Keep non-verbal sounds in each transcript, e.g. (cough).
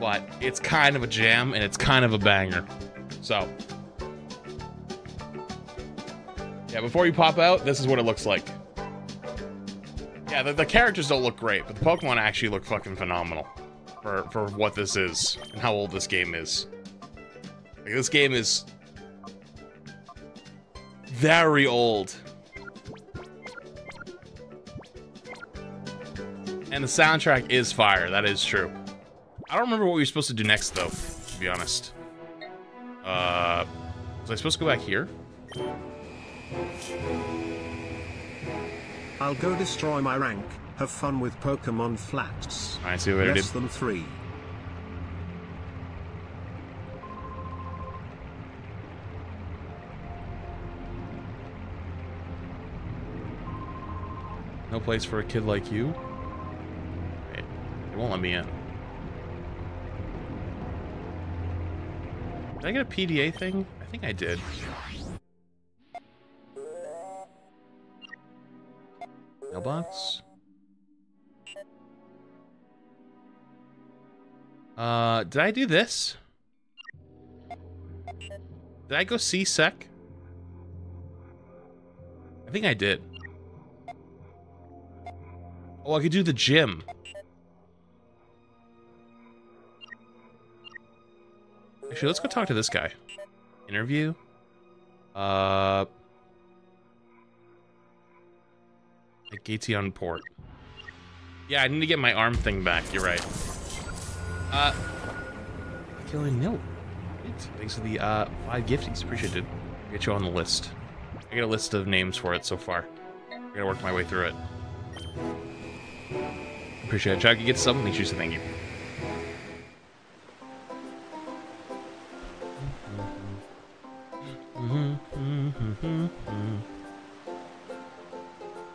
but it's kind of a jam and it's kind of a banger. So, yeah, before you pop out, this is what it looks like. Yeah, the, the characters don't look great, but the Pokemon actually look fucking phenomenal for, for what this is and how old this game is. Like, this game is very old. And the soundtrack is fire, that is true. I don't remember what we were supposed to do next, though, to be honest. Uh, was I supposed to go back here? I'll go destroy my rank. Have fun with Pokemon Flats. I see what I Less did. than three. No place for a kid like you? They won't let me in. Did I get a PDA thing? I think I did. Mailbox? Uh, did I do this? Did I go see sec? I think I did. Oh, I could do the gym. Actually, let's go talk to this guy. Interview. Uh. At Gateon Port. Yeah, I need to get my arm thing back. You're right. Uh. Killing note. Thanks for the uh five gifties. Appreciate it. Get you on the list. I got a list of names for it so far. I gotta work my way through it. Appreciate it. Chuck, you get something, thank you.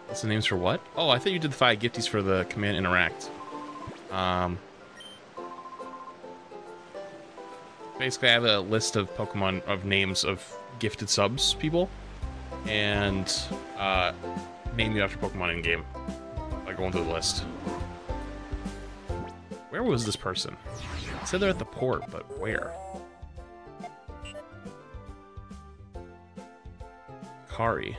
What's the names for what? Oh, I thought you did the five gifties for the command interact. Um, basically, I have a list of Pokemon of names of gifted subs people, and uh, name you after Pokemon in game. Like going through the list. Where was this person? It said they're at the port, but where? Kari.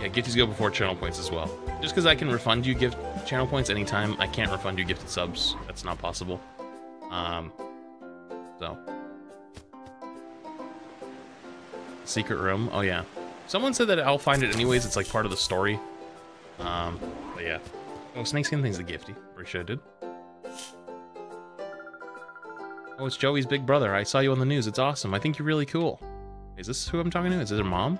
Yeah, gifties go before channel points as well. Just because I can refund you gift channel points anytime, I can't refund you gifted subs. That's not possible. Um, so. Secret room. Oh, yeah. Someone said that I'll find it anyways. It's like part of the story. Um, but yeah. Oh, Snakeskin thing's the gifty. Pretty sure I did. Oh, it's Joey's big brother. I saw you on the news. It's awesome. I think you're really cool. Is this who I'm talking to? Is this her mom?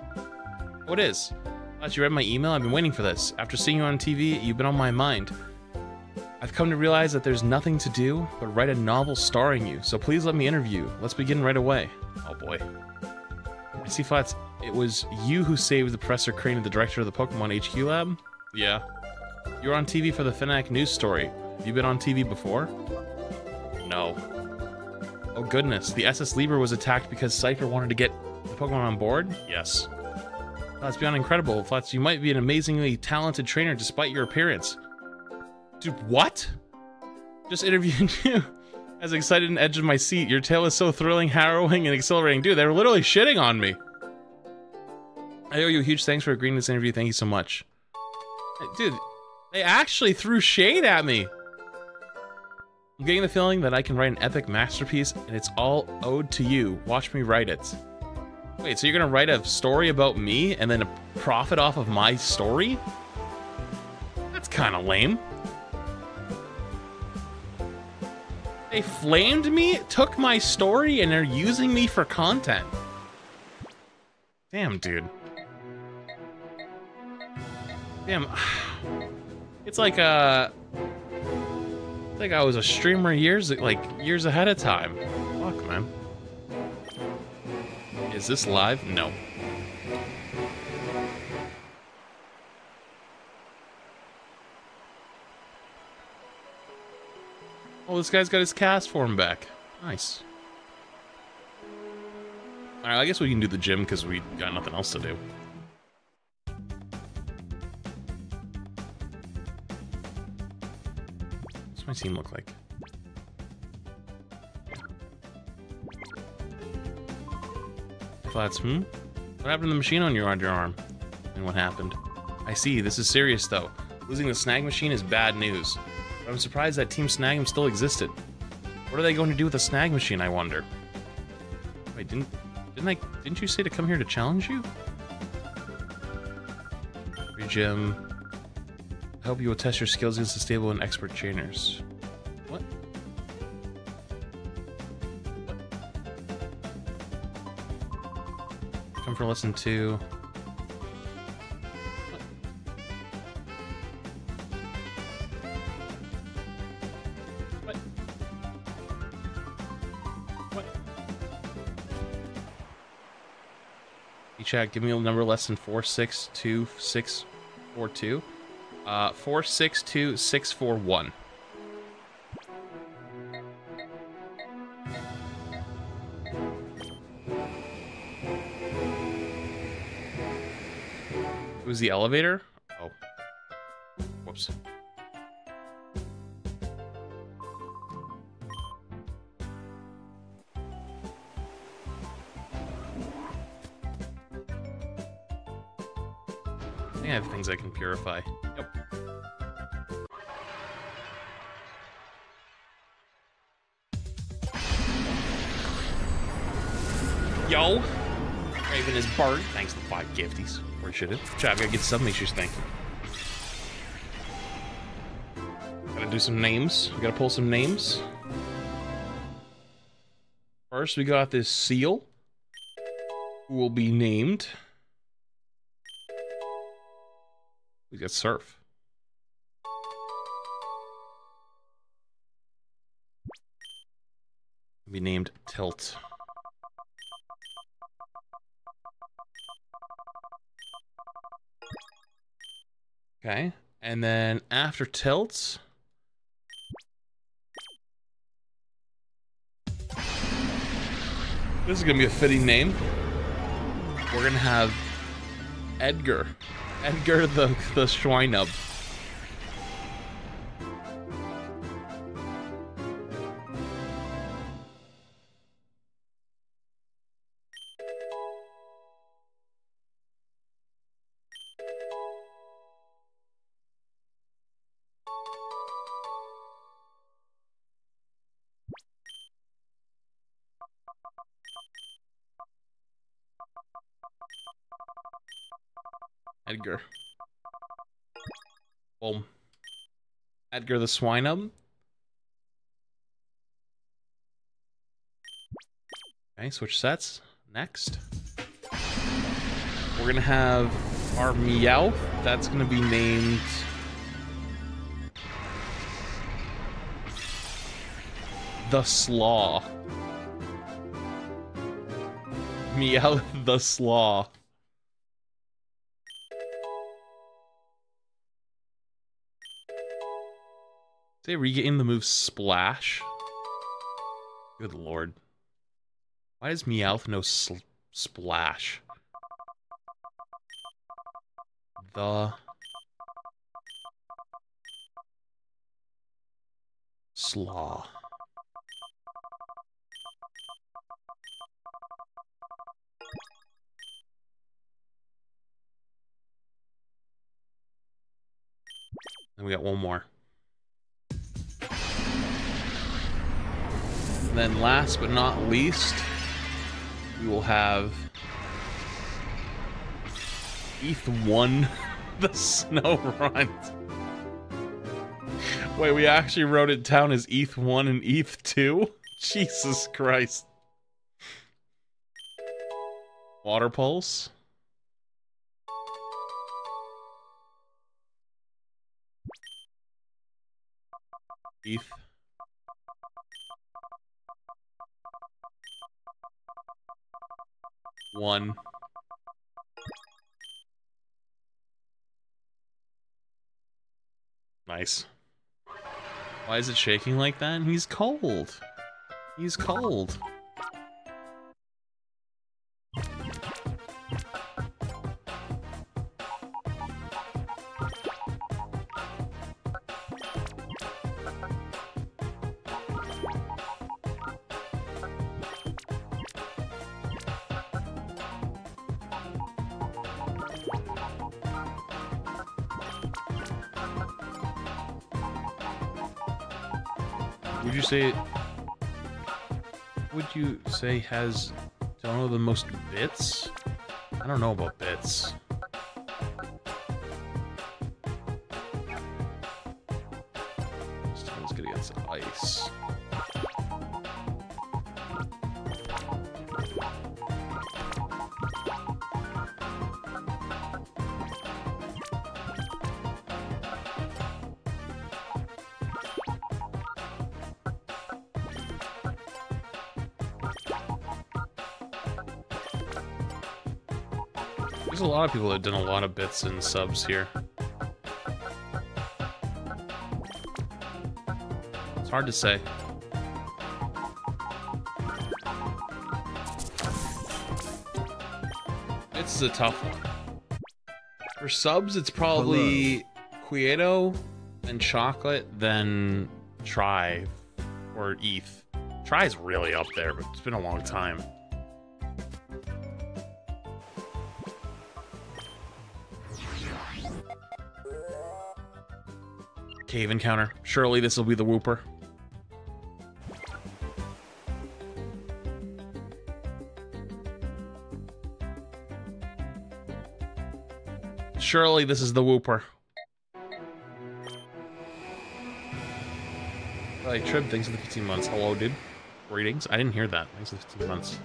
Oh, it is. Glad you read my email. I've been waiting for this. After seeing you on TV, you've been on my mind. I've come to realize that there's nothing to do but write a novel starring you, so please let me interview. Let's begin right away. Oh boy. I see Flats, it was you who saved the Professor Krane and the director of the Pokemon HQ lab? Yeah. You're on TV for the Fnac news story. Have you been on TV before? No. Oh goodness, the SS Libra was attacked because Cypher wanted to get the Pokemon on board? Yes. That's beyond incredible. Flats, you might be an amazingly talented trainer despite your appearance. Dude, what? Just interviewed (laughs) you. As excited and edge of my seat. Your tale is so thrilling, harrowing, and exhilarating. Dude, they're literally shitting on me. I owe you a huge thanks for agreeing to this interview. Thank you so much. Dude, they actually threw shade at me. I'm getting the feeling that I can write an epic masterpiece, and it's all owed to you. Watch me write it. Wait, so you're gonna write a story about me and then profit off of my story? That's kind of lame. They flamed me, took my story, and they're using me for content. Damn, dude. Damn. It's like uh it's like I was a streamer years like years ahead of time. Fuck, man. Is this live? No. Oh, this guy's got his Castform back. Nice. Alright, I guess we can do the gym because we got nothing else to do. My team look like? Flats, hmm? What happened to the machine on your underarm? And what happened? I see, this is serious though. Losing the snag machine is bad news. But I'm surprised that Team Snag'em still existed. What are they going to do with the snag machine, I wonder? Wait, didn't didn't I didn't you say to come here to challenge you? Free gym. I hope you will test your skills against the stable and expert trainers. What? Come for lesson two. What? What? Hey, chat, give me a number less than 462642. Uh, 462641. It was the elevator? Oh. Whoops. I have things I can purify. Yo! Raven is burnt. Thanks to the five gifties. Appreciate it. Chat, gotta get some. You thank you. Gotta do some names. We gotta pull some names. First, we got this seal. Who will be named. We got Surf. Be named Tilt. Okay, and then after Tilt, this is gonna be a fitting name. We're gonna have Edgar. Edgar the the Swinub. Edgar. Boom. Edgar the Swinub. Okay, switch sets. Next. We're gonna have our Meowth. That's gonna be named. The Slaw. Meowth (laughs) the Slaw. Say regain the move Splash. Good lord. Why does Meowth know Splash? The... Slaw. And we got one more. And then last but not least, we will have ETH 1, (laughs) the snow runt. Wait, we actually wrote it down as ETH 1 and ETH 2? (laughs) Jesus Christ. Water pulse. ETH. One. Nice. Why is it shaking like that? He's cold. He's cold. Say has don't know the most bits? I don't know about bits. Still good against ice. There's a lot of people have done a lot of bits and subs here. It's hard to say. It's a tough one. For subs, it's probably Quieto, then Chocolate, then Try, or ETH. Try's really up there, but it's been a long time. Cave encounter. Surely this will be the Wooper. Surely this is the Wooper. Like Trib, thanks for the 15 months. Hello, dude. Greetings. I didn't hear that. Thanks for the 15 months.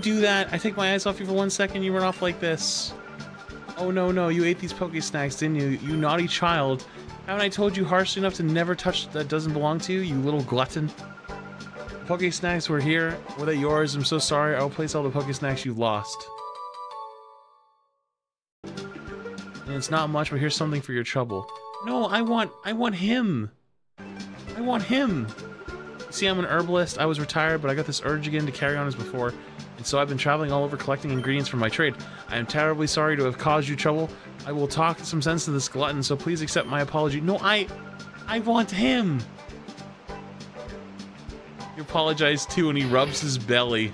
Do that? I take my eyes off you for one second, you run off like this. Oh no, no, you ate these Poke Snacks, didn't you? You naughty child. Haven't I told you harshly enough to never touch that doesn't belong to you, you little glutton? Poke Snacks were here. Were they yours? I'm so sorry. I'll place all the Poke Snacks you lost. And it's not much, but here's something for your trouble. No, I want, I want him. I want him. See, I'm an herbalist. I was retired, but I got this urge again to carry on as before, and so I've been traveling all over collecting ingredients for my trade. I am terribly sorry to have caused you trouble. I will talk some sense to this glutton, so please accept my apology. No, I... I want him! He apologized too, and he rubs his belly.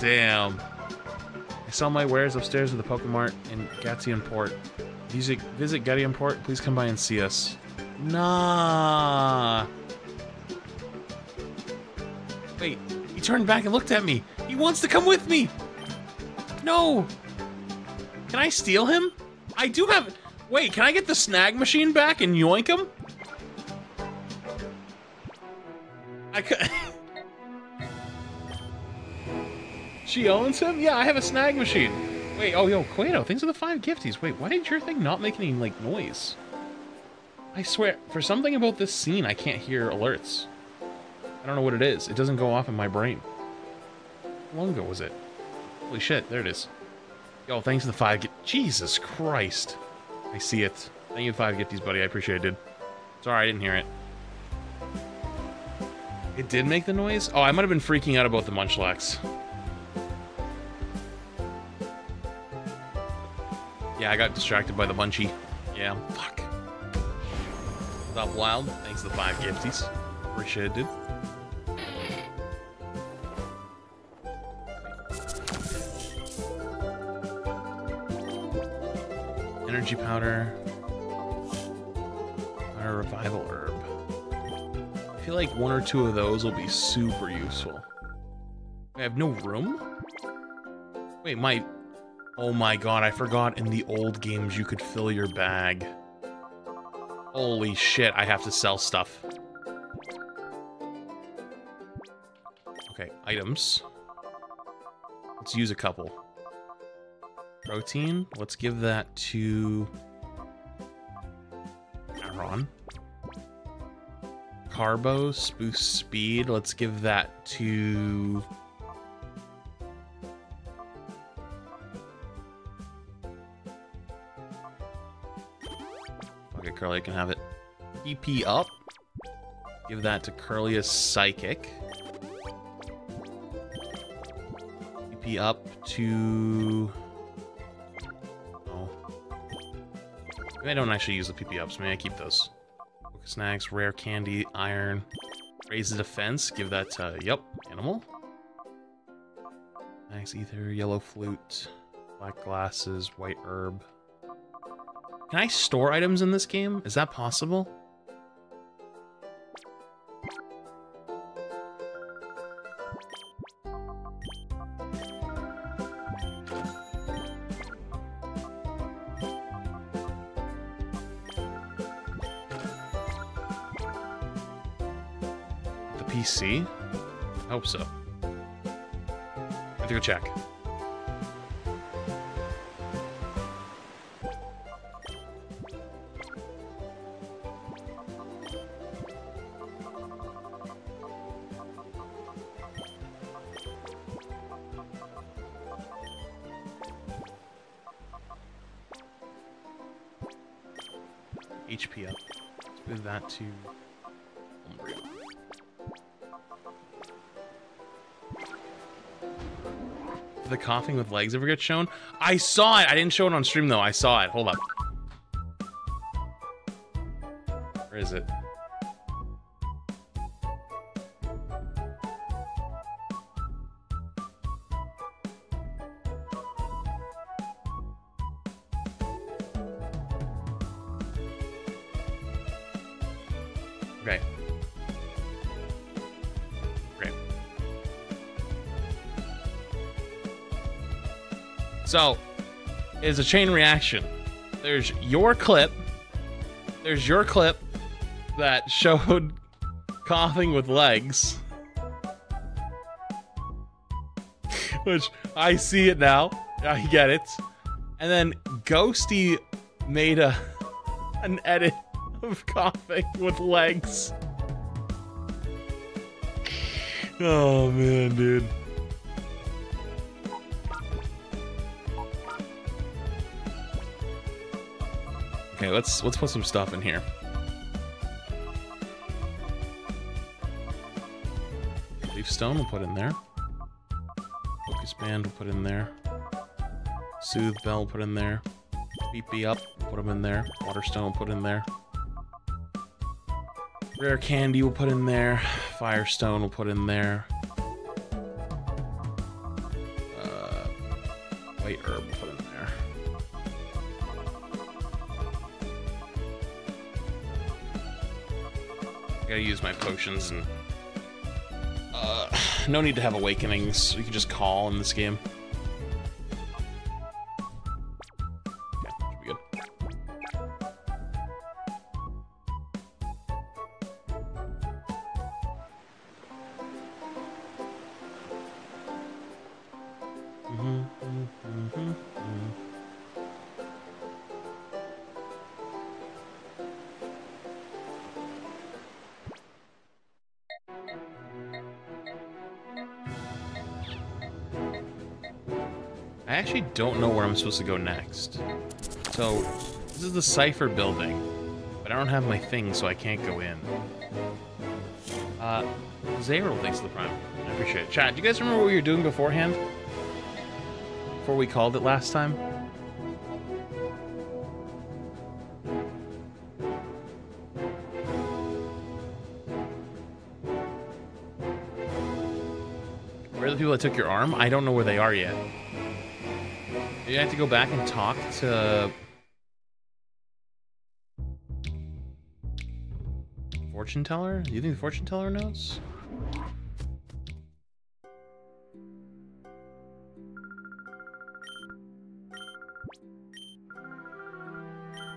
Damn. I sell my wares upstairs at the Pokemart in Gateon Port. Visit, visit Gateon Port, please come by and see us. Nah. Wait, he turned back and looked at me. Wants to come with me. No. Can I steal him? I do have... Wait, can I get the snag machine back and yoink him? I could... (laughs) she owns him? Yeah, I have a snag machine. Wait, oh, yo, Quato, things are the five gifties. Wait, why did your thing not make any, like, noise? I swear, for something about this scene, I can't hear alerts. I don't know what it is. It doesn't go off in my brain. Long ago was it? Holy shit, there it is. Yo, thanks to the five gift- Jesus Christ. I see it. Thank you, five gifties, buddy. I appreciate it, dude. Sorry, I didn't hear it. It did make the noise? Oh, I might have been freaking out about the Munchlax. Yeah, I got distracted by the Munchie. Yeah, fuck. Stop Wild, thanks to the five gifties. Appreciate it, dude. Energy powder. Or revival herb. I feel like one or two of those will be super useful. I have no room? Wait, my... Oh my god, I forgot in the old games you could fill your bag. Holy shit, I have to sell stuff. Okay, items. Let's use a couple. Protein, let's give that to Aaron. Carbos, boost speed, let's give that to Okay, Curly can have it. PP up. Give that to Curlius Psychic. PP up to... Maybe I don't actually use the PP ups. Maybe I keep those. Focus snacks, rare candy, iron. Raise the defense. Give that to, yep, animal. Nice ether, yellow flute, black glasses, white herb. Can I store items in this game? Is that possible? PC? I hope so. I to go check. HP up. Let's move that to Umbreon. The coughing with legs ever get shown? I saw it! I didn't show it on stream though. I saw it. Hold up. Where is it? So, it's a chain reaction. There's your clip. There's your clip that showed (laughs) coughing with legs. (laughs) Which I see it now. I get it. And then Ghosty made a (laughs) an edit of coughing with legs. Oh man, dude. Let's let's put some stuff in here. Leaf stone we'll put in there. Focus band we'll put in there. Soothe bell we'll put in there. PP up, we'll put them in there. Waterstone we'll put in there. Rare candy we'll put in there. Firestone we'll put in there. Gotta use my potions and uh, (sighs) no need to have awakenings. We can just call in this game. I'm supposed to go next. So, this is the Cypher building, but I don't have my thing, so I can't go in. Uh, Zero, thanks to the Prime. I appreciate it. Chat, do you guys remember what we were doing beforehand? Before we called it last time? Where are the people that took your arm? I don't know where they are yet. You have to go back and talk to... Fortune teller? Do you think the fortune teller knows?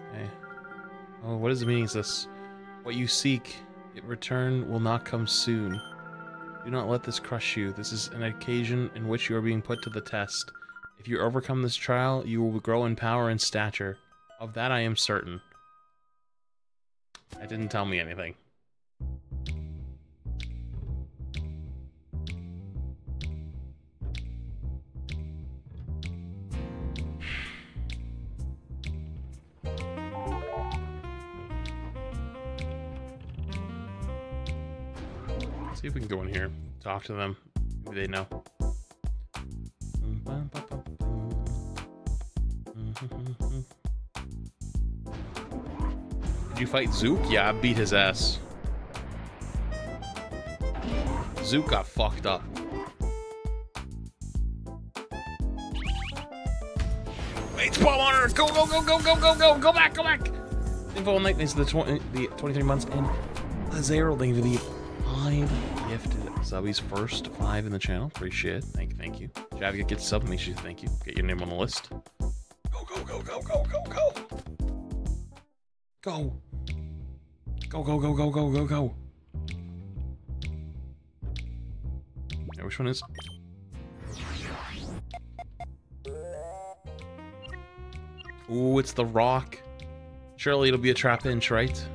Okay. Oh, what is the meaning of this? What you seek, it return will not come soon. Do not let this crush you. This is an occasion in which you are being put to the test. If you overcome this trial, you will grow in power and stature. Of that I am certain. That didn't tell me anything. See if we can go in here, talk to them. Maybe they know. You fight Zook? Yeah, I beat his ass. Zook got fucked up. Wait, spawn monitor! Go, go, go, go, go, go, go! Go back, go back! Info on to the, 20, the 23 months and Zero, thank you for the five gifted subbies. First five in the channel. Appreciate it. Thank you, thank you. Javier gets sub, makes you thank you. Get your name on the list. Go! Go, go, go, go, go, go, go! Which one is? Ooh, it's the rock. Surely it'll be a Trapinch, right?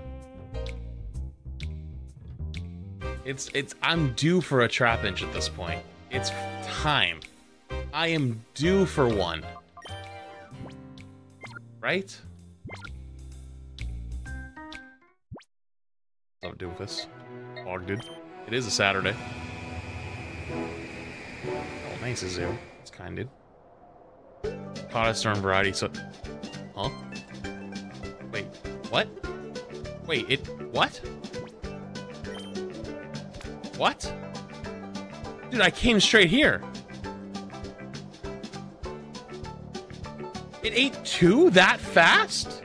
It's it's I'm due for a Trapinch at this point. It's time. I am due for one. Right? Love Doofus. Ogded. It is a Saturday. Oh, thanks, Azu. It's kind, dude. Caught a storm variety, so... Huh? Wait, what? Wait, it... What? What? Dude, I came straight here. It ate two that fast?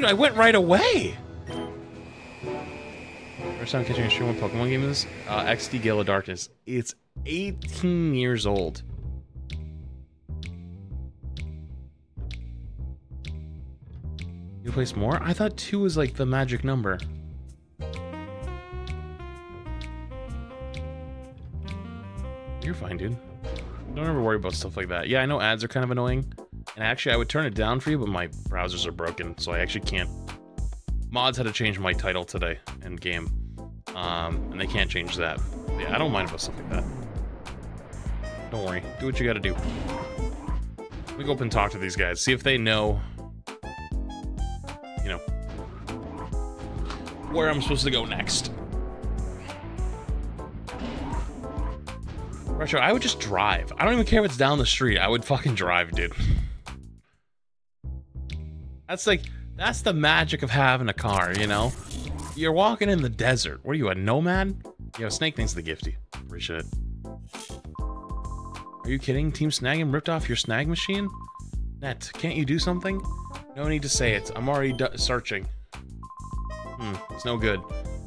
Dude, I went right away. First time catching a stream on Pokemon game is uh, XD Gale of Darkness. It's 18 years old. You place more? I thought two was like the magic number. You're fine, dude. Don't ever worry about stuff like that. Yeah, I know ads are kind of annoying. And actually, I would turn it down for you, but my browsers are broken, so I actually can't. Mods had to change my title today in game. Um, and they can't change that. Yeah, I don't mind about stuff like that. Don't worry. Do what you gotta do. Let me go up and talk to these guys. See if they know you know, where I'm supposed to go next. Retro, I would just drive. I don't even care if it's down the street. I would fucking drive, dude. That's like, that's the magic of having a car, you know? You're walking in the desert. What are you, a nomad? Yo, Snake thinks the gifty. Appreciate it. Are you kidding? Team Snag'em ripped off your snag machine? Nett, can't you do something? No need to say it. I'm already searching. Hmm, it's no good.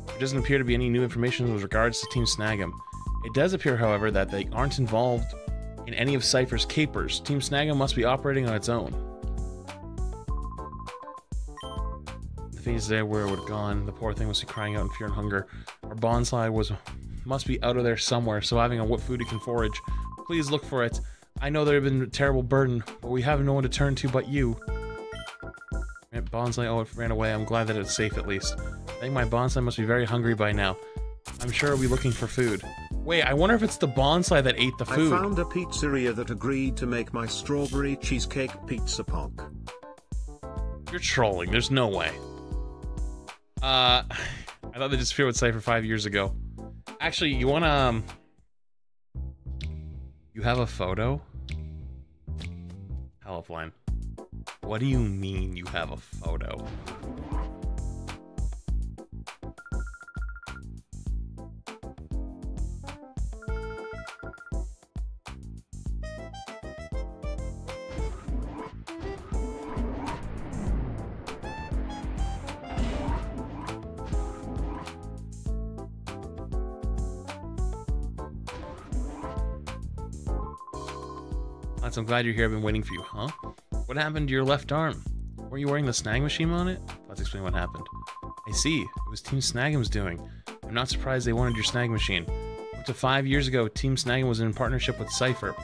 There doesn't appear to be any new information with regards to Team Snag'em. It does appear, however, that they aren't involved in any of Cypher's capers. Team Snag'em must be operating on its own. The phase there where it would have gone, the poor thing was crying out in fear and hunger. Our bonsai was must be out of there somewhere, surviving on what food it can forage. Please look for it. I know there have been a terrible burden, but we have no one to turn to but you. Bonsai, oh, it ran away. I'm glad that it's safe at least. I think my bonsai must be very hungry by now. I'm sure it'll be looking for food. Wait, I wonder if it's the bonsai that ate the food. I found a pizzeria that agreed to make my strawberry cheesecake pizza pog. You're trolling. There's no way. Uh, I thought they disappeared with Cypher five years ago. Actually, you wanna, um... You have a photo? Hell offline. What do you mean you have a photo? I'm glad you're here. I've been waiting for you, huh? What happened to your left arm? Were you wearing the snag machine on it? Let's explain what happened. I see. It was Team Snag'em's doing. I'm not surprised they wanted your snag machine. Up to five years ago, Team Snag'em was in partnership with Cypher.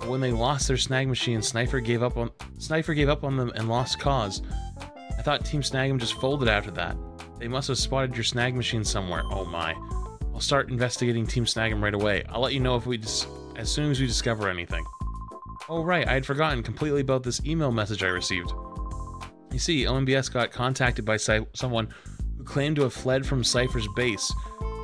But when they lost their snag machine, Sniper gave up on Sniper gave up on them and lost cause. I thought Team Snag'em just folded after that. They must have spotted your snag machine somewhere. Oh my. I'll start investigating Team Snag'em right away. I'll let you know if we just as soon as we discover anything. Oh right, I had forgotten completely about this email message I received. You see, ONBS got contacted by someone who claimed to have fled from Cypher's base.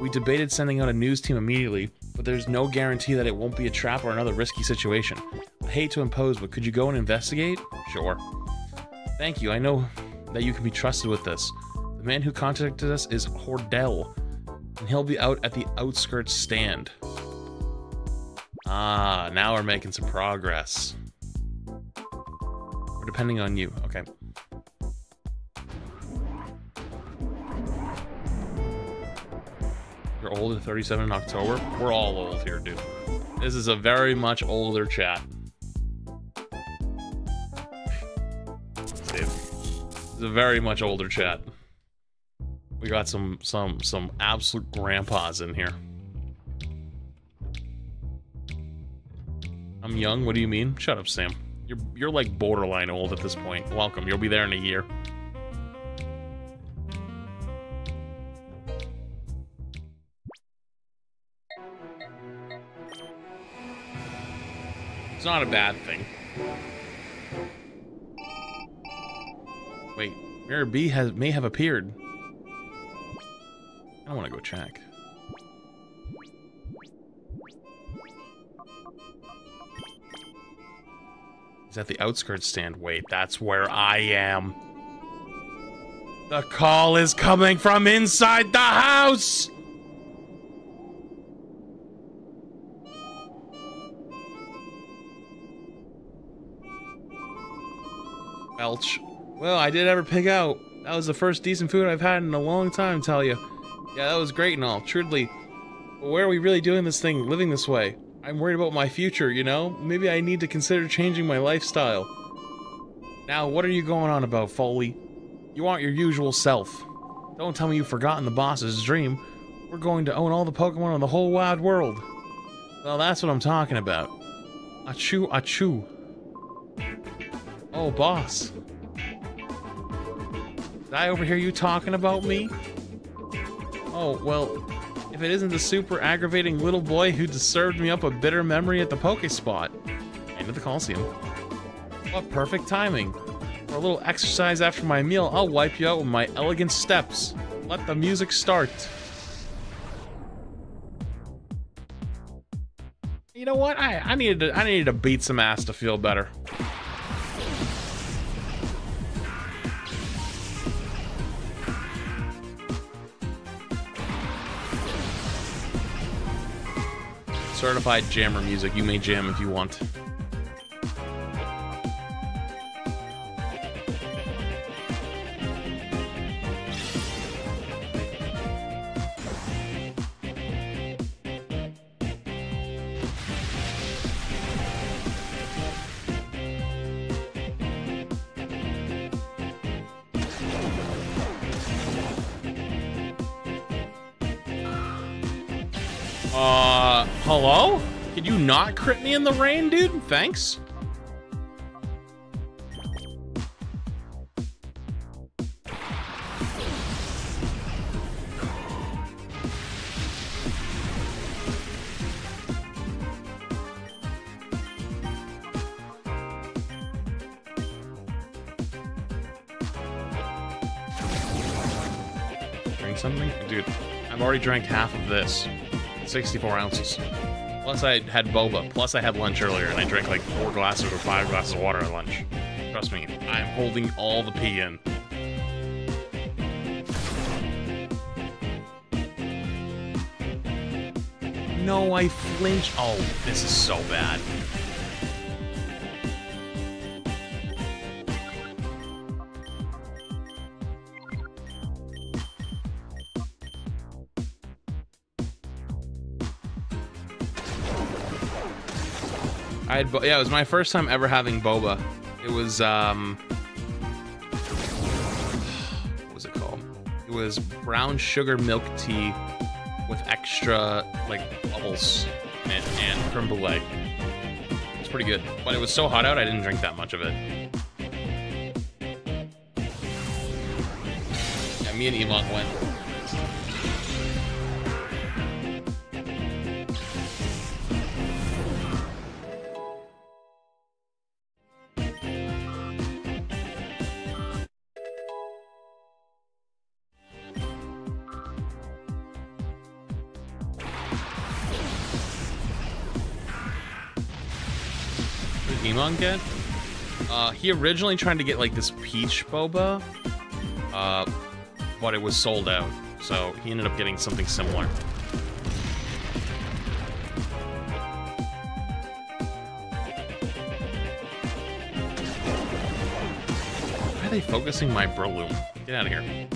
We debated sending out a news team immediately, but there's no guarantee that it won't be a trap or another risky situation. I hate to impose, but could you go and investigate? Sure. Thank you. I know that you can be trusted with this. The man who contacted us is Hordel, and he'll be out at the outskirts stand. Ah, now we're making some progress. We're depending on you. Okay. You're old at 37 in October? We're all old here, dude. This is a very much older chat. Steve. This is a very much older chat. We got some some some absolute grandpas in here. I'm young. What do you mean? Shut up, Sam. You're you're like borderline old at this point. Welcome. You'll be there in a year. It's not a bad thing. Wait, Miror B has may have appeared. I want to go check. He's at the outskirts stand. Wait, that's where I am. The call is coming from inside the house! Welch. Well, I did ever pig out. That was the first decent food I've had in a long time, tell you. Yeah, that was great and all, truly. But where are we really doing this thing, living this way? I'm worried about my future, you know? Maybe I need to consider changing my lifestyle. Now, what are you going on about, Folly? You aren't your usual self. Don't tell me you've forgotten the boss's dream. We're going to own all the Pokemon in the whole wide world. Well, that's what I'm talking about. Achoo, achoo. Oh, boss. Did I overhear you talking about me? Oh, well, if it isn't the super aggravating little boy who served me up a bitter memory at the Pokespot. And at the Coliseum. What perfect timing. For a little exercise after my meal, I'll wipe you out with my elegant steps. Let the music start. You know what? I, I needed to I needed to beat some ass to feel better. Certified jammer music. You may jam if you want. Hello? Could you not crit me in the rain, dude? Thanks. Drink something? Dude, I've already drank half of this. 64 ounces. Plus I had boba. Plus I had lunch earlier and I drank like four glasses or five glasses of water at lunch. Trust me, I'm holding all the pee in. No, I flinch. Oh, this is so bad. I had, yeah, it was my first time ever having boba. It was, um, what was it called? It was brown sugar milk tea with extra, like, bubbles and, and creme brulee. It's pretty good. But it was so hot out, I didn't drink that much of it. Yeah, me and Emon went. Get. Uh, he originally tried to get like this peach boba, uh, but it was sold out, so he ended up getting something similar. Why are they focusing my Breloom? Get out of here.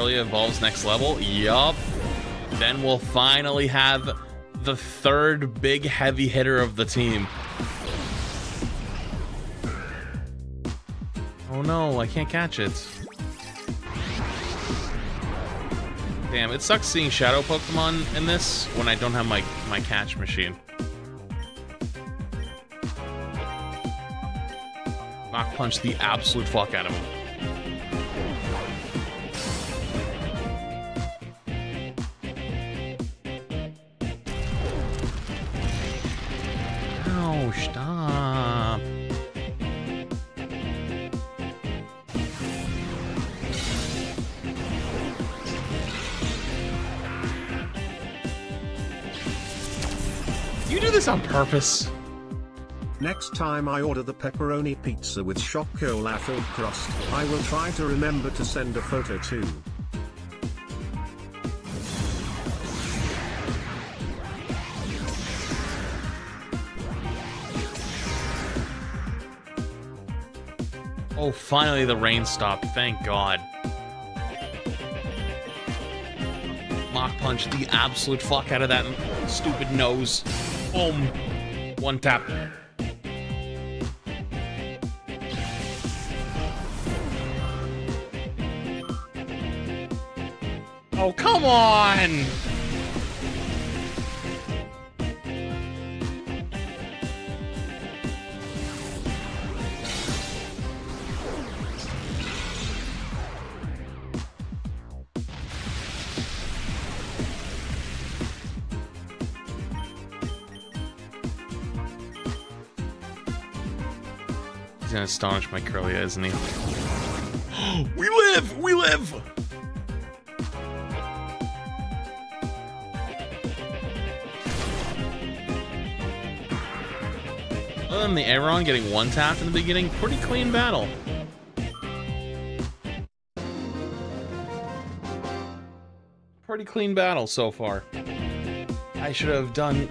Kirlia evolves next level. Yup. Then we'll finally have the third big heavy hitter of the team. Oh no, I can't catch it. Damn, it sucks seeing shadow Pokemon in this when I don't have my, my catch machine. Mach Punch the absolute fuck out of him. Stop. You do this on purpose. Next time I order the pepperoni pizza with chocolate crust, I will try to remember to send a photo too. Oh, finally the rain stopped. Thank God. Mach punch the absolute fuck out of that stupid nose. Boom. One tap. Oh, come on! Gonna astonish my Kirlia, isn't he? (gasps) we live! We live! Other than the Aron getting one tapped in the beginning, pretty clean battle. Pretty clean battle so far. I should have done...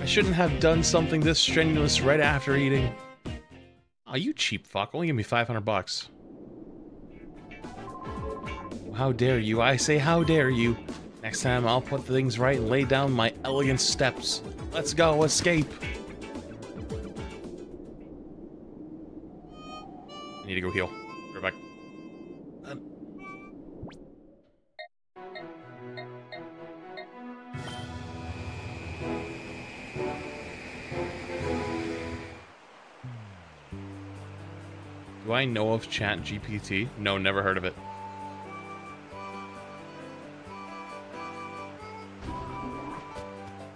I shouldn't have done something this strenuous right after eating. Oh, you cheap fuck. Only give me 500 bucks. How dare you? I say how dare you. Next time I'll put things right and lay down my elegant steps. Let's go, escape. I need to go heal. Do I know of Chat GPT? No, never heard of it.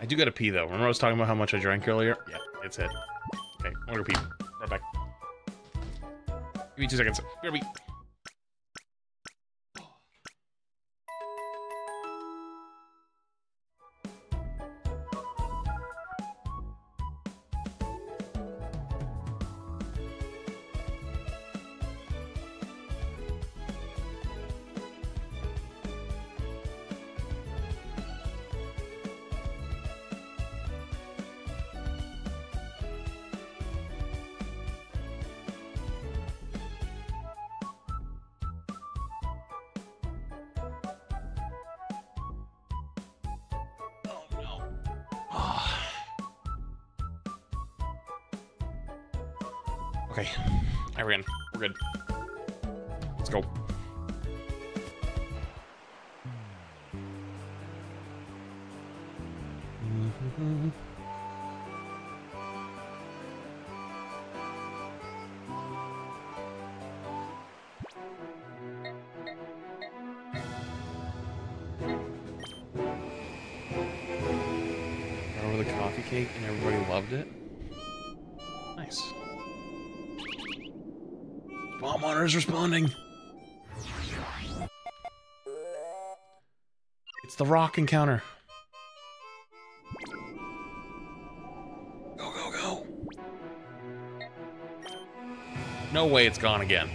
I do gotta pee though. Remember I was talking about how much I drank earlier? Yeah, it's it. Okay, I'm gonna go pee. Right back. Give me two seconds. Here we. Is responding. It's the rock encounter. Go, go, go. No way it's gone again.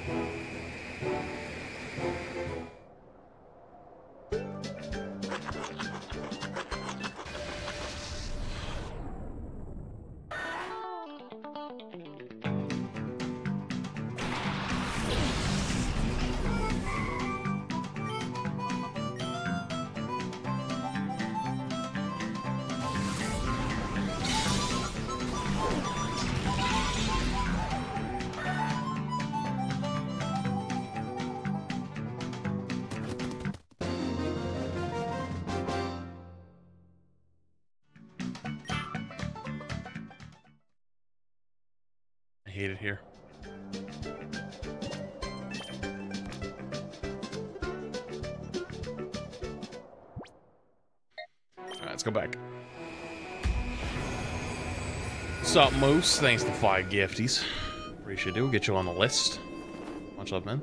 Moose? Thanks to five gifties. Appreciate it. We'll get you on the list. Much love, man.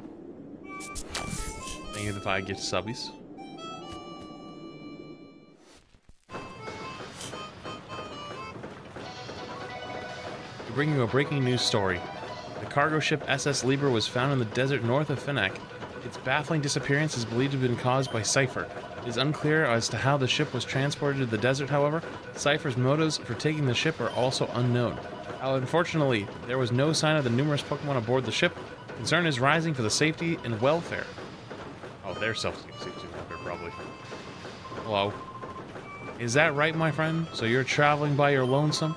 Thank you for the five gift subbies. To bring you a breaking news story. The cargo ship SS Libra was found in the desert north of Phenac. Its baffling disappearance is believed to have been caused by Cipher. It is unclear as to how the ship was transported to the desert, however. Cipher's motives for taking the ship are also unknown. Unfortunately, there was no sign of the numerous Pokemon aboard the ship. Concern is rising for the safety and welfare. Oh, their safety and welfare, probably. Hello. Is that right, my friend? So you're traveling by your lonesome?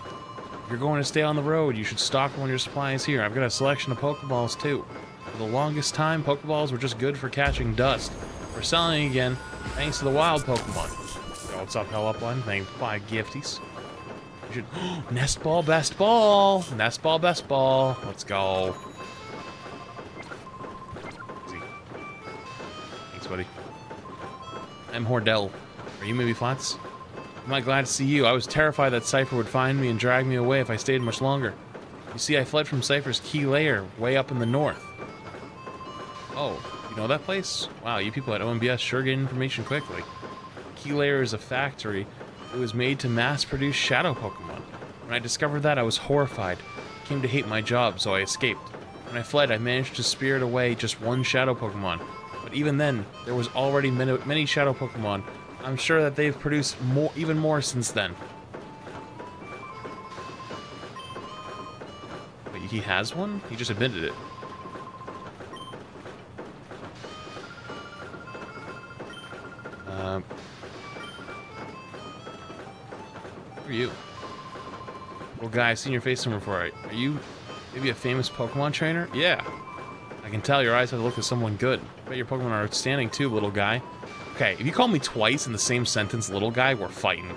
If you're going to stay on the road, you should stock when your supplies here. I've got a selection of Pokeballs too. For the longest time, Pokeballs were just good for catching dust. We're selling again, thanks to the wild Pokemon. What's up, Hell Upline? Thank five gifties. (gasps) You should (gasps) Nest Ball, Best Ball! Nest Ball, Best Ball. Let's go. Easy. Thanks, buddy. I'm Hordel. Are you maybe Flats? Am I glad to see you? I was terrified that Cipher would find me and drag me away if I stayed much longer. You see, I fled from Cipher's key lair way up in the north. Oh, you know that place? Wow, you people at ONBS sure get information quickly. Key lair is a factory. It was made to mass produce shadow Pokemon. When I discovered that, I was horrified. I came to hate my job, so I escaped. When I fled, I managed to spirit away just one shadow Pokemon. But even then, there was already many, many shadow Pokemon. I'm sure that they've produced more, even more since then. He has one? He just admitted it. Guy, I've seen your face somewhere before. Are you maybe a famous Pokemon trainer? Yeah. I can tell your eyes have the look of someone good. I bet your Pokemon are outstanding too, little guy. Okay, if you call me twice in the same sentence, little guy, we're fighting.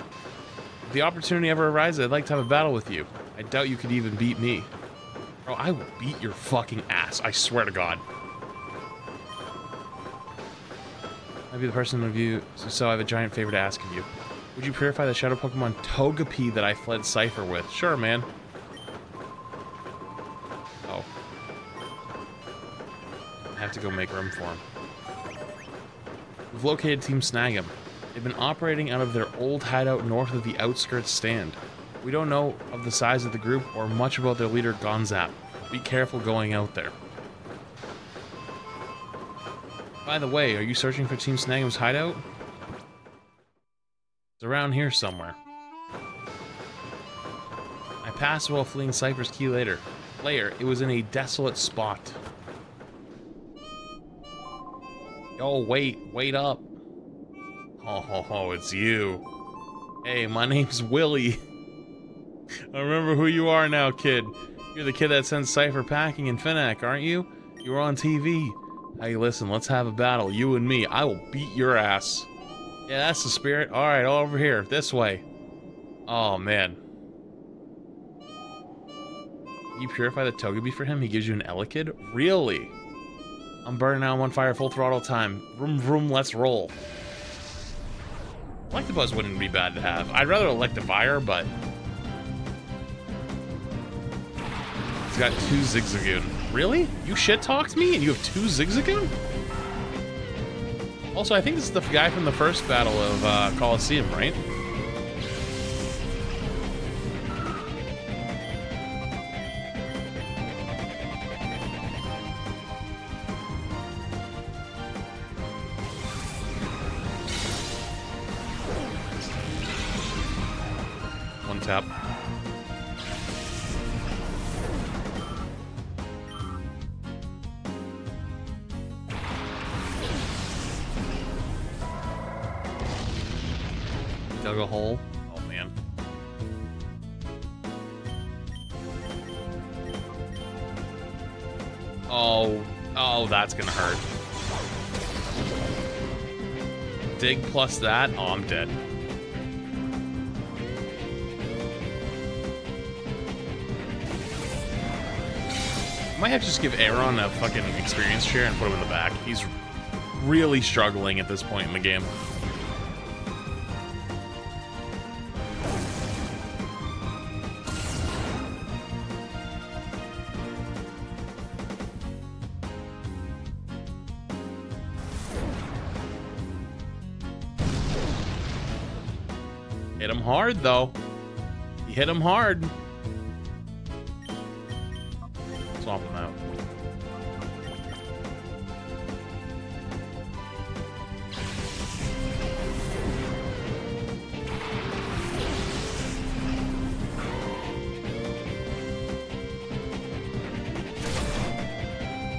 If the opportunity ever arises, I'd like to have a battle with you. I doubt you could even beat me. Bro, I will beat your fucking ass. I swear to God. I'd be the person of you, so I have a giant favor to ask of you. Would you purify the shadow Pokemon Togepi that I fled Cipher with? Sure, man. Oh. I have to go make room for him. We've located Team Snag'em. They've been operating out of their old hideout north of the outskirts stand. We don't know of the size of the group or much about their leader, Gonzap. Be careful going out there. By the way, are you searching for Team Snag'em's hideout? It's around here somewhere. I passed while fleeing Cipher's Key Lair. Later, it was in a desolate spot. Yo, wait, wait up. Oh, ho, ho, it's you. Hey, my name's Willie. (laughs) I remember who you are now, kid. You're the kid that sent Cipher packing in Phenac, aren't you? You were on TV. Hey, listen, let's have a battle, you and me. I will beat your ass. Yeah, that's the spirit. Alright, over here, this way. Oh, man. You purify the Togepi for him? He gives you an Elekid? Really? I'm burning out, I'm fire, full throttle time. Vroom vroom, let's roll. Electabuzz wouldn't be bad to have. I'd rather Electivire, but... It's got two Zigzagoon. Really? You shit talked me and you have two Zigzagoon? Also, I think this is the guy from the first battle of uh, Colosseum, right? Plus that. Oh, I'm dead. Might have to just give Aron a fucking experience share and put him in the back. He's really struggling at this point in the game. Hard, though. He hit him hard. Swap him out.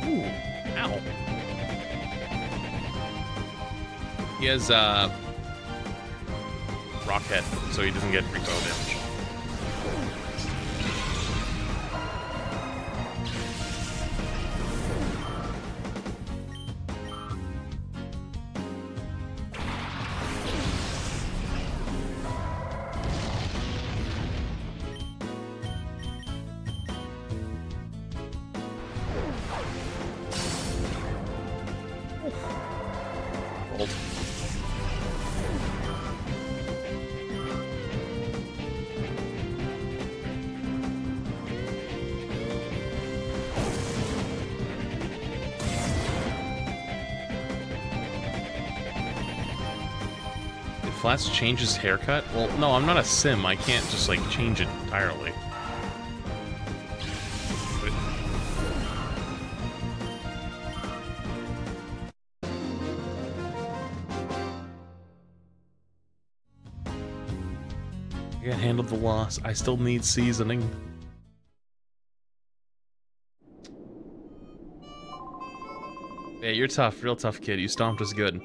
Ooh, ow. He has, uh, hit, so he doesn't get recoil Flats change his haircut? Well, no, I'm not a sim. I can't just, like, change it entirely. I got handled the loss. I still need seasoning. Yeah, you're tough. Real tough, kid. You stomped us good.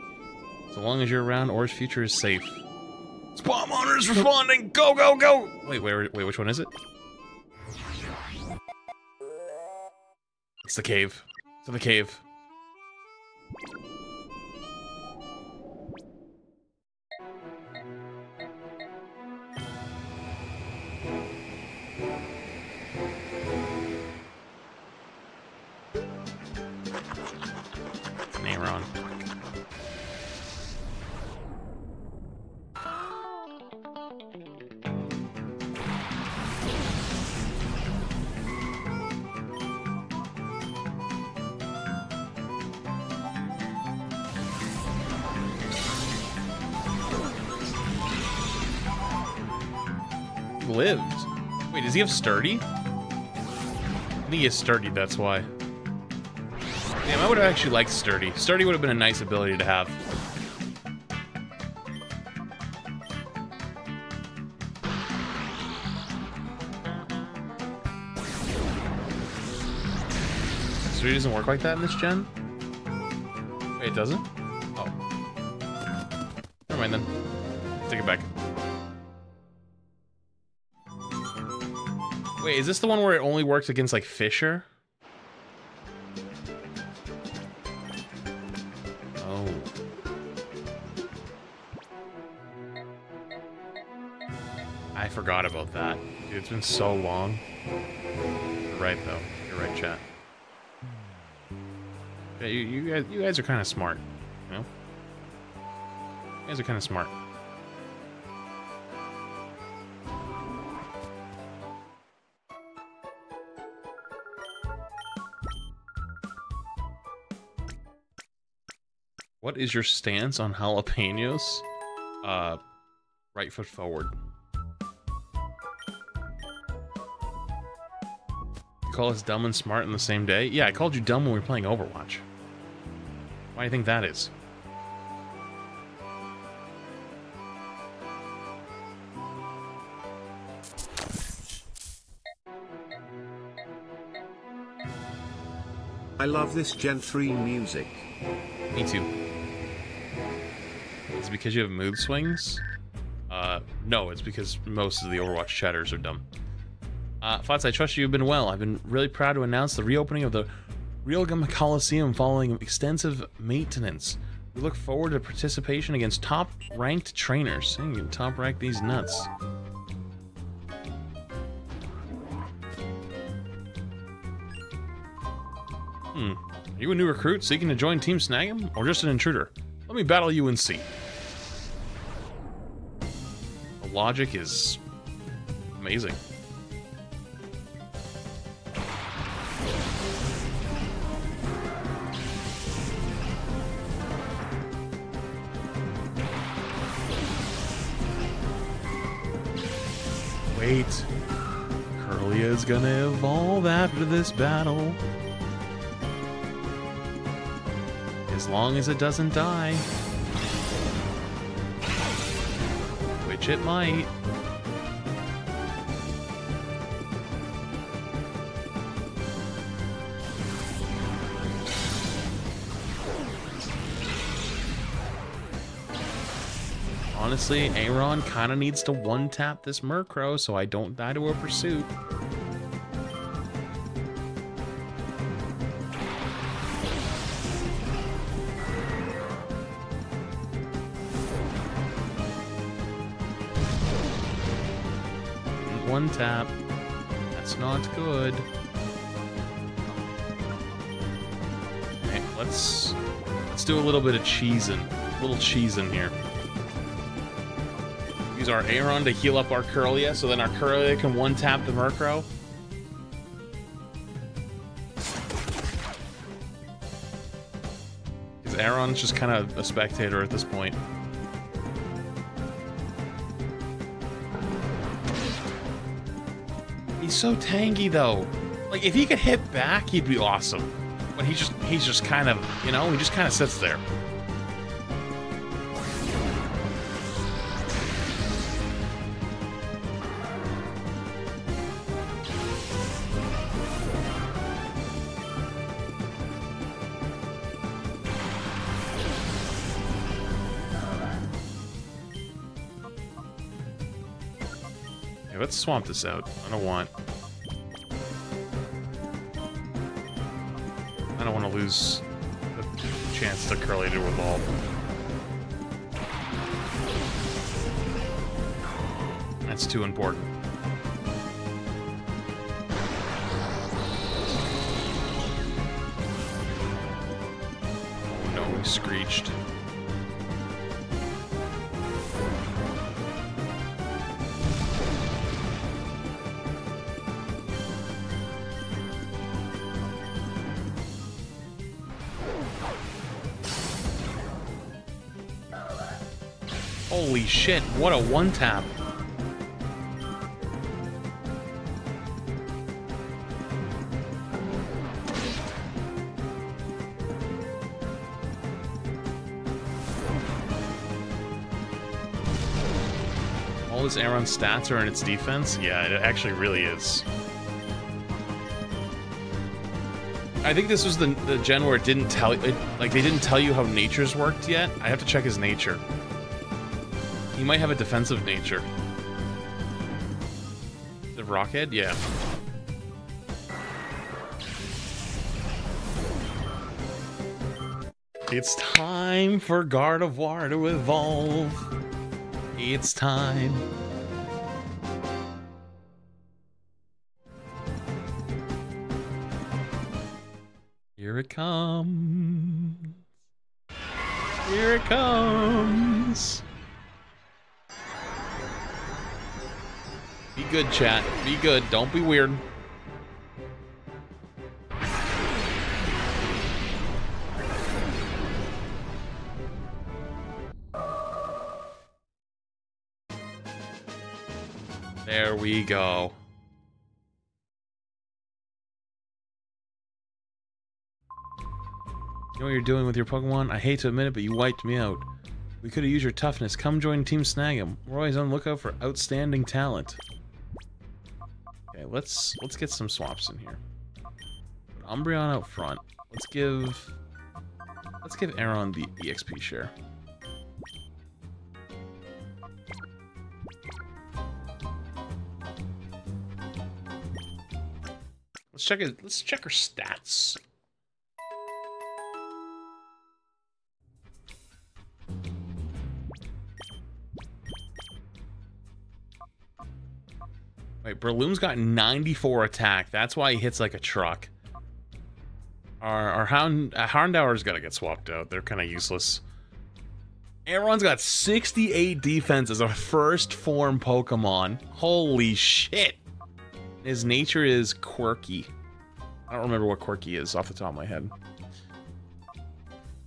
So long as you're around, Orre's future is safe. Spawn monitors responding! Go, go, go! Wait, wait, wait, which one is it? It's the cave. To the cave. He have sturdy? I think he has sturdy, that's why. Damn, I would have actually liked Sturdy. Sturdy would have been a nice ability to have. Sturdy doesn't work like that in this gen? Wait, it doesn't? Is this the one where it only works against, like, Fissure? Oh. I forgot about that. It's been so long. You're right, though. You're right, chat. Yeah, you, you guys, you guys are kind of smart, you know? You guys are kind of smart. What is your stance on jalapenos? Uh, right foot forward. You call us dumb and smart in the same day? Yeah, I called you dumb when we were playing Overwatch. Why do you think that is? I love this Gen 3 music. Me too. Because you have mood swings? Uh, no, it's because most of the Overwatch chatters are dumb. Uh, I trust you've been well. I've been really proud to announce the reopening of the Realgam Coliseum following extensive maintenance. We look forward to participation against top-ranked trainers. You can top-rank these nuts. Hmm. Are you a new recruit seeking to join Team Snag'em, or just an intruder? Let me battle you and see. Logic is amazing. Wait. Kirlia is gonna evolve after this battle. As long as it doesn't die. Which it might. Honestly, Aron kind of needs to one-tap this Murkrow so I don't die to a pursuit. Tap. That's not good. Okay, let's let's do a little bit of cheesing. A little cheesing here. Use our Aron to heal up our Kirlia, so then our Kirlia can one-tap the Murkrow. Because Aron's just kind of a spectator at this point. So tangy though. Like if he could hit back, he'd be awesome. But he just he's just kind of, you know, he just kind of sits there. Let's swamp this out. I don't want... lose the chance to Curly to evolve. That's too important. Shit, what a one tap. All this Aron's stats are in its defense? Yeah, it actually really is. I think this was the, the gen where it didn't tell it like they didn't tell you how natures worked yet. I have to check his nature. He might have a defensive nature. The Rockhead? Yeah. It's time for Gardevoir to evolve. It's time. Here it comes. Here it comes. good, chat. Be good. Don't be weird. There we go. You know what you're doing with your Pokemon? I hate to admit it, but you wiped me out. We could have used your toughness. Come join Team Snag'em. We're always on lookout for outstanding talent. Okay, let's let's get some swaps in here. Umbreon out front. Let's give let's give Aron the EXP share. Let's check it. Let's check her stats. Wait, Breloom's got 94 attack. That's why he hits like a truck. Our, our Hound, uh, Houndour's got to get swapped out. They're kind of useless. Aron's got 68 defense as a first form Pokemon. Holy shit. His nature is quirky. I don't remember what quirky is off the top of my head.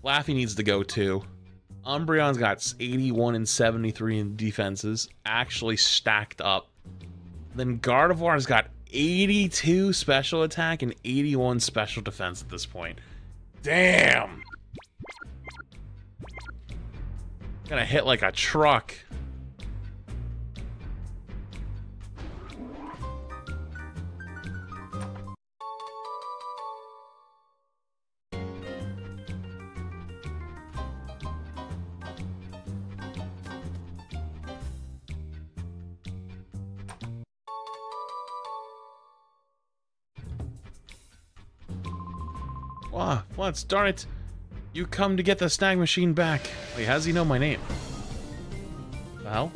Laffy needs to go too. Umbreon's got 81 and 73 in defenses. Actually stacked up. Then Gardevoir's got 82 special attack and 81 special defense at this point. Damn! Gonna hit like a truck. Once, darn it. You come to get the snag machine back. Wait, how does he know my name? Hell?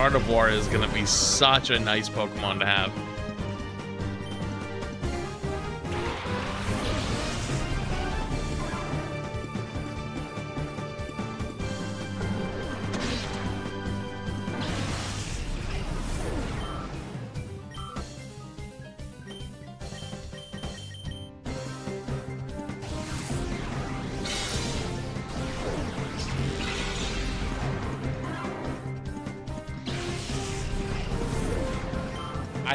Gardevoir is gonna be such a nice Pokemon to have.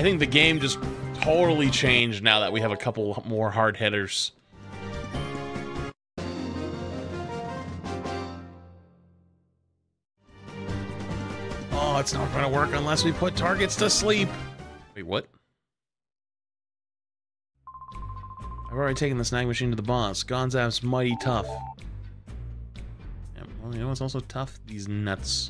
Think the game just totally changed now that we have a couple more hard hitters. Oh, it's not going to work unless we put targets to sleep. Wait, what? I've already taken the snag machine to the boss. Gonzap's mighty tough. Yeah, well, you know what's also tough? These nuts.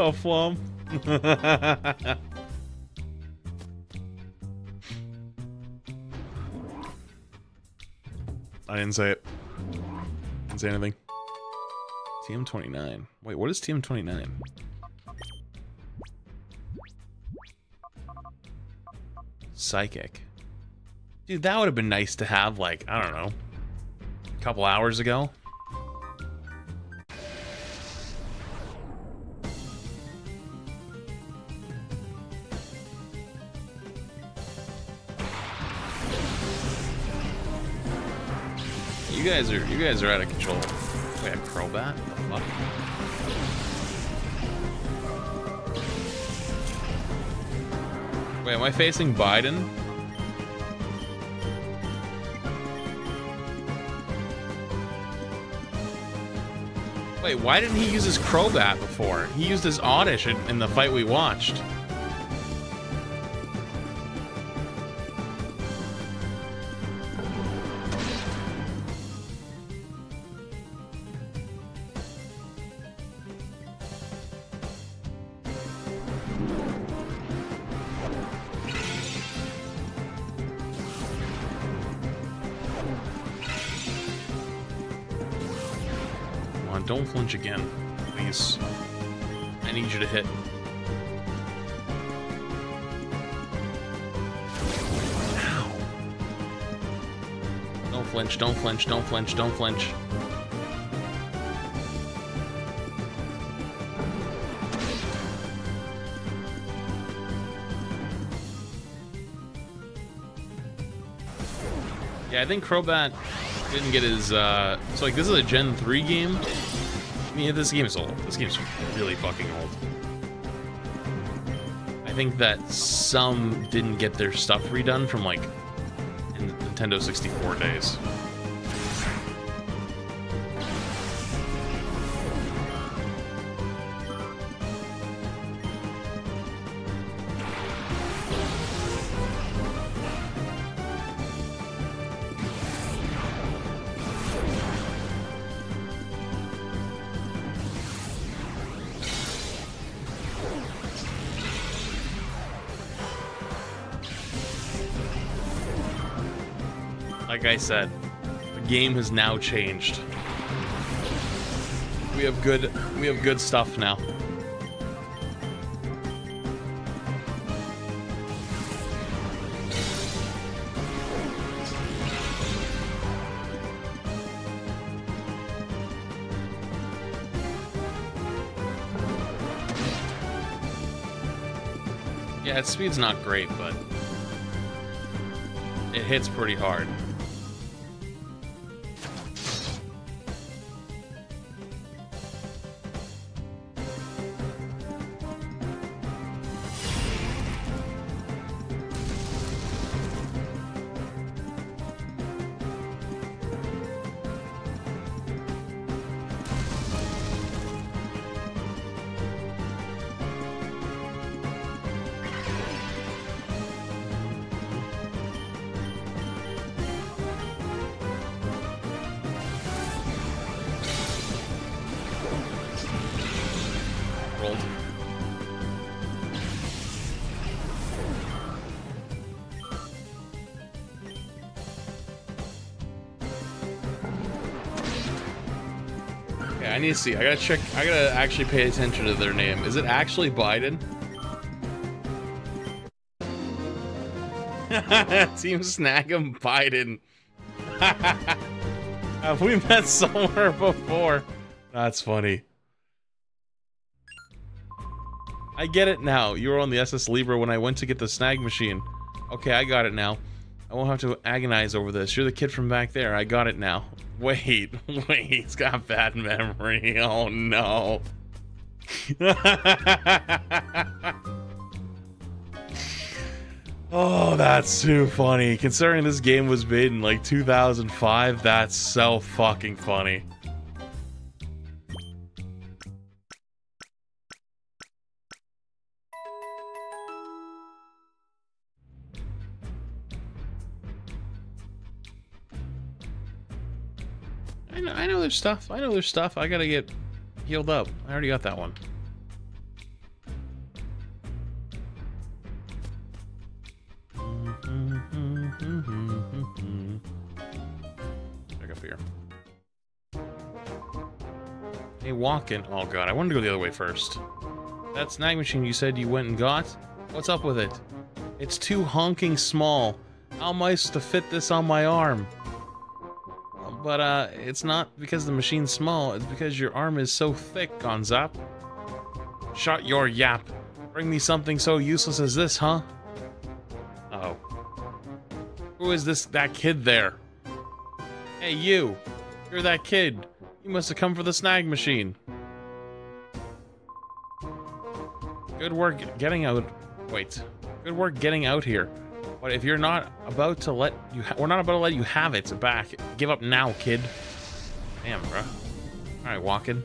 So flum. (laughs) I didn't say it. Didn't say anything. TM29. Wait, what is TM29? Psychic. Dude, that would have been nice to have, like, I don't know, a couple hours ago. guys are you guys are out of control. We got Crobat. What Wait, am I facing Biden? Wait, why didn't he use his Crobat before? He used his Oddish in, in the fight we watched. Flinch, don't flinch, don't flinch. Yeah, I think Crobat didn't get his, uh... So, like, this is a Gen 3 game, I mean, this game is old. This game's really fucking old. I think that some didn't get their stuff redone from like Nintendo 64 days. Said, the game has now changed. We have good we have good stuff now. Yeah, its speed's not great, but it hits pretty hard. Need to see. I gotta check. I gotta actually pay attention to their name. Is it actually Biden? (laughs) Team Snag'em Biden. (laughs) Have we met somewhere before? That's funny. I get it now. You were on the SS Libra when I went to get the snag machine. Okay, I got it now. I won't have to agonize over this. You're the kid from back there. I got it now. Wait, (laughs) wait, he's got bad memory. (laughs) Oh no. (laughs) oh, that's too funny. Considering this game was made in like 2005, that's so fucking funny. There's stuff. I know there's stuff. I gotta get healed up. I already got that one. Back up here. Hey, walking. Oh god, I wanted to go the other way first. That snag machine you said you went and got? What's up with it? It's too honking small. How am I supposed to fit this on my arm? But uh, it's not because the machine's small, it's because your arm is so thick, Gonzap. Shut your yap. Bring me something so useless as this, huh? Uh oh. Who is this, that kid there? Hey, you. You're that kid. You must have come for the snag machine. Good work getting out. Wait. Good work getting out here. But if you're not about to let you, we're not about to let you have it back. Give up now, kid. Damn, bro. All right, walking.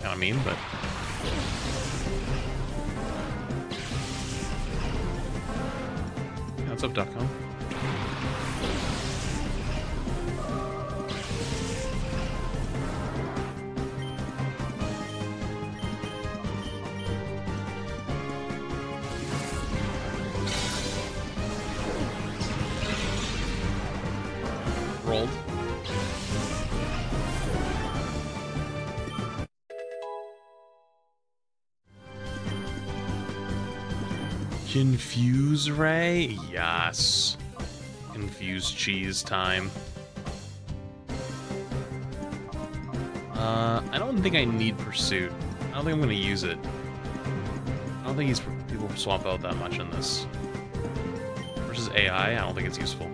Kind of mean, but. What's up, Duckham? Rolled. Confuse Ray? Yes. Confuse cheese time. Uh, I don't think I need Pursuit. I don't think I'm gonna use it. I don't think these people swap out that much in this. Versus AI, I don't think it's useful.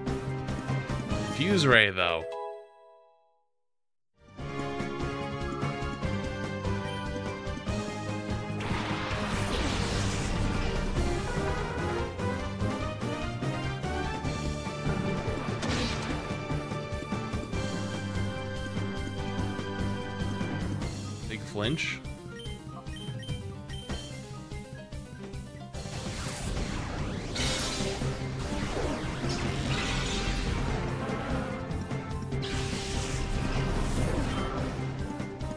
Confuse Ray, though. Flinch.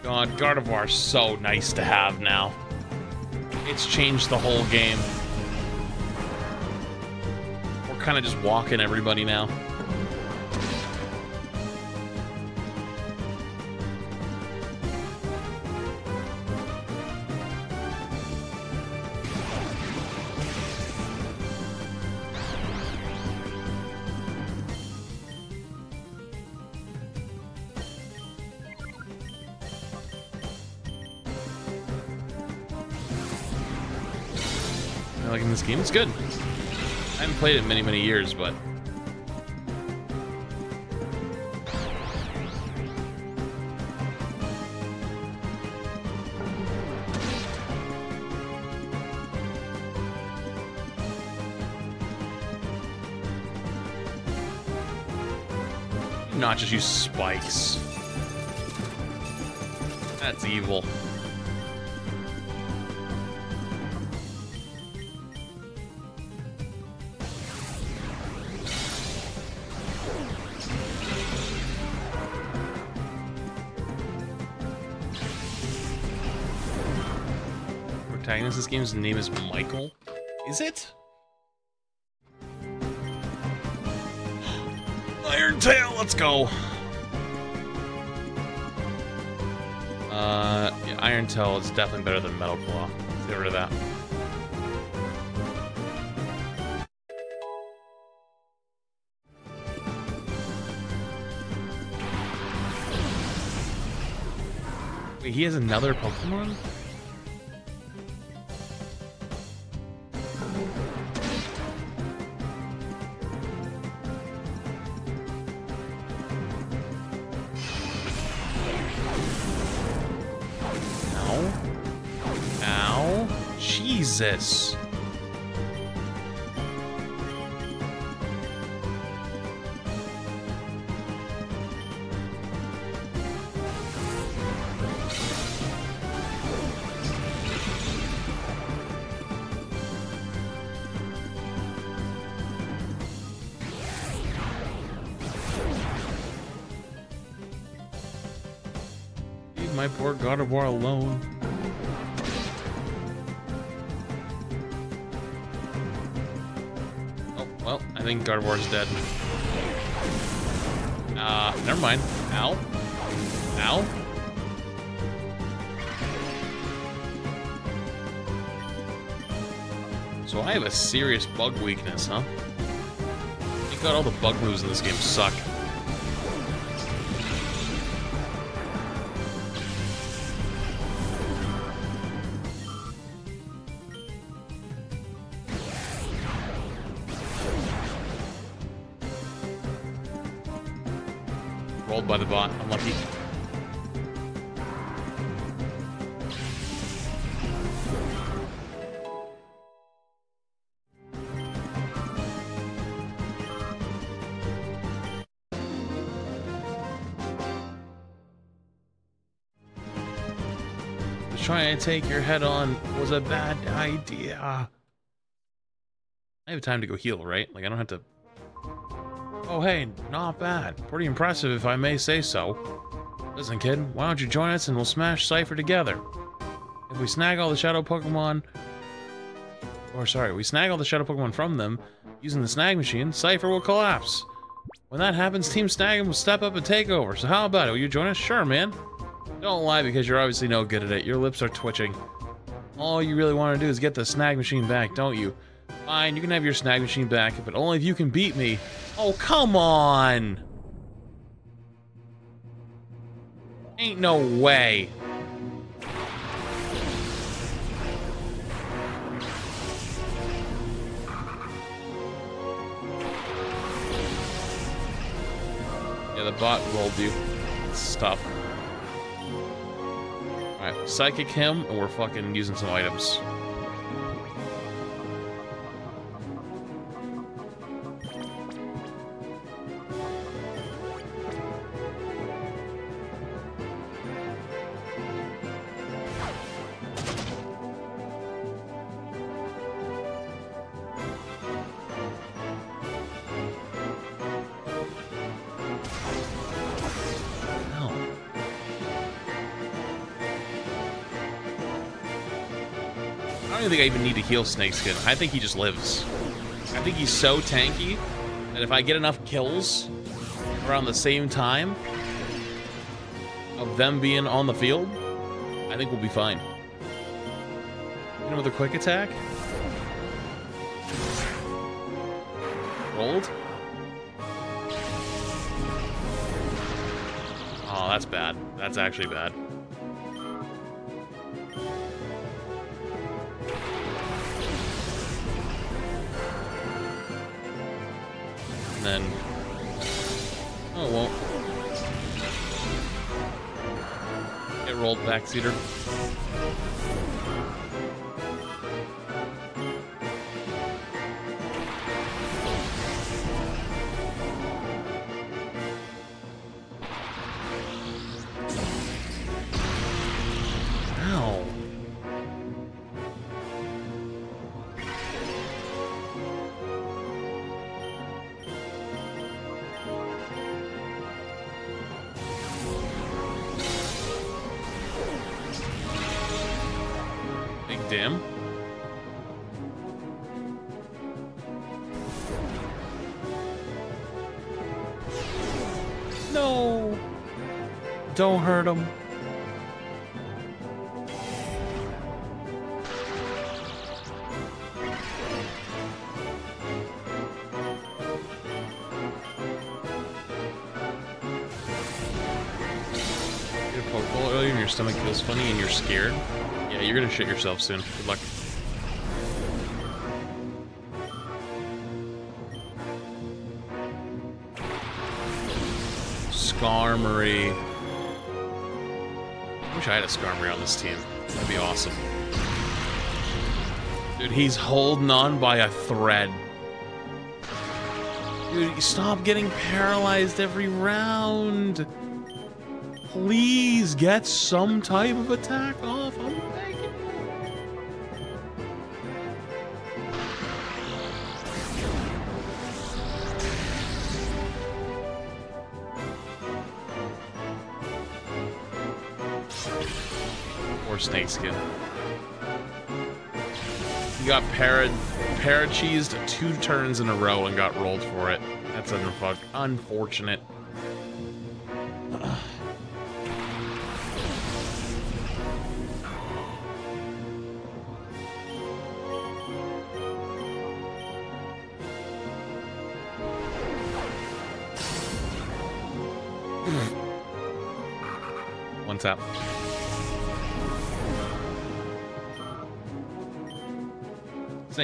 God, Gardevoir is so nice to have now. It's changed the whole game. We're kind of just walking everybody now. Game. It's good. I haven't played it many, many years, but not just use spikes. That's evil. Game's name is Michael. Is it? (gasps) Iron Tail, let's go. Uh, yeah, Iron Tail is definitely better than Metal Claw. Let's get rid of that. Wait, he has another Pokemon? Leave my poor Gardevoir alone. Think is dead. Uh, never mind. Ow. Ow. So I have a serious bug weakness, huh? Thank God all the bug moves in this game suck. Take your head on was a bad idea. I have time to go heal, right? Like, I don't have to... Oh, hey, not bad. Pretty impressive, if I may say so. Listen, kid, why don't you join us and we'll smash Cipher together? If we snag all the Shadow Pokemon... Or, sorry, we snag all the Shadow Pokemon from them, using the snag machine, Cipher will collapse. When that happens, Team Snag will step up and take over. So how about it? Will you join us? Sure, man. Don't lie because you're obviously no good at it. Your lips are twitching. All you really want to do is get the snag machine back, don't you? Fine, you can have your snag machine back, but only if you can beat me. Oh, come on! Ain't no way. Yeah, the bot rolled you. Alright, psychic him, and we're fucking using some items. Heal Snakeskin. I think he just lives. I think he's so tanky that if I get enough kills around the same time of them being on the field, I think we'll be fine. You know, with a quick attack? Rolled? Oh, that's bad. That's actually bad. Rolled and you're you're gonna shit yourself soon. Good luck. Skarmory. I wish I had a Skarmory on this team. That'd be awesome. Dude, he's holding on by a thread. Dude, stop getting paralyzed every round. Get some type of attack off. I'm snakeskin. He got para paracheesed two turns in a row and got rolled for it. That's unfortunate.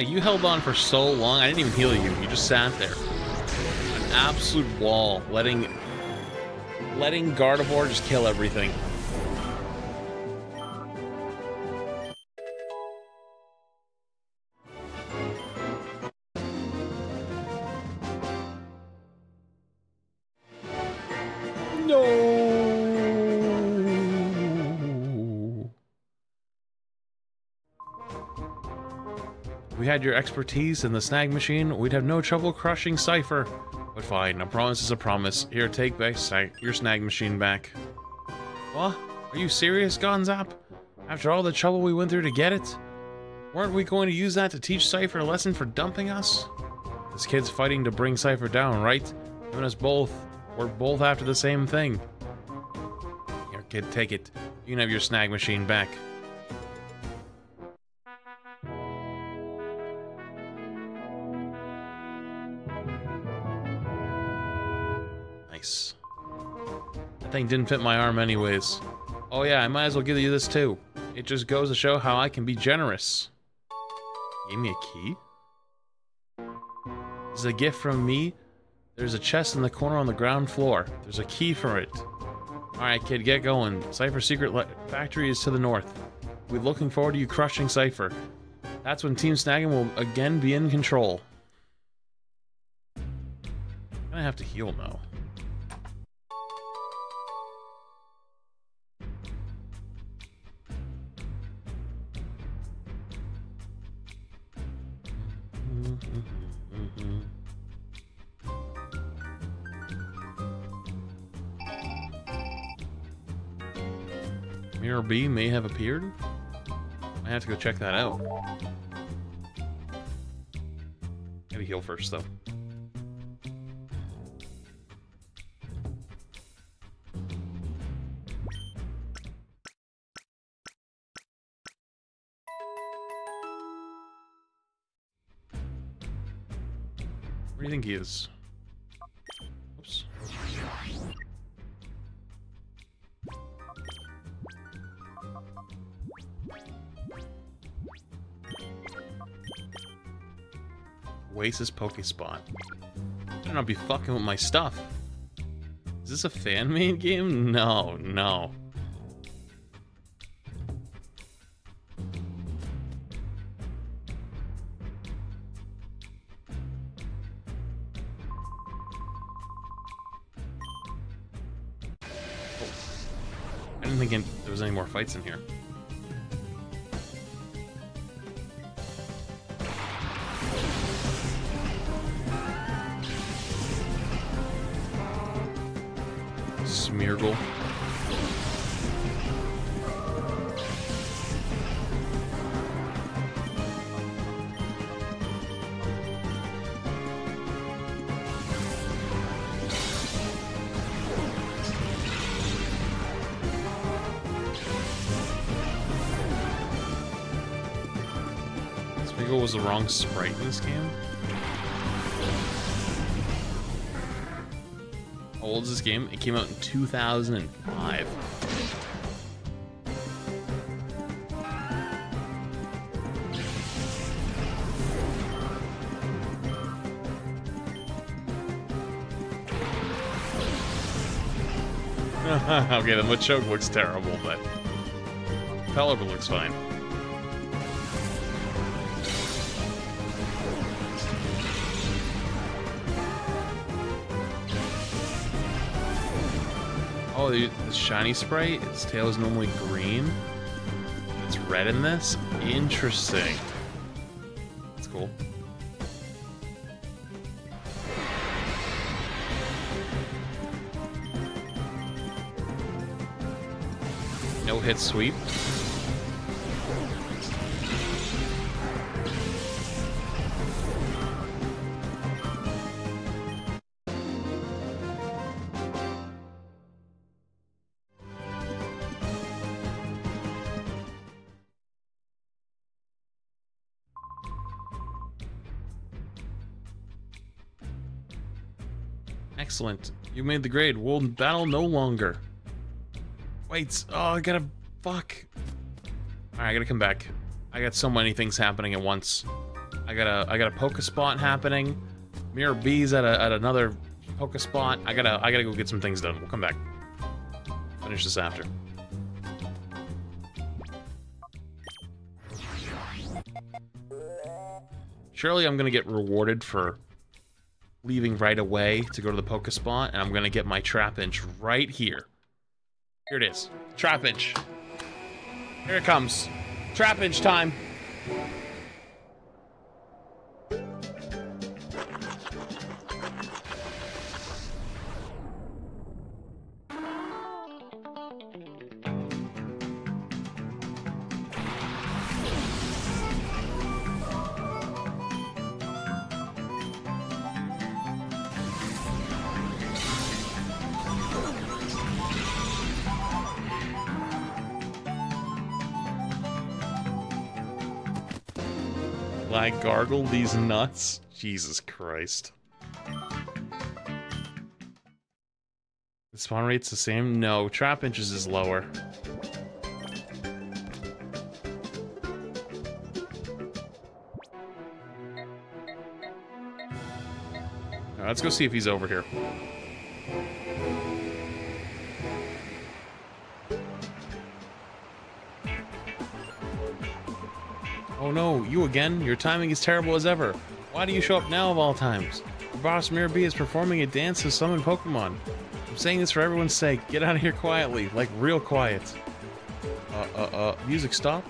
You held on for so long. I didn't even heal you. You just sat there. An absolute wall, letting letting Gardevoir just kill everything. Had your expertise in the snag machine, we'd have no trouble crushing Cipher. But fine, a promise is a promise. Here, take back your snag machine back. What? Are you serious, Gonzap? After all the trouble we went through to get it? Weren't we going to use that to teach Cipher a lesson for dumping us? This kid's fighting to bring Cipher down, right? Even us both. We're both after the same thing. Here, kid, take it. You can have your snag machine back. Thing didn't fit my arm anyways. Oh yeah, I might as well give you this too. It just goes to show how I can be generous. Gave me a key? This is a gift from me. There's a chest in the corner on the ground floor. There's a key for it. Alright, kid, get going. Cipher Secret Factory is to the north. We're looking forward to you crushing Cipher. That's when Team Snag'em will again be in control. I'm gonna have to heal now. Miror B may have appeared? I have to go check that out. Gotta heal first, though. Where do you think he is? Oasis Pokespot. Better not be fucking with my stuff. Is this a fan made game? No, no. I didn't think there was any more fights in here. Smeargle. Smeargle was the wrong sprite in this game? Old is this game? It came out in 2005. (laughs) okay, the Machoke looks terrible, but Pelipper looks fine. Shiny sprite, its tail is normally green. It's red in this? Interesting. That's cool. No hit sweep. Excellent. You made the grade. We'll battle no longer. Wait. Oh, I gotta... Fuck. Alright, I gotta come back. I got so many things happening at once. I got a I got a Pokespot happening. Miror B's at, a, at another Pokespot. I gotta I gotta go get some things done. We'll come back. Finish this after. Surely I'm gonna get rewarded for leaving right away to go to the Pokespot, and I'm gonna get my Trapinch right here. Here it is. Trapinch. Here it comes. Trapinch time. Gargle these nuts? Jesus Christ. The spawn rate's the same? No, Trapinches is lower. Right, let's go see if he's over here. You again? Your timing is terrible as ever. Why do you show up now of all times? Your boss Miror B is performing a dance to summon Pokemon. I'm saying this for everyone's sake. Get out of here quietly, like real quiet. Uh, uh, uh, music stop.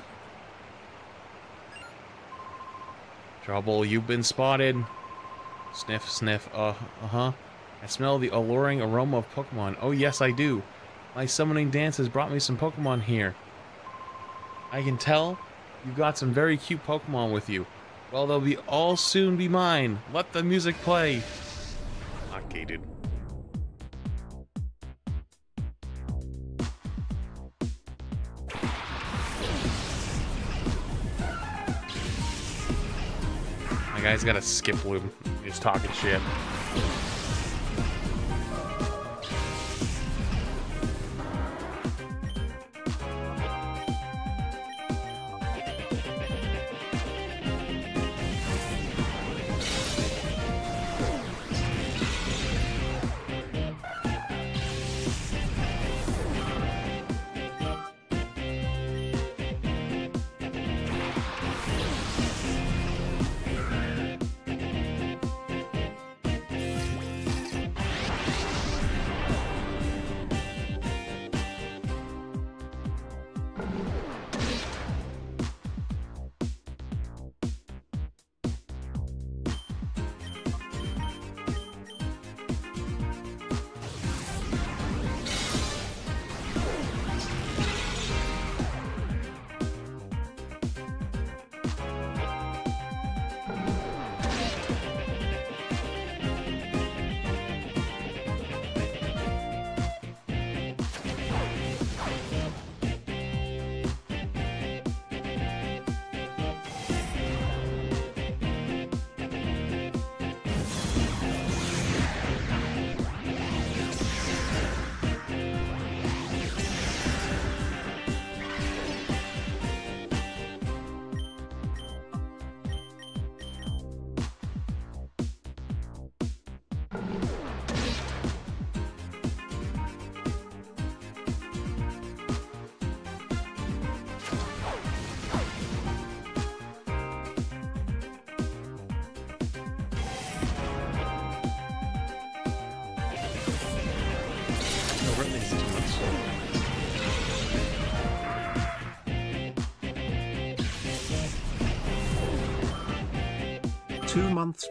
Trouble, you've been spotted. Sniff, sniff, uh, uh-huh. I smell the alluring aroma of Pokemon. Oh yes, I do. My summoning dance has brought me some Pokemon here. I can tell You've got some very cute Pokemon with you. Well, they'll be all soon be mine. Let the music play. Okay, dude. My guy's got a skip loop. He's talking shit.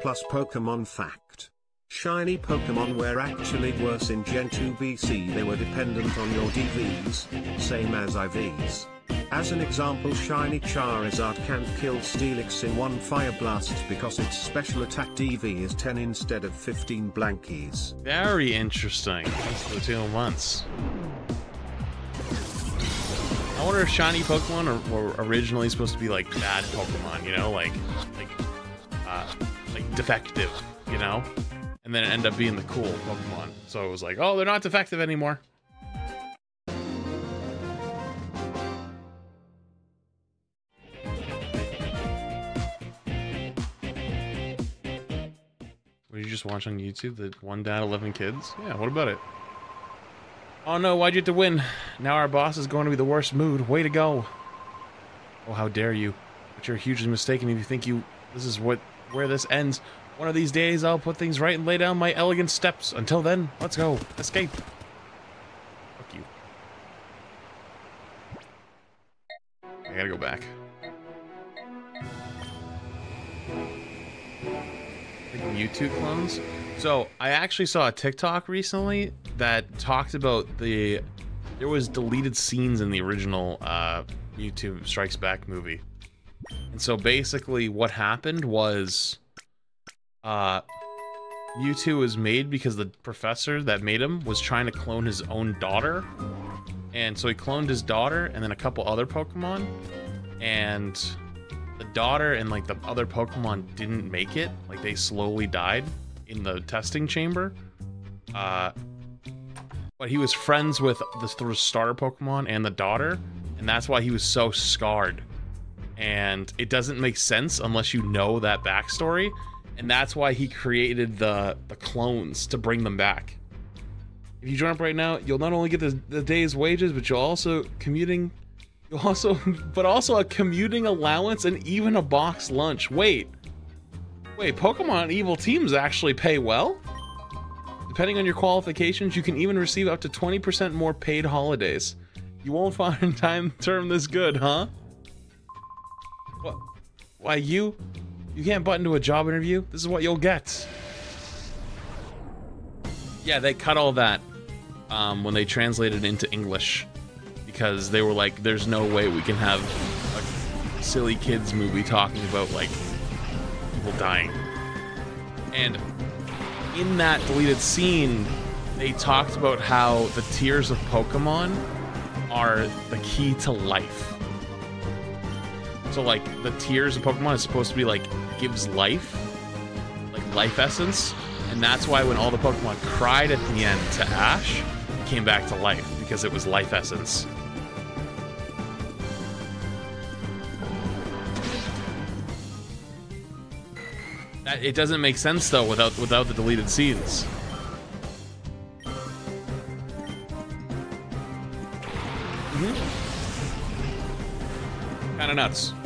Plus Pokemon fact. Shiny Pokemon were actually worse in Gen 2 BC they were dependent on your DVs, same as IVs. As an example Shiny Charizard can't kill Steelix in one Fire Blast because its special attack DV is 10 instead of 15 blankies. Very interesting. For the two months. I wonder if shiny Pokemon were originally supposed to be like bad Pokemon, you know, like like defective, you know, and then end up being the cool Pokemon. So it was like, oh, they're not defective anymore. What you just watch on YouTube? The one dad, eleven kids. Yeah, what about it? Oh no, why'd you have to win? Now our boss is going to be the worst mood. Way to go. Oh, how dare you. But you're hugely mistaken if you think you this is what where this ends. One of these days I'll put things right and lay down my elegant steps. Until then, let's go. Escape. Fuck you. I gotta go back. Mewtwo clones. So I actually saw a TikTok recently that talked about the there was deleted scenes in the original uh, Mewtwo Strikes Back movie, and so basically what happened was, uh, Mewtwo was made because the professor that made him was trying to clone his own daughter, and so he cloned his daughter and then a couple other Pokemon, and the daughter and like the other Pokemon didn't make it. Like they slowly died in the testing chamber. Uh, but he was friends with the, starter Pokemon and the daughter, and that's why he was so scarred. And it doesn't make sense unless you know that backstory, and that's why he created the the clones to bring them back. If you join up right now, you'll not only get the, the day's wages, but you'll also commuting You'll also, (laughs) but also a commuting allowance and even a box lunch. Wait, wait, Pokemon Evil Teams actually pay well? Depending on your qualifications, you can even receive up to 20% more paid holidays. You won't (laughs) find time term this good, huh? What? Why, you? You can't button to a job interview? This is what you'll get. Yeah, they cut all that um, when they translated into English because they were like, there's no way we can have a silly kids movie talking about like people dying. And in that deleted scene, they talked about how the tears of Pokemon are the key to life. So like the tears of Pokemon is supposed to be like gives life, like life essence, and that's why when all the Pokemon cried at the end to Ash, it came back to life because it was life essence. it doesn't make sense though without without the deleted scenes. Mm -hmm. Kind of nuts.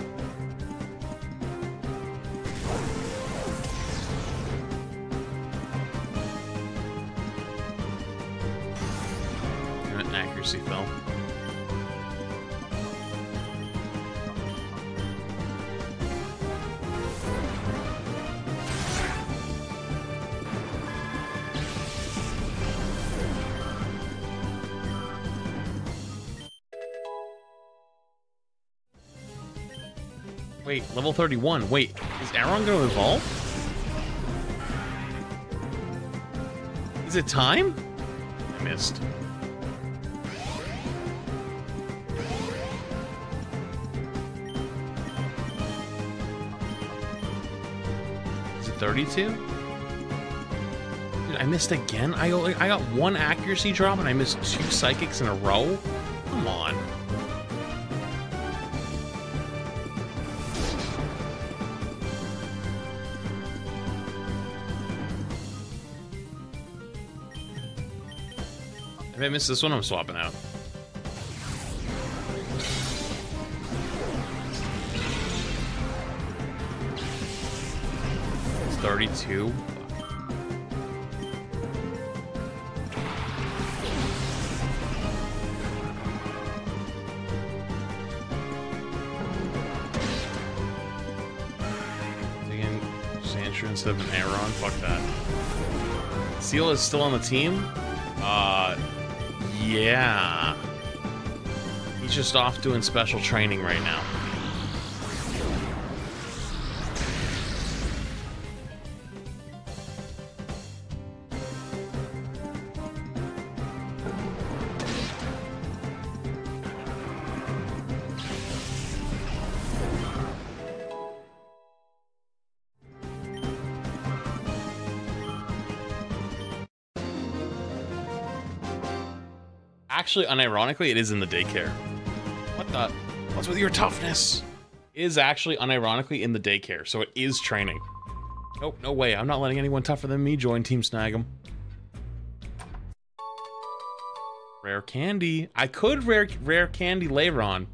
Wait, level 31. Wait, is Aron gonna evolve? Is it time? I missed. 32? Dude, I missed again? I, I got one accuracy drop and I missed two psychics in a row? Come on. If I miss this one, I'm swapping out. 32. Again, Sandshrew instead of an Aron. Fuck that. Seel is still on the team. Uh, yeah. He's just off doing special training right now. Actually, unironically, it is in the daycare. What the? What's with your toughness? It is actually unironically in the daycare, so it is training. Nope, no way. I'm not letting anyone tougher than me join Team Snag'em. Rare candy. I could rare rare candy later on,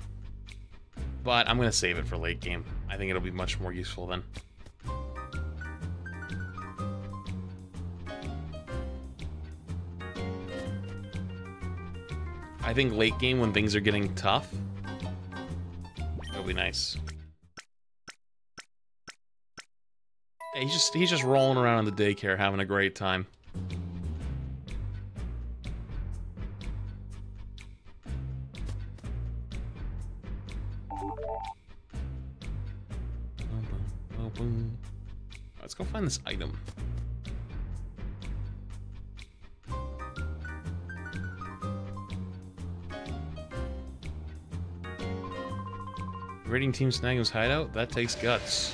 but I'm gonna save it for late game. I think it'll be much more useful then. Think late game when things are getting tough, it'll be nice. He's just he's just rolling around in the daycare having a great time. Let's go find this item. Raiding Team Snag'em's hideout? That takes guts.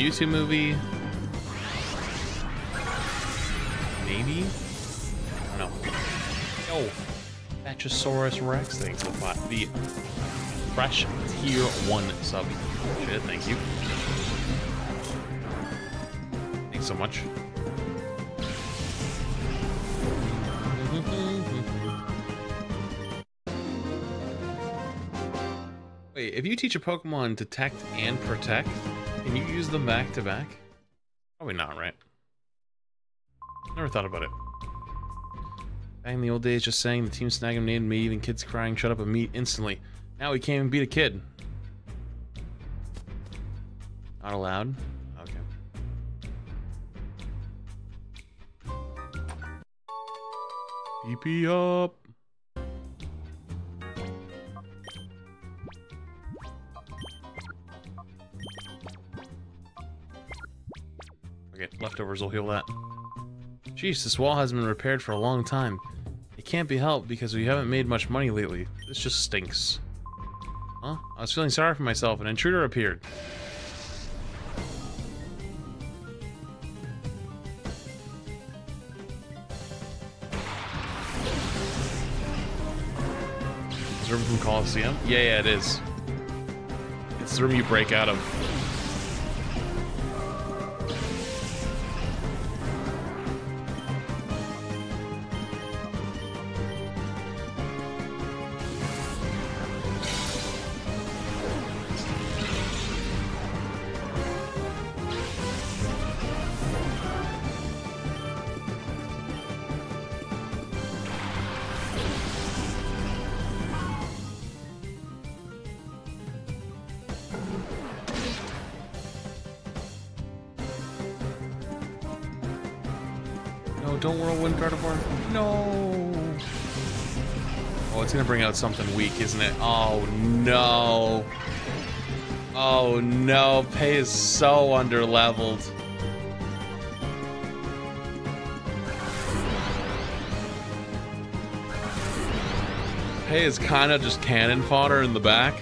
Mewtwo movie. Maybe? I don't know. Oh, Rex. Thanks a lot. The fresh tier 1 sub. Shit, thank you. Thanks so much. (laughs) Wait, if you teach a Pokemon Detect and Protect, can you use them back to back? Probably not, right? Never thought about it. Back in the old days, just saying the team Snag'em named me, even kids crying, shut up and meet instantly. Now we can't even beat a kid. Not allowed? Okay. PP up. Leftovers will heal that. Jeez, this wall hasn't been repaired for a long time. It can't be helped because we haven't made much money lately. This just stinks. Huh? I was feeling sorry for myself. An intruder appeared. Is room from Coliseum? Yeah, yeah, it is. It's the room you break out of. Out something weak, isn't it? Oh no. Oh no, Pay is so underleveled. Pay is kind of just cannon fodder in the back.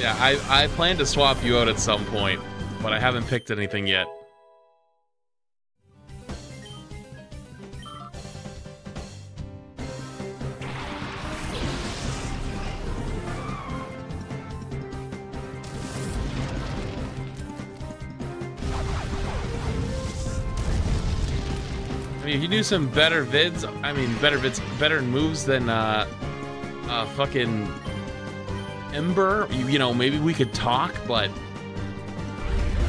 Yeah, I, I plan to swap you out at some point, but I haven't picked anything yet. Do some better vids, I mean, better vids, better moves than, uh, uh, fucking Ember, you, you know, maybe we could talk, but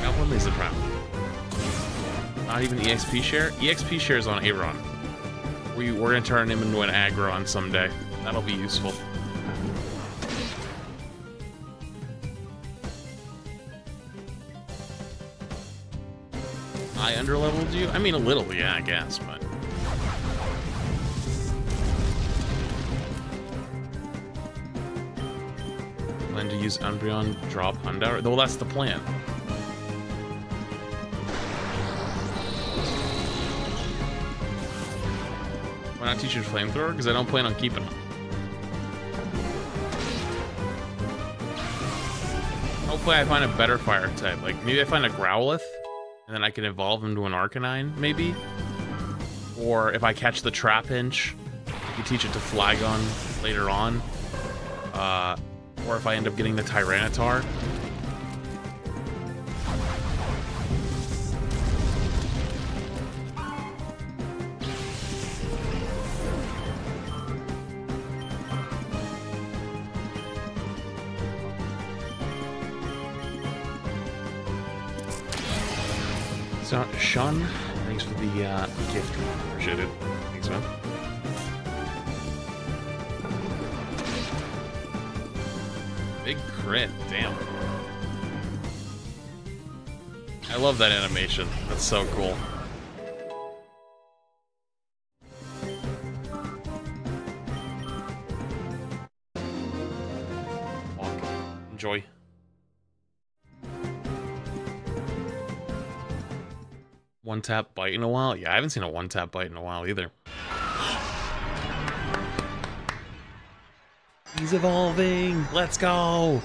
got one laser prime. Not even EXP share. EXP shares on Aron. We we're gonna turn him into an Aggron someday. That'll be useful. I underleveled you? I mean, a little, yeah, I guess, but... To use Umbreon, drop Undower? Well, that's the plan. Why not teach you Flamethrower? Because I don't plan on keeping them. Hopefully I find a better fire type. Like, maybe I find a Growlithe? and then I can evolve into an Arcanine, maybe? Or if I catch the Trapinch, I can teach it to Flygon later on. Uh, or if I end up getting the Tyranitar. So, Sean, thanks for the uh, gift. Appreciate it. Crit, damn. I love that animation. That's so cool. Walk. Enjoy. One tap bite in a while? Yeah, I haven't seen a one tap bite in a while either. He's evolving! Let's go!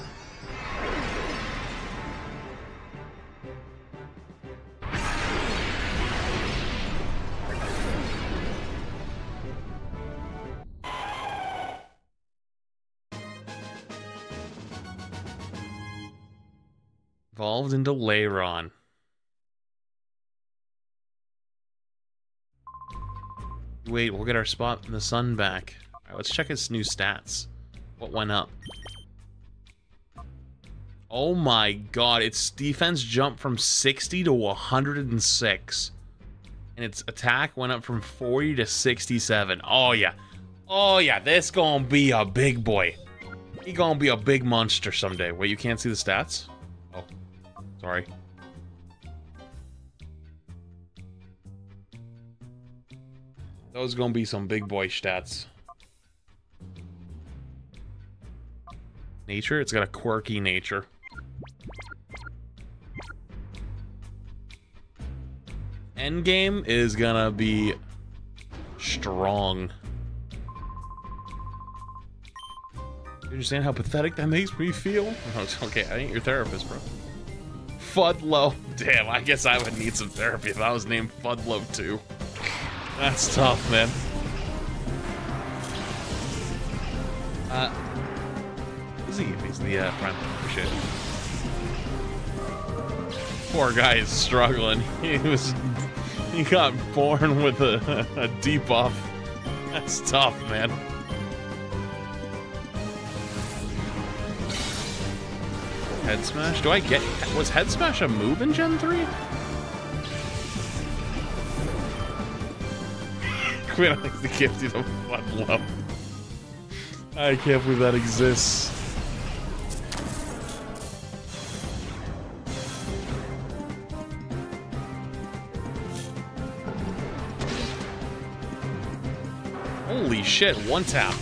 Evolved into Lairon. Wait, we'll get our spot in the sun back. Alright, let's check his new stats. What went up? Oh my god, its defense jumped from 60 to 106. And its attack went up from 40 to 67. Oh yeah. Oh yeah, this gonna be a big boy. He gonna be a big monster someday. Wait, you can't see the stats? Sorry. Those gonna be some big boy stats. Nature? It's got a quirky nature. Endgame is gonna be strong. You understand how pathetic that makes me feel? (laughs) Okay, I ain't your therapist, bro. Fudlow. Damn, I guess I would need some therapy if I was named Fudlow too. That's tough, man. Uh, Ziggy, he's the uh, prime. Appreciate it. Poor guy is struggling. (laughs) He was, he got born with a, (laughs) a debuff. That's tough, man. Head smash? Do I get? Was head smash a move in Gen 3? Queen likes the gift of fun love. I can't believe that exists. Holy shit, one tap.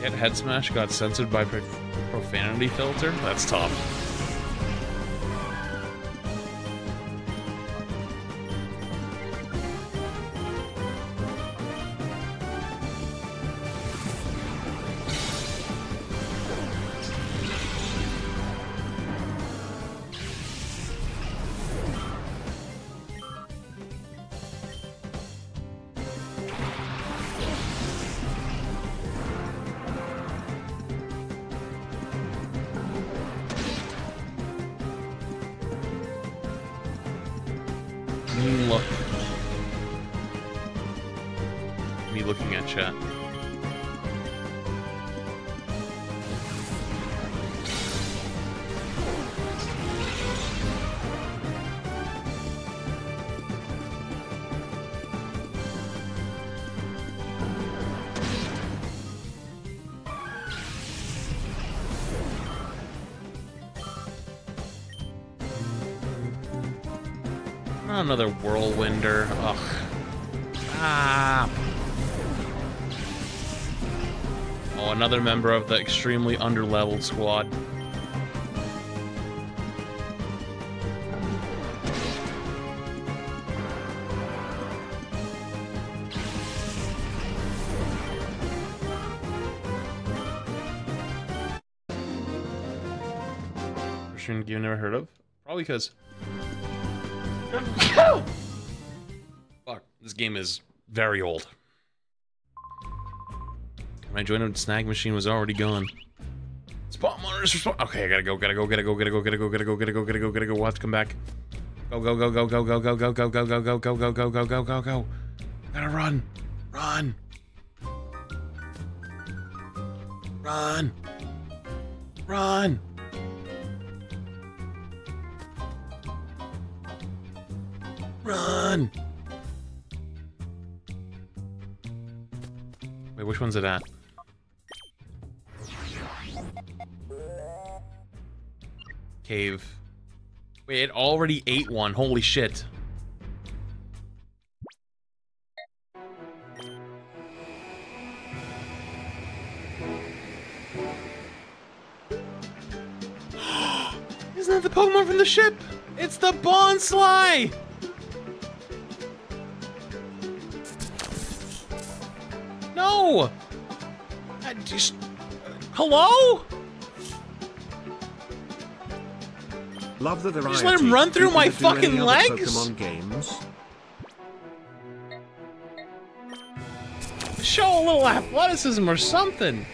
Head smash got censored by profanity filter? That's tough. Member of the extremely underleveled squad. Christian you never heard of? Probably because. Fuck, this game is very old. When I joined a snag machine was already gone. Spot monitors respawn. Okay, I gotta go, gotta go, gotta go, gotta go, gotta go, gotta go, gotta go, gotta go, gotta go. To come back. Go, go, go, go, go, go, go, go, go, go, go, go, go, go, go, go, go, go, go. Gotta run. Run. Run. Run. Run. Wait, which one's it at? Cave. Wait, it already ate one. Holy shit. (gasps) Isn't that the Pokemon from the ship? It's the Bonsly! No! I just... Uh, hello? Love the variety. Just let him run through my that fucking legs? Pokemon games. Show a little athleticism or something.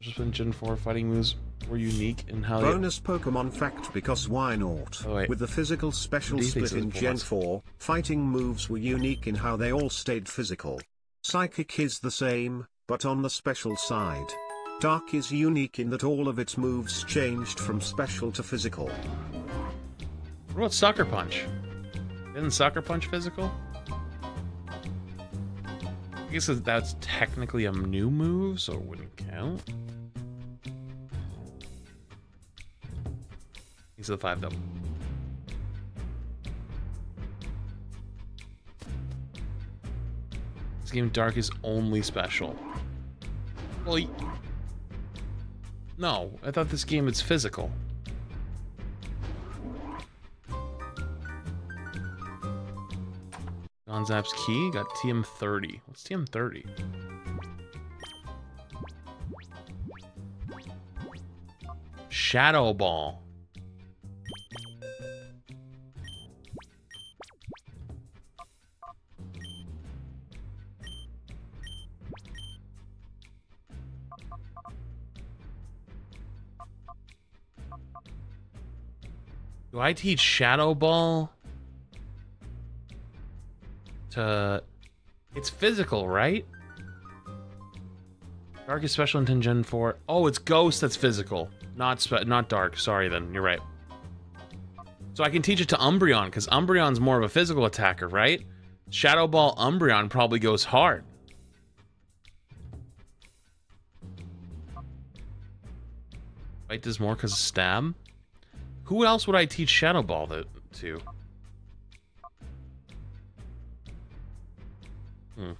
Just when Gen 4 fighting moves were unique in how they... Bonus Pokemon fact because why not? Oh. With the physical special split in Gen ones? 4, fighting moves were unique in how they all stayed physical. Psychic is the same, but on the special side. Dark is unique in that all of its moves changed from special to physical. What about Sucker Punch? Isn't Sucker Punch physical? I guess that's technically a new move, so it wouldn't count. These are the five, though. This game Dark is only special. Well, no, I thought this game is physical. Gonzap's key got TM30. What's TM30? Shadow Ball. Do I teach Shadow Ball? To... It's physical, right? Dark is special in Gen 4. Oh, it's Ghost that's physical. Not not Dark. Sorry then, you're right. So I can teach it to Umbreon, because Umbreon's more of a physical attacker, right? Shadow Ball Umbreon probably goes hard. Fight does more because of stab? Who else would I teach Shadow Ball to? Hmm.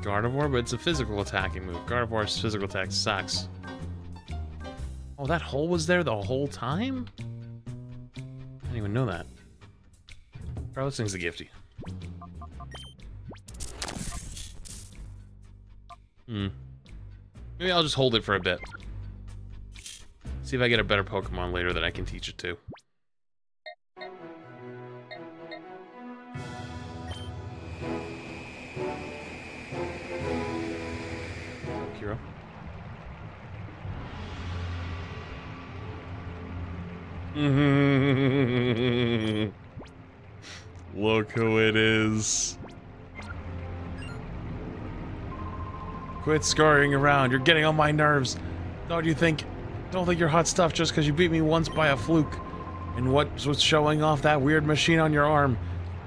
Gardevoir, but it's a physical attacking move. Gardevoir's physical attack sucks. Oh, that hole was there the whole time? I didn't even know that. This thing's a gifty. Hmm. Maybe I'll just hold it for a bit. See if I get a better Pokemon later that I can teach it to. Look who it is. Quit scurrying around. You're getting on my nerves. Don't you think? Don't think you're hot stuff just because you beat me once by a fluke. And what's was showing off that weird machine on your arm?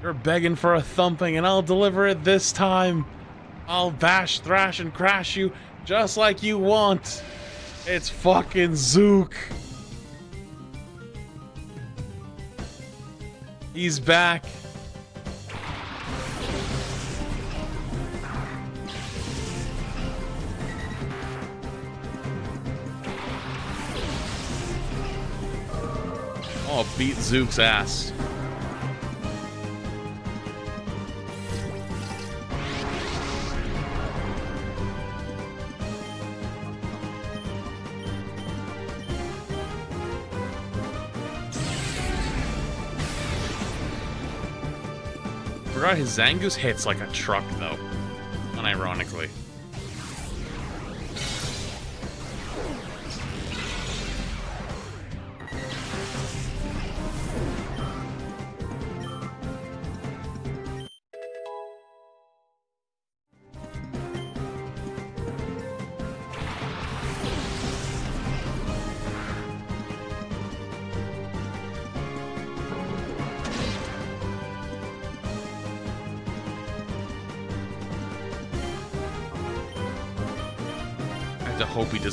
You're begging for a thumping, and I'll deliver it this time. I'll bash, thrash, and crash you just like you want. It's fucking Zook. He's back. Beat Zook's ass. Forgot his Zangoose hits like a truck, though. Unironically.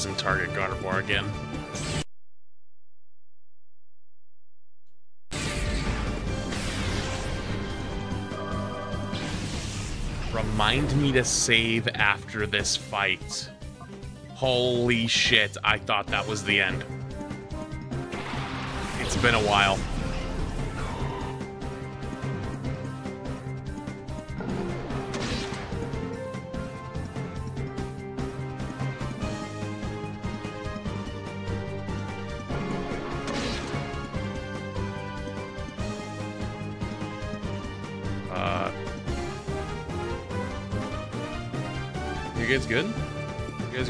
He target Gardevoir again. Remind me to save after this fight. Holy shit, I thought that was the end. It's been a while.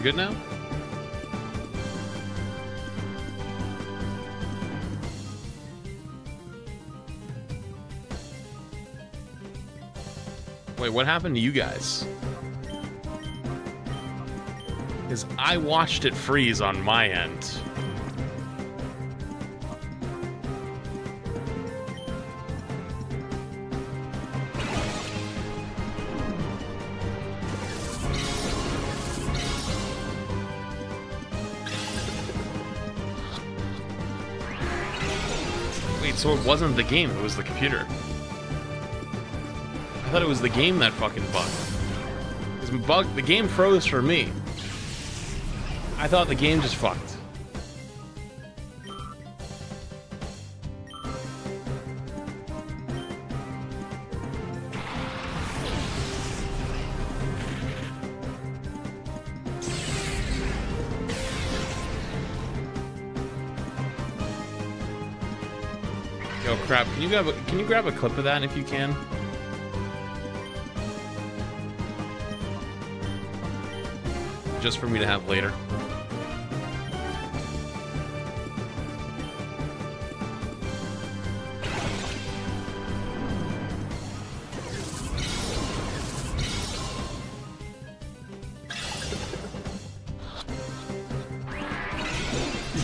Good now? Wait, what happened to you guys? Because I watched it freeze on my end. So it wasn't the game, it was the computer. I thought it was the game that fucking bugged. The game froze for me. I thought the game just fucked. You grab a, can you grab a clip of that if you can? Just for me to have later.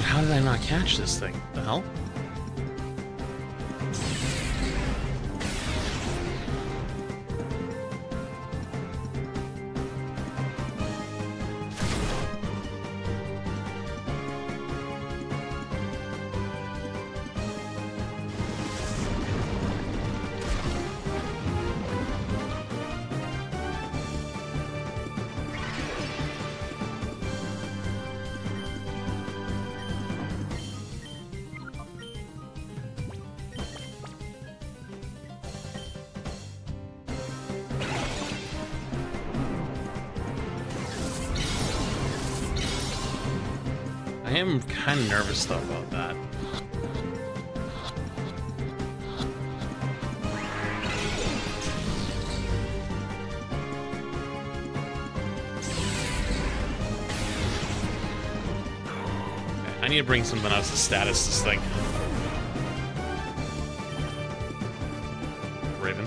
How did I not catch this thing? The hell? Something else to status this thing. Raven.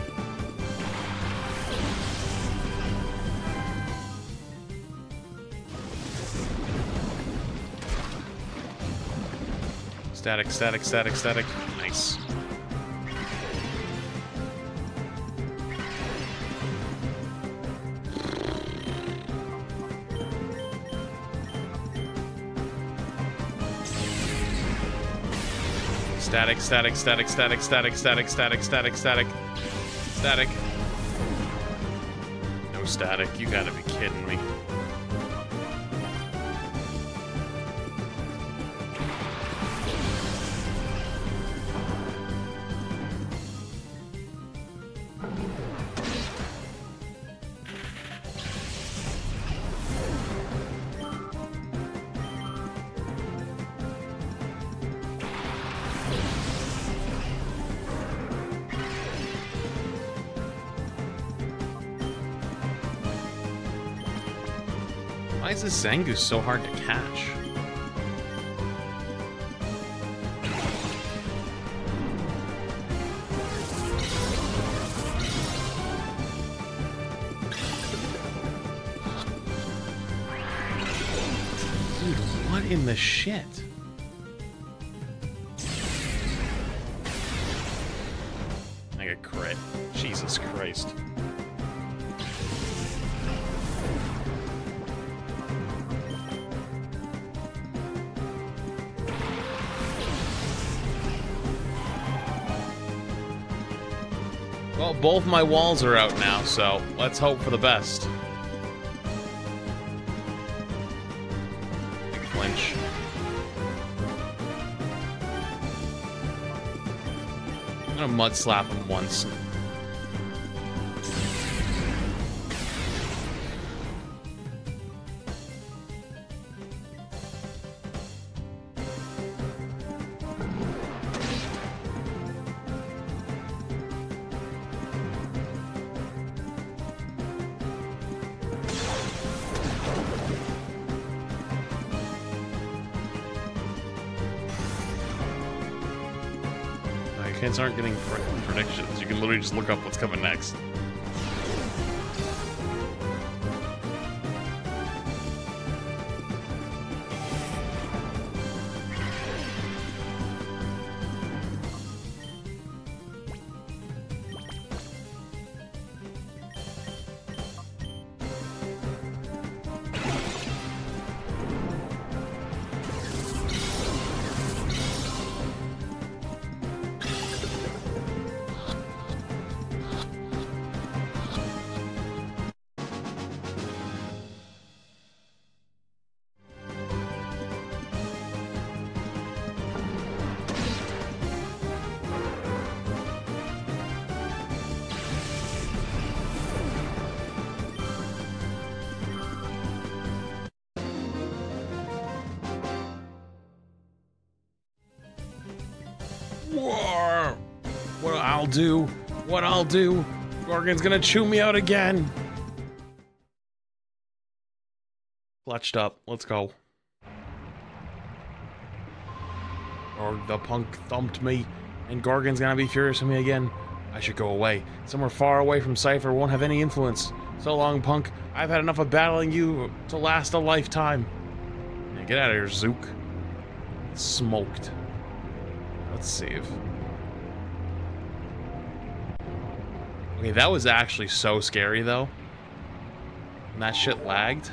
Static, static, static, static. Nice. Static, static, static, static, static, static, static, static, static, static. No static. You gotta be kidding me. Zangoose so hard to catch? Dude, what in the shit? Both my walls are out now, so let's hope for the best. Flinch. I'm gonna mud slap him once. Kids aren't getting pr predictions. You can literally just look up what's coming next. Do. Gorigan's gonna chew me out again. Clutched up. Let's go. Or the punk thumped me, and Gorigan's gonna be furious with me again. I should go away. Somewhere far away from Cipher won't have any influence. So long, punk. I've had enough of battling you to last a lifetime. Yeah, get out of here, Zook. Smoked. Let's save. Okay, that was actually so scary, though. And that shit lagged.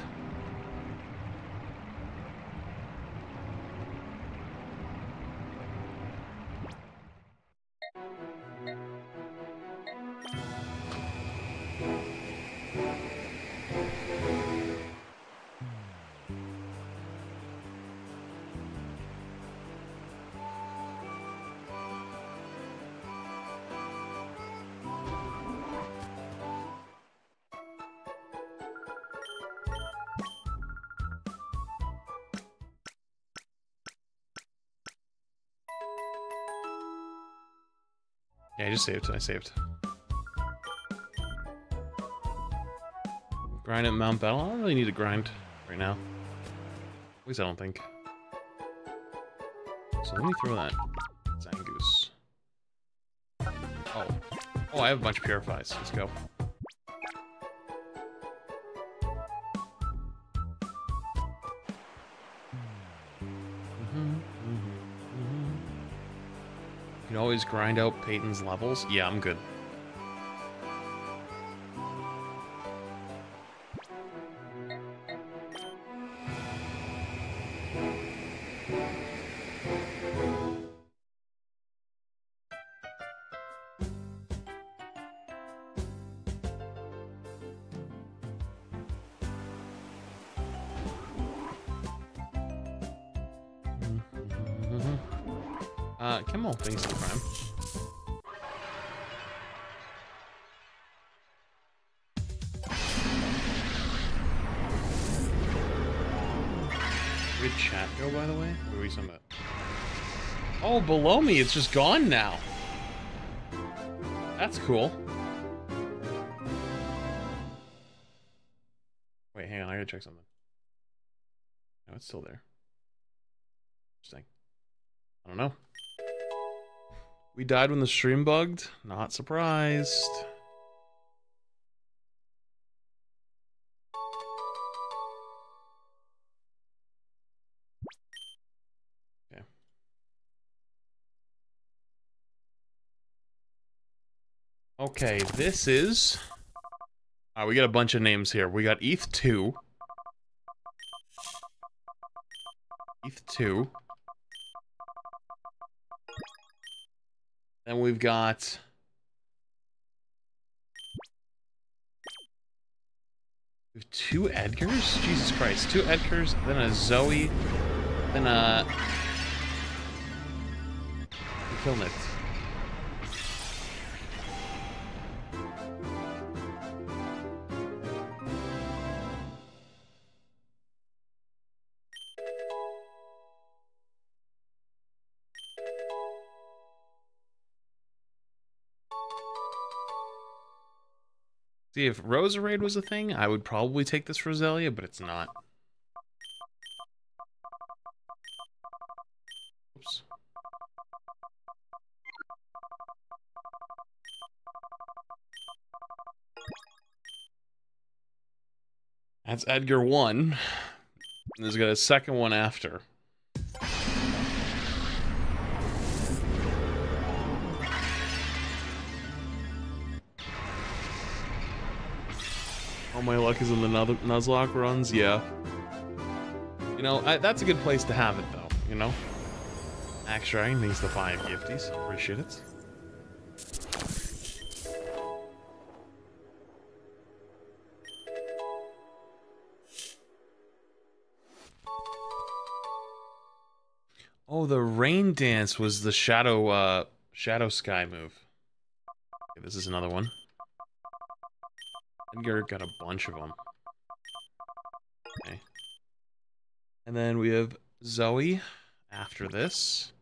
Just saved. I saved. Grind at Mount Battle? I don't really need to grind right now. At least I don't think. So let me throw that Zangoose. Oh. Oh, I have a bunch of purifies. Let's go. Always grind out Peyton's levels. Yeah, I'm good. Below me, it's just gone now. That's cool. Wait, hang on, I gotta check something. No, it's still there. Interesting. I don't know. We died when the stream bugged? Not surprised. This is... Uh, we got a bunch of names here. We got ETH2. ETH2. Then we've got... We have two Edgars? Jesus Christ. Two Edgars, then a Zoe, then a... Killnet. See, if Roserade was a thing, I would probably take this Roselia, but it's not. Oops. That's Edgar 1. There's got a second one after. My luck is in the Nuzlocke runs, yeah. You know, I, that's a good place to have it, though, you know? Axe needs the five gifties. Appreciate it. Oh, the rain dance was the shadow, uh, shadow sky move. Okay, this is another one. Edgar got a bunch of them. Okay. And then we have Zoe after this.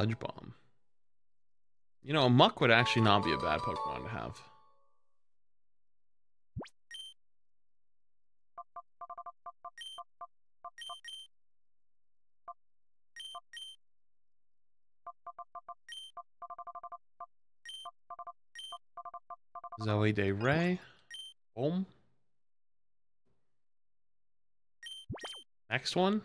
Sludge Bomb. You know, a Muk would actually not be a bad Pokemon to have. Zoe De Ray. Boom. Next one.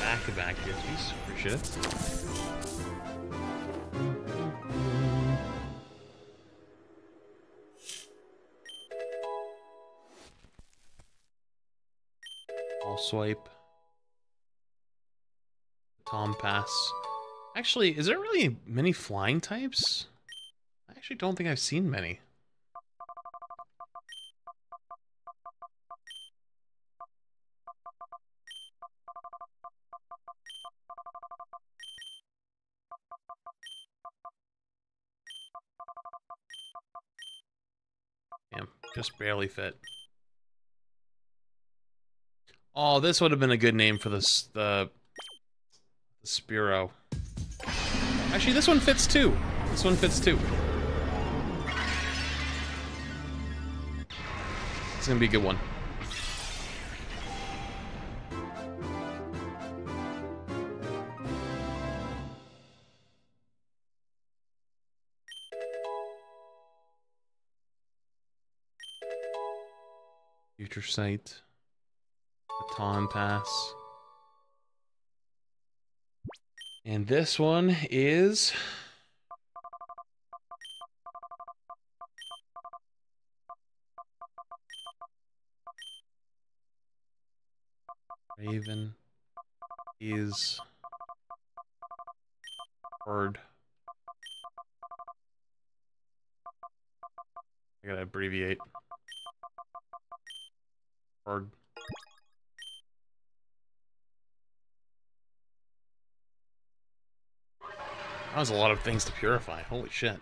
Back to back. Appreciate it. All swipe. Tom pass. Actually, is there really many flying types? I actually don't think I've seen many. Just barely fit. Oh, this would have been a good name for this the the Spiro. Actually, this one fits too. This one fits too. It's gonna be a good one. Future Sight. Baton Pass. And this one is Raven is bird. I gotta abbreviate. Bird. That was a lot of things to purify. Holy shit.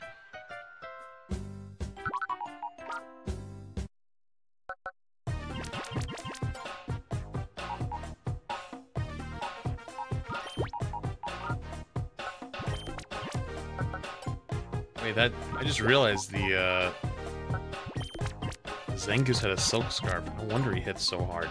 Wait, that I just realized the uh Zangoose had a silk scarf. No wonder he hits so hard.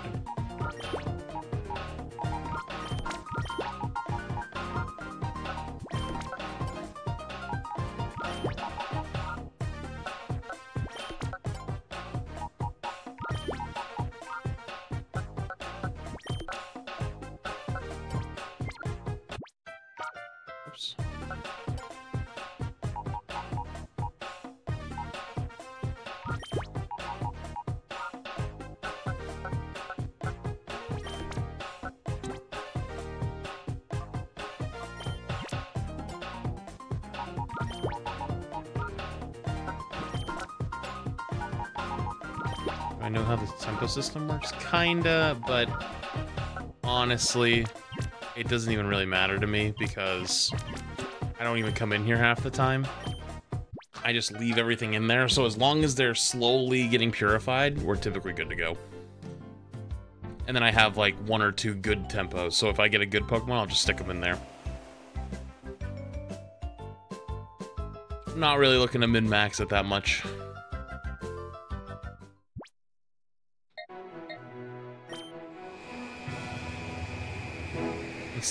System works, kinda, but honestly, it doesn't even really matter to me because I don't even come in here half the time. I just leave everything in there, so as long as they're slowly getting purified, we're typically good to go. And then I have like one or two good tempos, so if I get a good Pokemon, I'll just stick them in there. I'm not really looking to min-max it that much.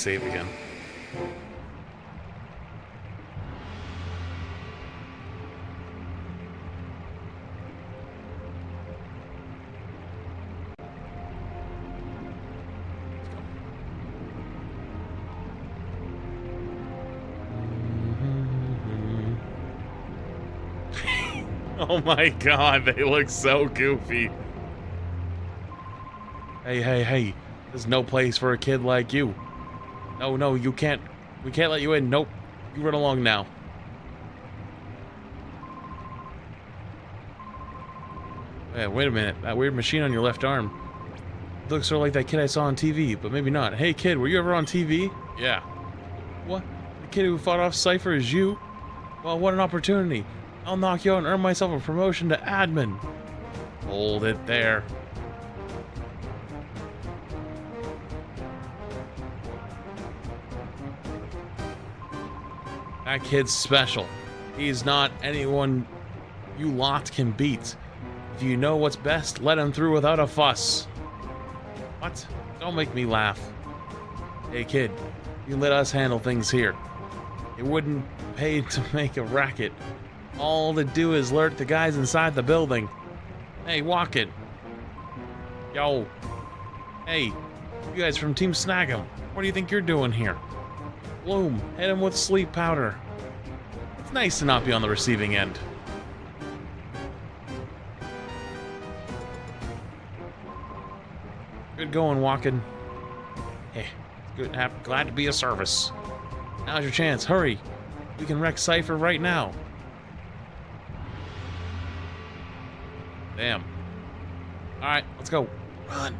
Save again. (laughs) oh my god, they look so goofy. Hey, hey, hey. There's no place for a kid like you. No, no, you can't. We can't let you in. Nope. You run along now. Yeah, wait a minute. That weird machine on your left arm. It looks sort of like that kid I saw on TV, but maybe not. Hey, kid, were you ever on TV? Yeah. What? The kid who fought off Cipher is you? Well, what an opportunity. I'll knock you out and earn myself a promotion to admin. Hold it there. That kid's special. He's not anyone you lot can beat. If you know what's best, let him through without a fuss. What? Don't make me laugh. Hey kid, you let us handle things here. It wouldn't pay to make a racket. All to do is alert the guys inside the building. Hey, walk it. Yo. Hey, you guys from Team Snag'em, what do you think you're doing here? Bloom, hit him with sleep powder. It's nice to not be on the receiving end. Good going, walking. Hey, good. Hap- glad to be of service. Now's your chance. Hurry. We can wreck Cipher right now. Damn. Alright, let's go. Run.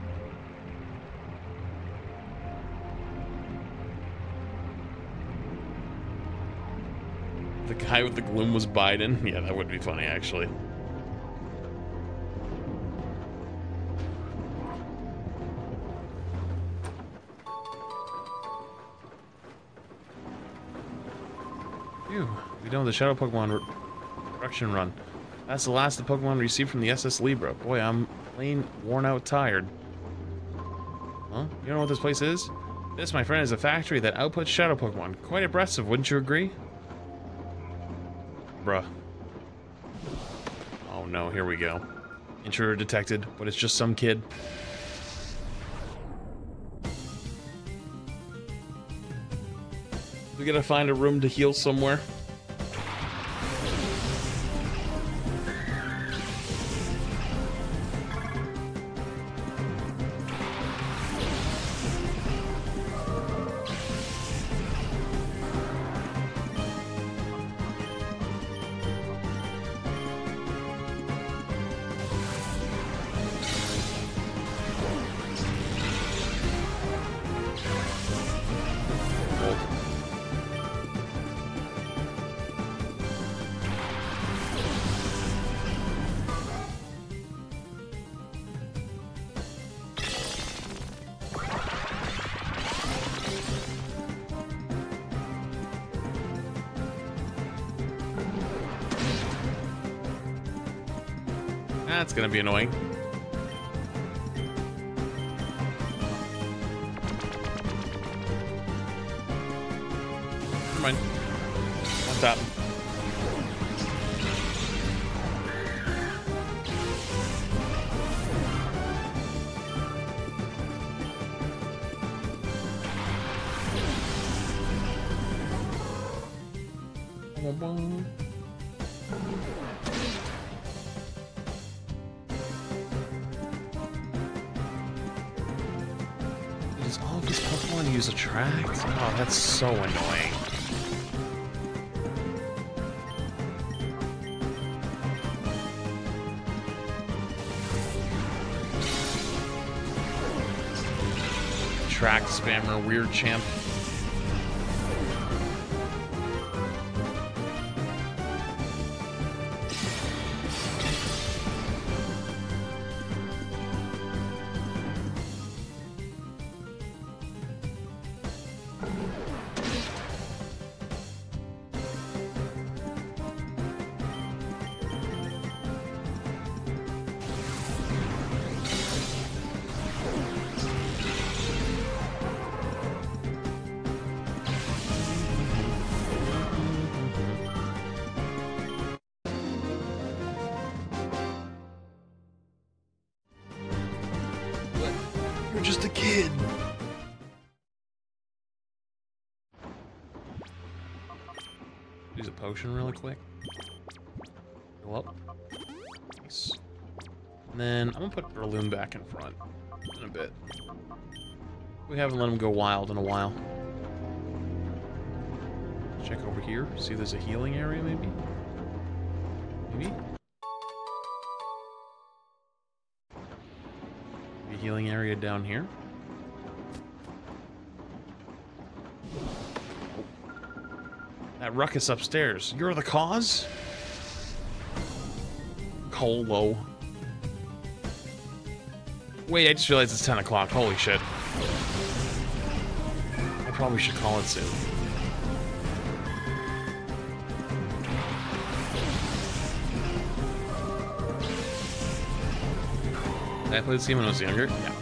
The guy with the gloom was Biden? Yeah, that would be funny, actually. Phew, we done with the Shadow Pokemon production run. That's the last the Pokemon received from the SS Libra. Boy, I'm plain worn out tired. Huh? You don't know what this place is? This, my friend, is a factory that outputs Shadow Pokemon. Quite impressive, wouldn't you agree? Bruh. Oh no, here we go. Intruder detected, but it's just some kid. We gotta find a room to heal somewhere. Spammer, weird champ. Potion really quick. Go up. Nice. And then I'm gonna put Breloom back in front in a bit. We haven't let him go wild in a while. Check over here. See, there's a healing area, maybe. Maybe. A healing area down here. That ruckus upstairs. You're the cause? Colo. Wait, I just realized it's 10 o'clock. Holy shit. I probably should call it soon. Did I play this game when I was younger? Yeah.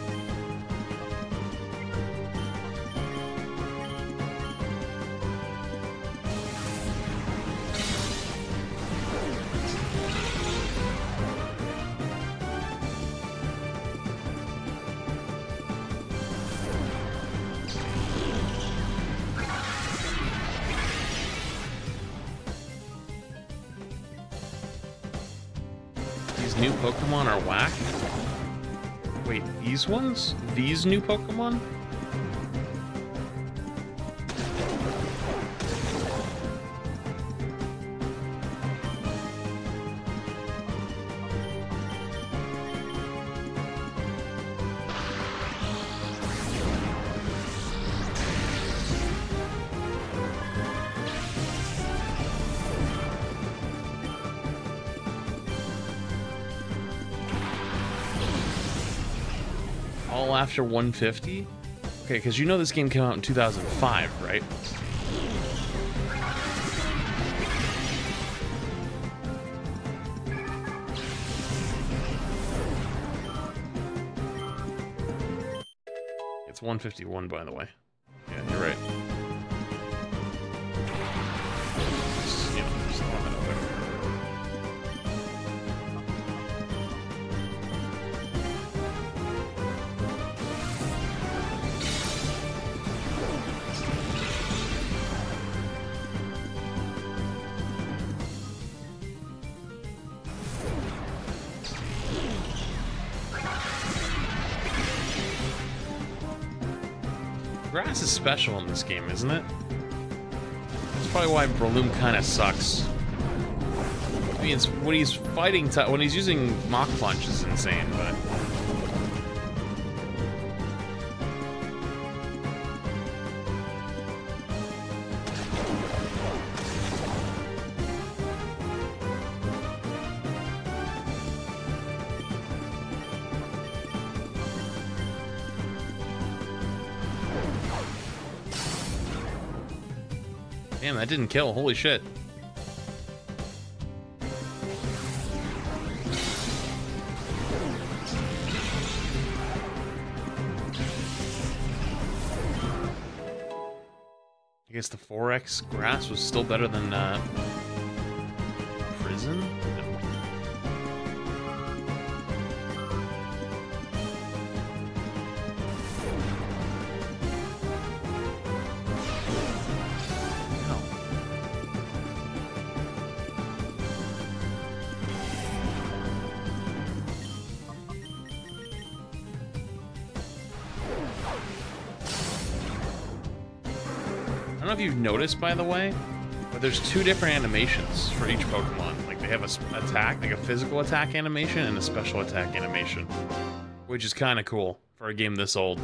Ones? These new Pokemon? After 150? Okay, because you know this game came out in 2005, right? It's 151, by the way. Special in this game, isn't it? That's probably why Breloom kind of sucks. I mean, when he's fighting, when he's using Mach Punch is insane, but... that didn't kill. Holy shit. I guess the 4x grass was still better than uh, noticed, by the way, but there's two different animations for each Pokemon. Like, they have a attack, like a physical attack animation and a special attack animation. Which is kind of cool for a game this old.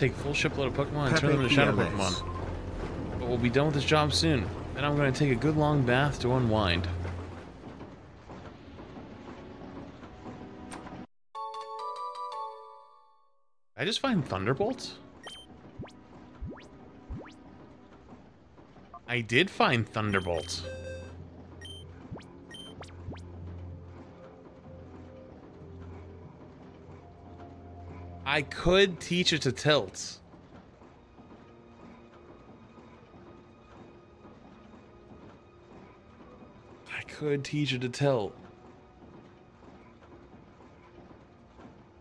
Take full shipload of Pokemon and turn them into Shadow Pokemon. But we'll be done with this job soon. Then I'm going to take a good long bath to unwind. I just find Thunderbolt? I did find Thunderbolt. I could teach it to tilt. I could teach it to tilt.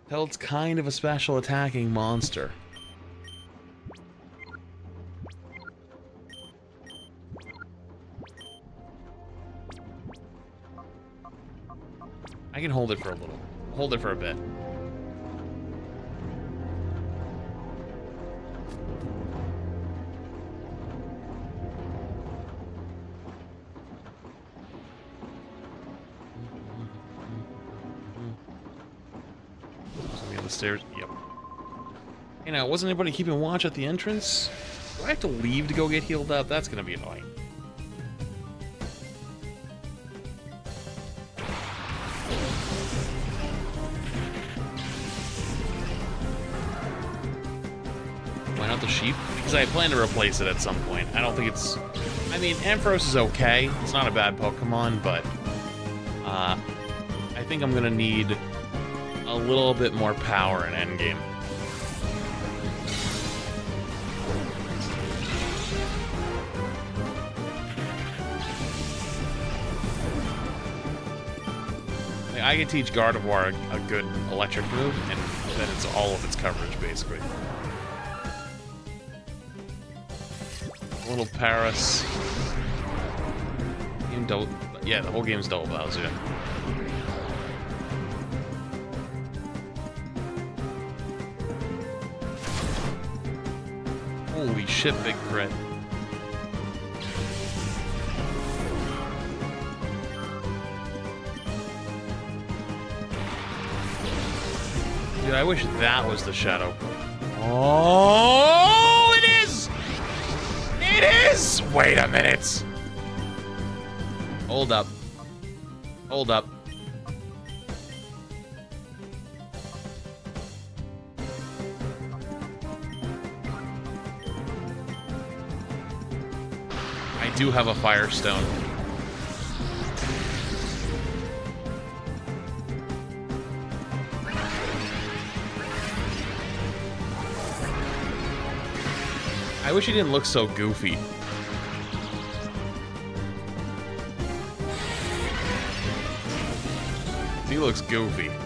Tilt's kind of a special attacking monster. I can hold it for a little. Hold it for a bit. Stairs. Yep. Hey now, wasn't anybody keeping watch at the entrance? Do I have to leave to go get healed up? That's gonna be annoying. Why not the sheep? Because I plan to replace it at some point. I don't think it's... I mean, Ampharos is okay. It's not a bad Pokemon, but... Uh, I think I'm gonna need a little bit more power in endgame. I can teach Gardevoir a, a good electric move, and then it's all of its coverage, basically. Little Paras. Game double, yeah, the whole game's double Bowser. Holy shit, big crit. Dude, I wish that was the shadow. Oh, it is! It is! Wait a minute. Hold up. Hold up. Do have a Firestone. I wish he didn't look so goofy. He looks goofy.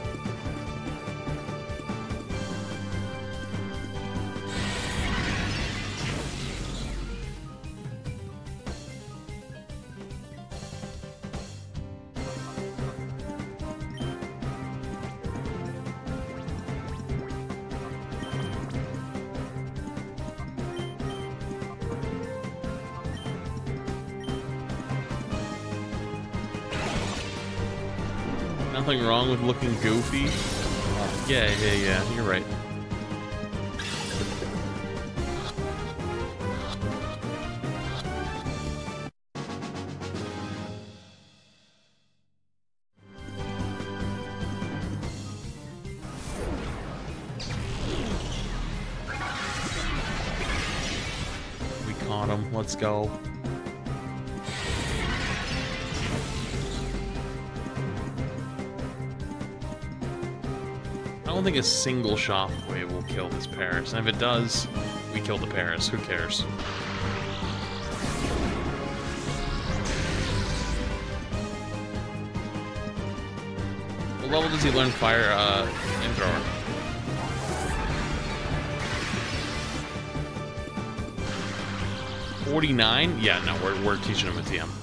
Wrong with looking goofy. Yeah, yeah, yeah, you're right. We caught him. Let's go. Think a single shockwave will kill this Paras, and if it does, we kill the Paras. Who cares? What level does he learn fire uh, thrower? Forty-nine? Yeah, no, we're we're teaching him a TM.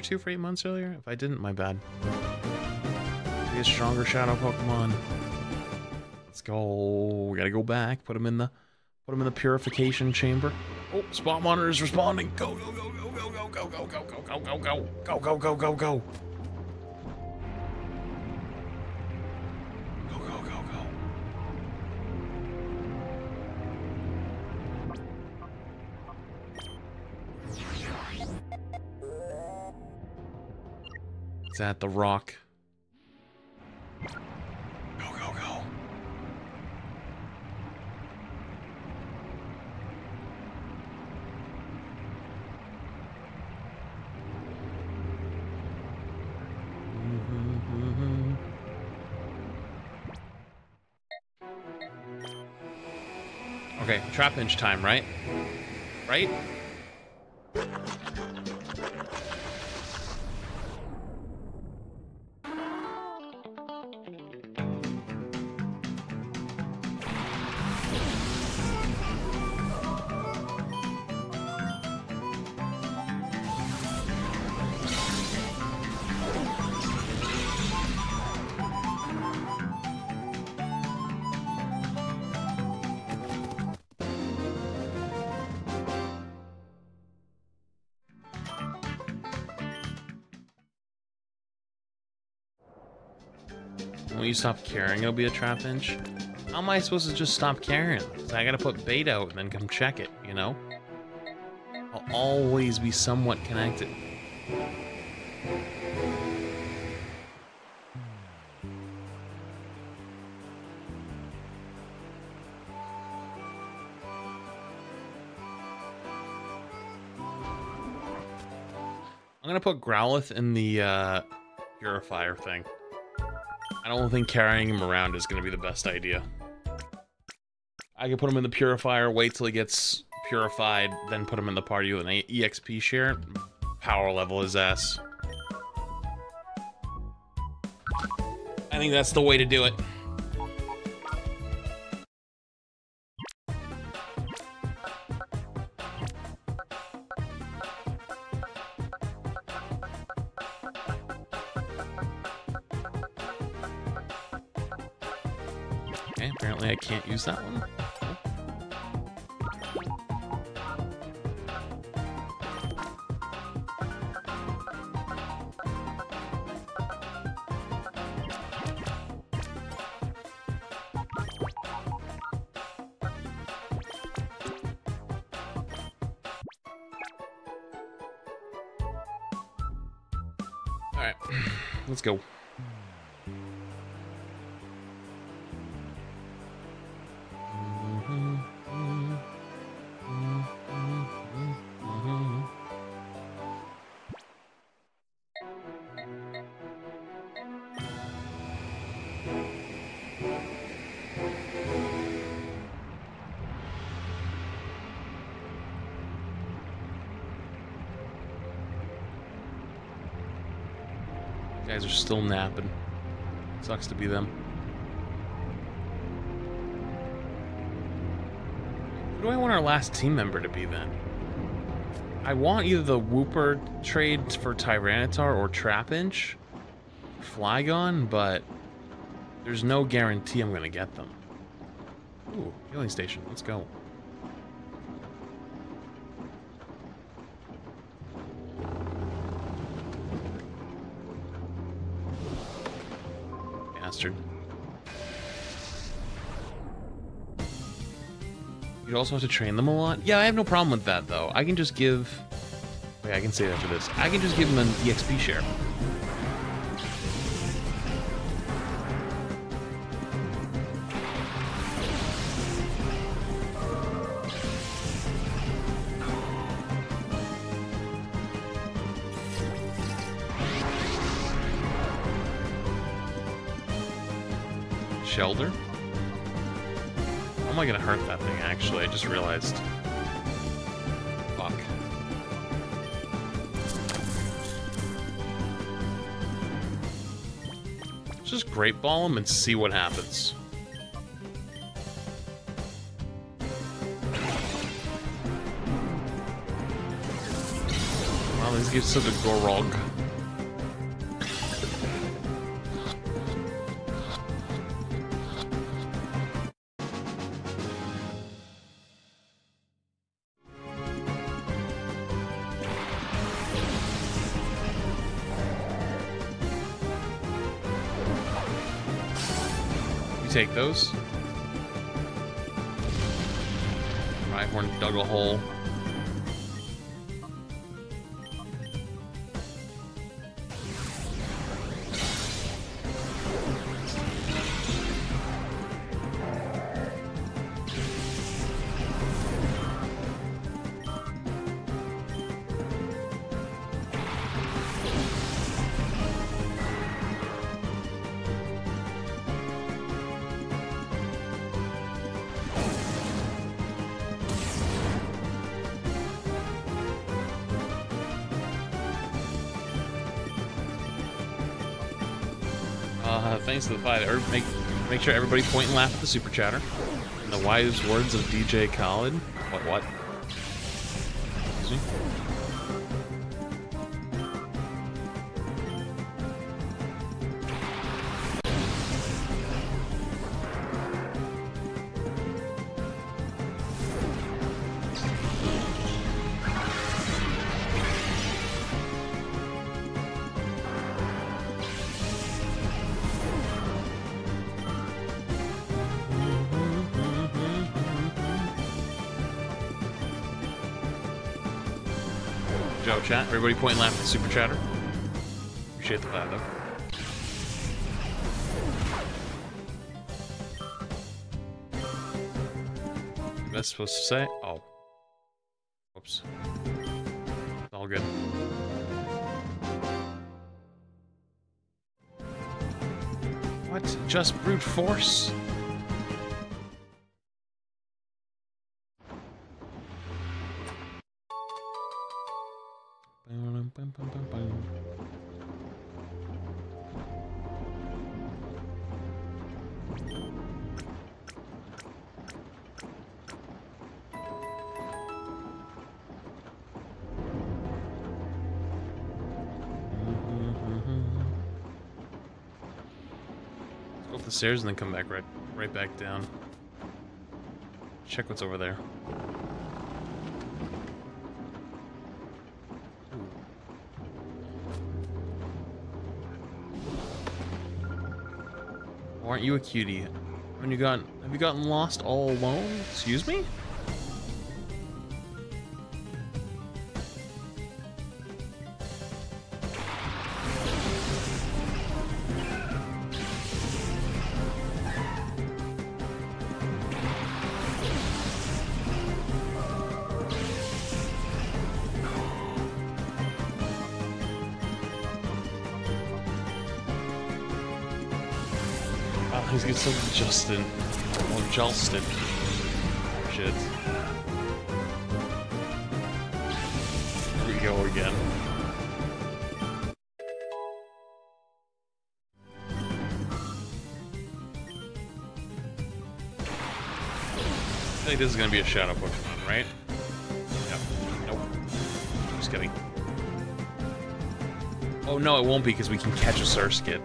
Tier 2 for 8 months earlier? If I didn't, my bad. Be a stronger shadow Pokemon. Let's go. We gotta go back. Put him in the put him in the purification chamber. Oh, spot monitor is responding. Go, go, go, go, go, go, go, go, go, go, go, go, go, go, go, go, go. Go, It's at the rock. Go, go, go. Okay, Trapinch time, right? Right? Stop caring, it'll be a Trapinch. How am I supposed to just stop caring? I gotta put bait out and then come check it, you know? I'll always be somewhat connected. I'm gonna put Growlithe in the uh, purifier thing. I don't think carrying him around is going to be the best idea. I could put him in the purifier, wait till he gets purified, then put him in the party with an EXP share. Power level his ass. I think that's the way to do it. Guys are still napping. Sucks to be them. Who do I want our last team member to be then? I want either the Wooper trade for Tyranitar or Trapinch. Flygon, but there's no guarantee I'm going to get them. Ooh, healing station. Let's go. Also have to train them a lot. Yeah, I have no problem with that, though. I can just give... Wait, I can say after this. I can just give them an EXP share. Just realized. Fuck. Just Great Ball him and see what happens. Wow, this gives such a Gorog. To the fight. Or make make sure everybody point and laugh at the super chatter. In the wise words of DJ Khaled. What? What? Everybody point at the super chatter. Appreciate the five though. That's supposed to say? Oh. It's all good. What? Just brute force? Let's go up the stairs and then come back right right back down. Check what's over there. Why aren't you a cutie? When you got have you gotten lost all alone? Excuse me? Or Jelston. Shit. Here we go again. I think this is gonna be a shadow Pokemon, right? Yep. Nope. Just kidding. Oh no, it won't be because we can catch a Surskit.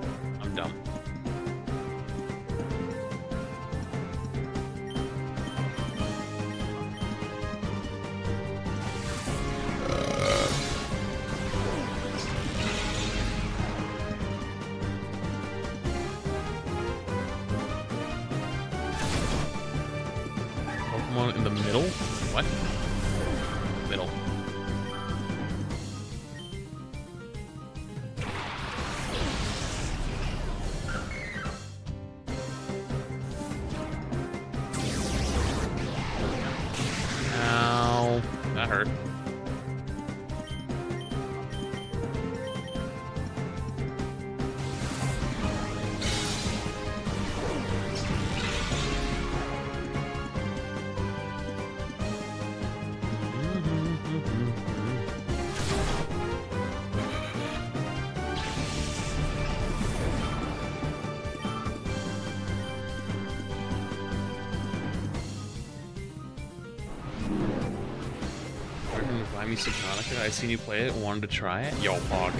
Seen you play it, wanted to try it. Yo, Pog.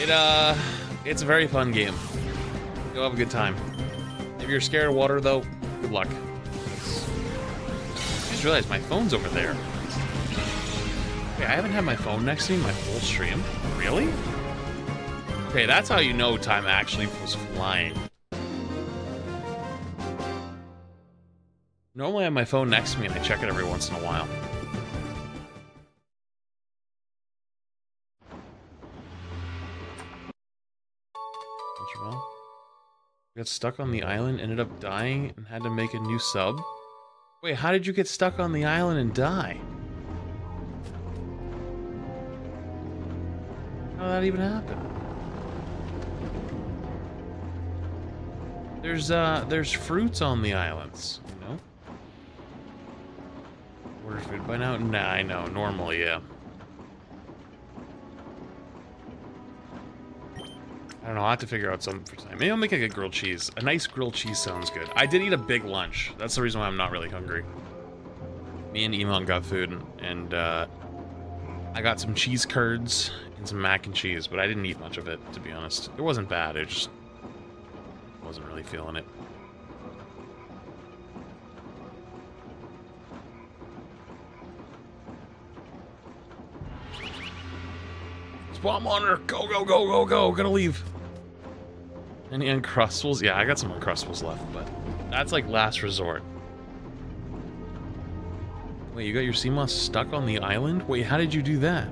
It, uh, it's a very fun game. You'll have a good time. If you're scared of water, though, good luck. I just realized my phone's over there. Wait, I haven't had my phone next to me my whole stream? Really? Okay, that's how you know time actually was flying. Normally I have my phone next to me and I check it every once in a while. Stuck on the island, ended up dying, and had to make a new sub? Wait, how did you get stuck on the island and die? How did that even happen? There's uh there's fruits on the islands, you know? Order food by now? Nah, I know. Normally, yeah. I don't know. I'll have to figure out something for tonight. Maybe I'll make like a grilled cheese. A nice grilled cheese sounds good. I did eat a big lunch. That's the reason why I'm not really hungry. Me and Emon got food, and uh, I got some cheese curds and some mac and cheese, but I didn't eat much of it, to be honest. It wasn't bad. It just wasn't really feeling it. Swamp Monitor! Go, go, go, go, go! Gonna leave. Any Uncrustables? Yeah, I got some Uncrustables left, but that's like last resort. Wait, you got your Seamoth stuck on the island? Wait, how did you do that?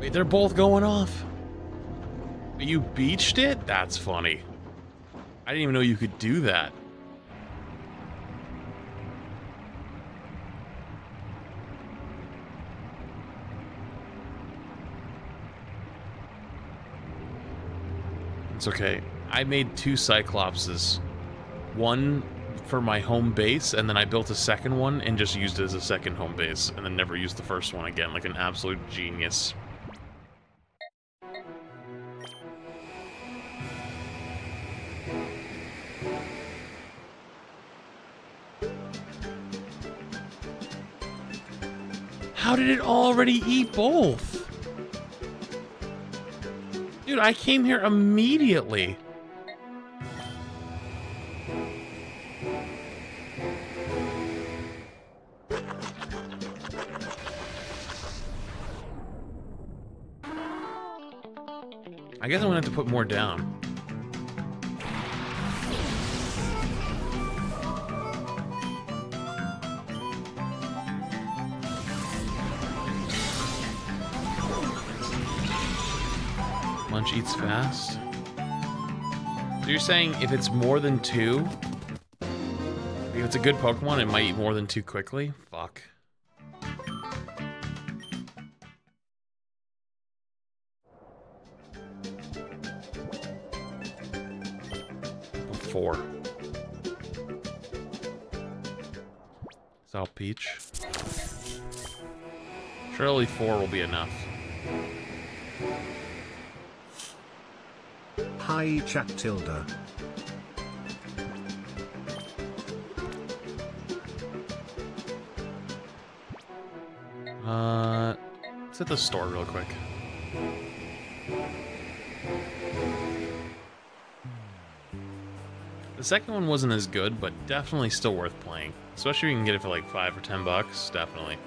Wait, they're both going off. You beached it? That's funny. I didn't even know you could do that. It's okay. I made two Cyclopses. One for my home base, and then I built a second one and just used it as a second home base, and then never used the first one again, like an absolute genius. How did it already eat both? Dude, I came here immediately. I guess I'm gonna have to put more down. Eats fast. So you're saying if it's more than two, if it's a good Pokemon, it might eat more than two quickly? Fuck. Four. Salt Peach. Surely four will be enough. Hi chat tilde. Uh, let's hit the store real quick. The second one wasn't as good, but definitely still worth playing. Especially if you can get it for like 5 or 10 bucks, definitely.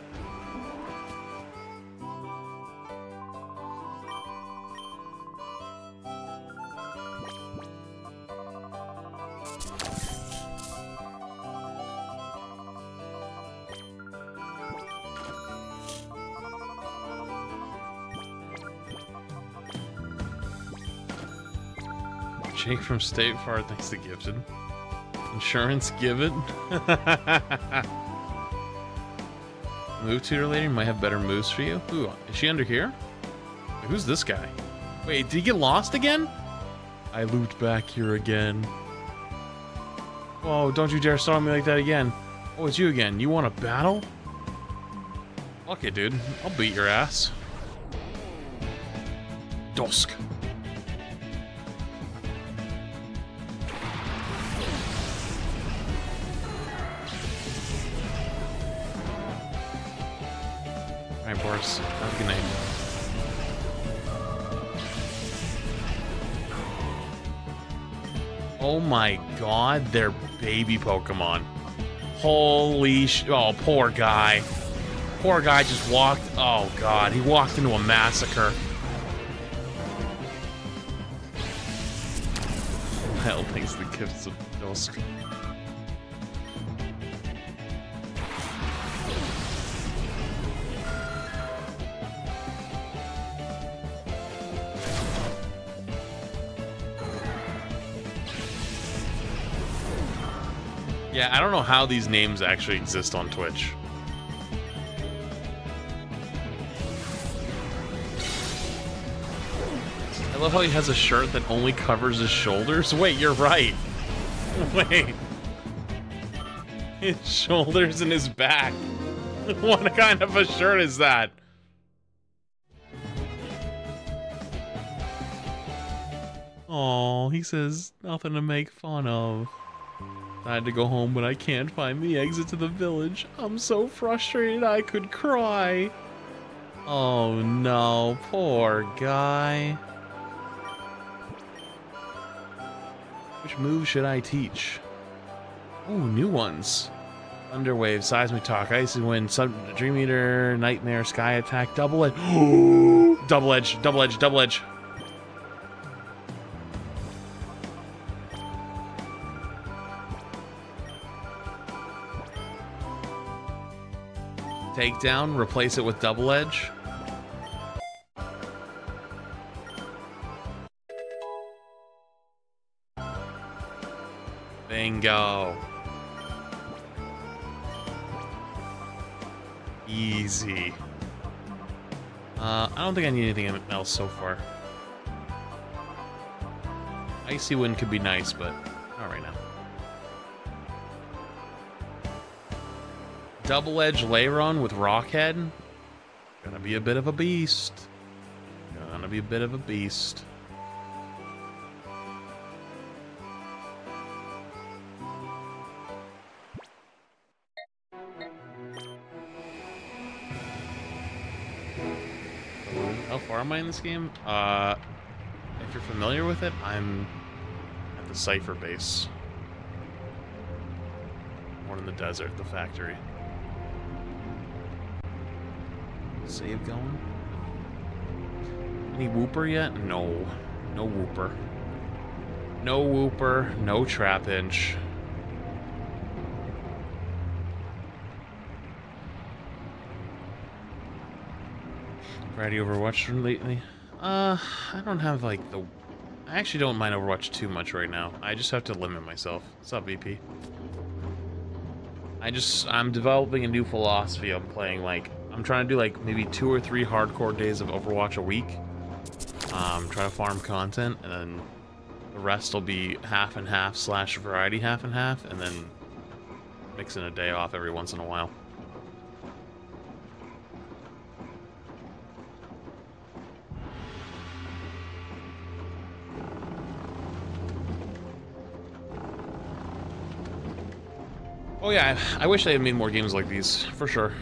Jake from State Farm thanks to Gifted. Insurance, give it. (laughs) Move tutor lady might have better moves for you. Ooh, is she under here? Who's this guy? Wait, did he get lost again? I looped back here again. Whoa, don't you dare start me like that again. Oh, it's you again. You want a battle? Okay, dude. I'll beat your ass. Dusk. My god, they're baby Pokemon. Holy sh- Oh, poor guy. Poor guy just walked- Oh god, he walked into a massacre. Hell thanks the gifts of Dusk. I don't know how these names actually exist on Twitch. I love how he has a shirt that only covers his shoulders. Wait, you're right. (laughs) Wait. His shoulders and his back. (laughs) what kind of a shirt is that? Oh, he says nothing to make fun of. I had to go home, but I can't find the exit to the village. I'm so frustrated I could cry. Oh no, poor guy. Which move should I teach? Oh, new ones. Thunderwave, Seismic Toss, Icy Wind, Sub Dream Eater, Nightmare, Sky Attack, Double Edge. (gasps) double Edge, Double Edge, Double Edge. Takedown, replace it with Double Edge. Bingo. Easy. Uh, I don't think I need anything else so far. Icy Wind could be nice, but Double Edge Lairon with Rockhead. Gonna be a bit of a beast. Gonna be a bit of a beast. How far am I in this game? Uh, if you're familiar with it, I'm at the Cipher base. One in the desert, the factory. Save going? Any Wooper yet? No. No Wooper. No Wooper, no Trapinch. Ready Overwatch lately? Uh, I don't have like the. I actually don't mind Overwatch too much right now. I just have to limit myself. What's up, VP? I just I'm developing a new philosophy. I'm playing like I'm trying to do like maybe two or three hardcore days of Overwatch a week. Um, try to farm content, and then the rest will be half and half slash variety half and half, and then mixing a day off every once in a while. Oh yeah, I, wish they had made more games like these, for sure.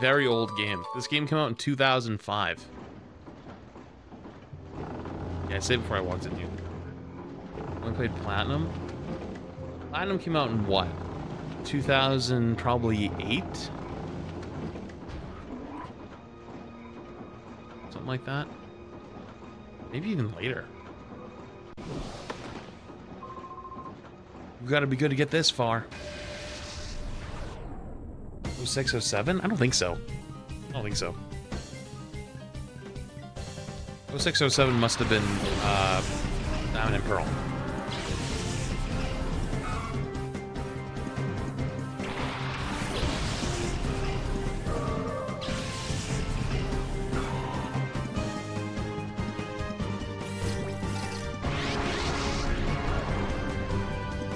Very old game. This game came out in 2005. Yeah, I said before I walked in here. I played Platinum. Platinum came out in what? 2000, probably 8? Something like that. Maybe even later. You've got to be good to get this far. 0607? I don't think so. I don't think so. 0607 must have been uh, Diamond and Pearl.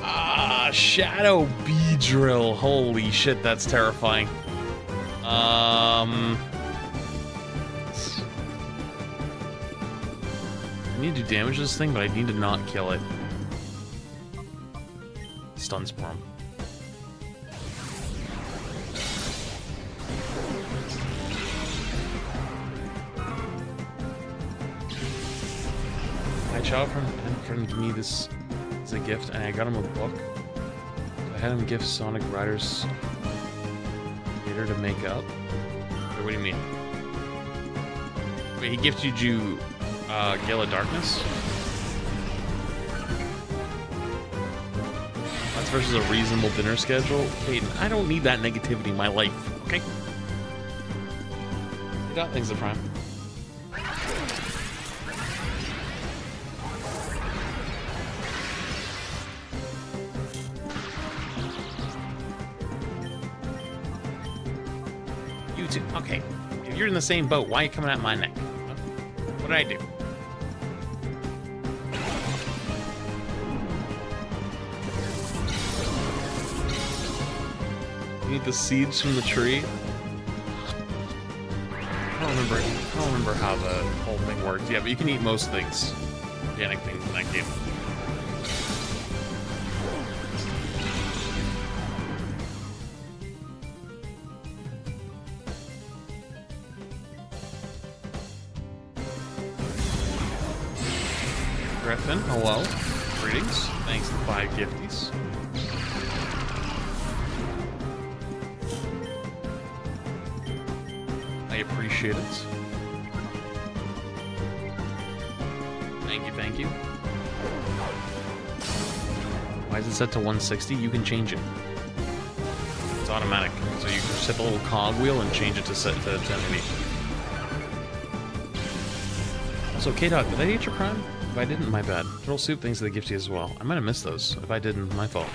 Ah, Shadow Beedrill. Holy shit, that's terrifying. Um... I need to damage this thing, but I need to not kill it. Stun Spore him. My child friend, gave me this as a gift, and I got him a book. Had him gift Sonic Riders later to make up. Wait, what do you mean? Wait, he gifted you uh, Gale of Darkness? That's versus a reasonable dinner schedule? Peyton, I don't need that negativity in my life, okay? Got things to prime. In the same boat, why are you coming at my neck? What did I do? You need the seeds from the tree? I don't remember. I don't remember how the whole thing worked. Yeah, but you can eat most things, organic things in that game. Set to 160? You can change it. It's automatic. So you just hit the little cog wheel and change it to set to 1080. Also, K-Dog, did I get your prime? If I didn't, my bad. Turtle Soup, thanks to the gifty as well. I might have missed those. If I didn't, my fault.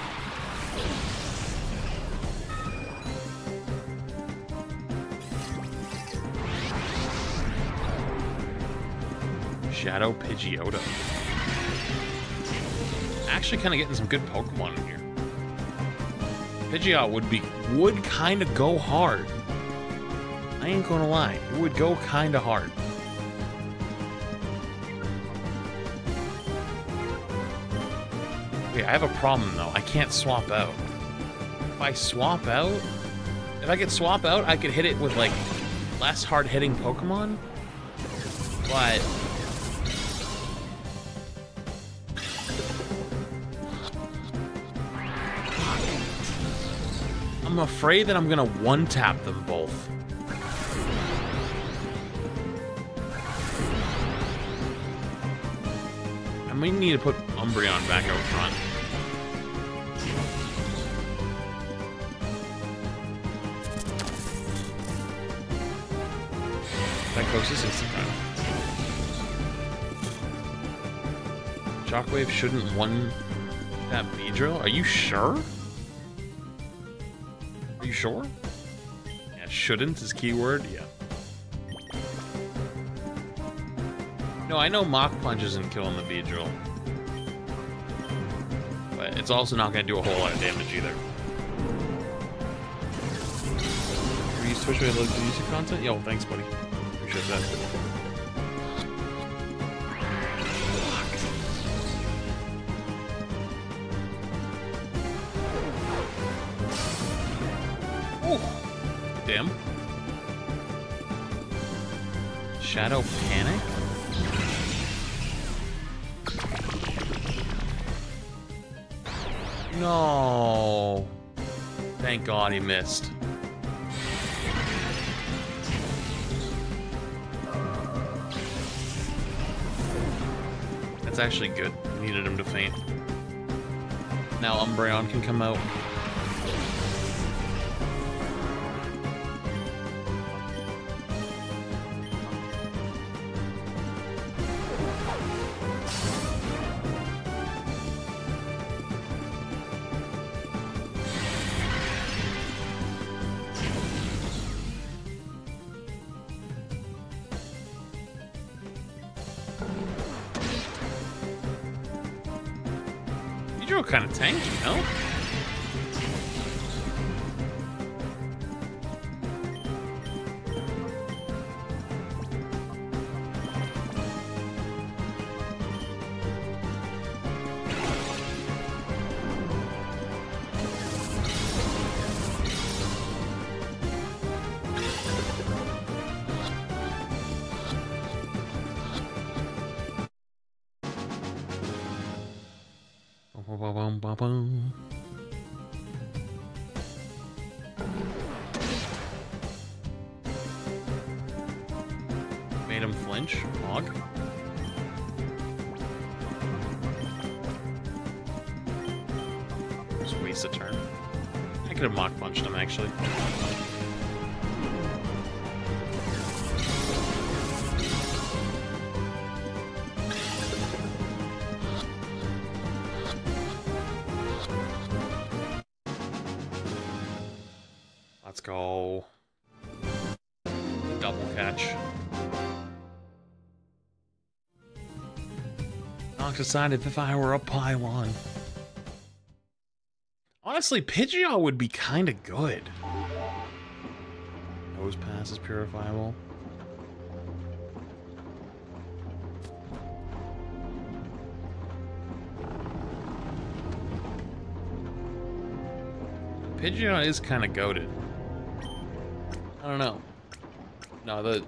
Shadow Pidgeotto. Actually kind of getting some good Pokemon in here. Pidgeot would be would kind of go hard. I ain't gonna lie, it would go kind of hard. Okay, I have a problem though. I can't swap out. If I swap out, if I could swap out, I could hit it with like less hard hitting Pokemon. But I'm afraid that I'm gonna one tap them both. I might need to put Umbreon back out front. That goes to 65. Shockwave shouldn't one that Beedrill? Are you sure? You sure? Yeah, shouldn't is keyword, yeah. No, I know Mach Punch isn't killing the Beedrill. But it's also not going to do a whole lot of damage either. You use Twitch way look to YouTube content? Yo, thanks, buddy. Appreciate that. Shadow Panic? No. Thank God he missed. That's actually good. Needed him to faint. Now Umbreon can come out. Kind of tanky, no? Decided if I were a pylon. Honestly, Pidgeot would be kind of good. Nosepass is purifiable. Pidgeot is kind of goaded. I don't know. No, the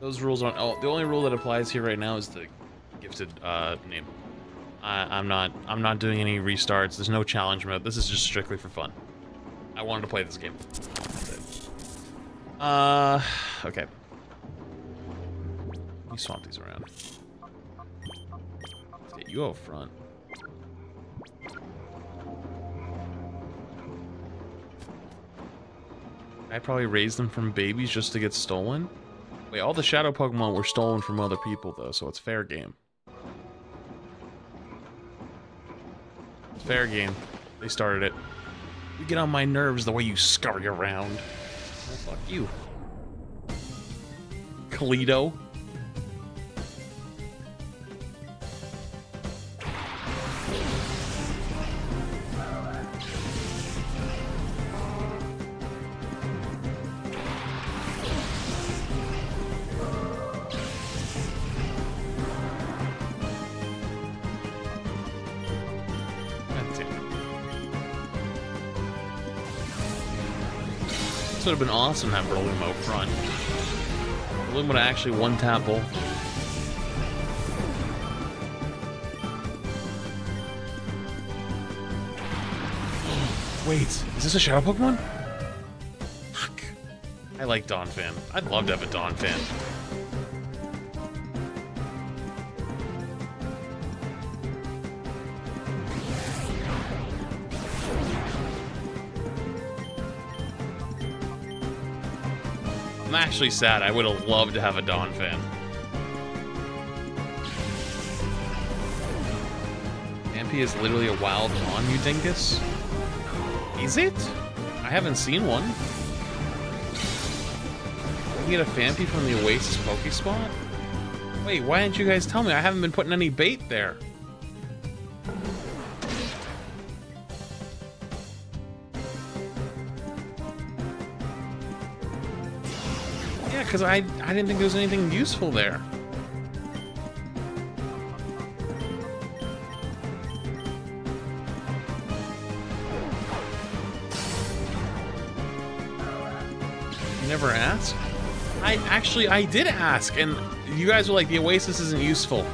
those rules aren't. Oh, the only rule that applies here right now is the gifted uh. I, I'm not. I'm not doing any restarts. There's no challenge mode. This is just strictly for fun. I wanted to play this game. Uh, okay. Let me swap these around. Let's get you out front. I probably raised them from babies just to get stolen. Wait, all the shadow Pokemon were stolen from other people though, so it's fair game. Fair game. They started it. You get on my nerves the way you scurry around. Well, fuck you. Kalido. Have been awesome to have Breloom front. Breloom would actually one tap both. Wait, is this a Shadow Pokemon? Fuck. I like Donphan. I'd love to have a Donphan. Actually sad. I would have loved to have a Donphan. Stampy is literally a wild Dawn, you dingus? Is it? I haven't seen one. You get a Phanpy from the Oasis Pokespot? Wait, why didn't you guys tell me? I haven't been putting any bait there. Because I, I didn't think there was anything useful there. You never asked? I actually, I did ask, and you guys were like, the Oasis isn't useful.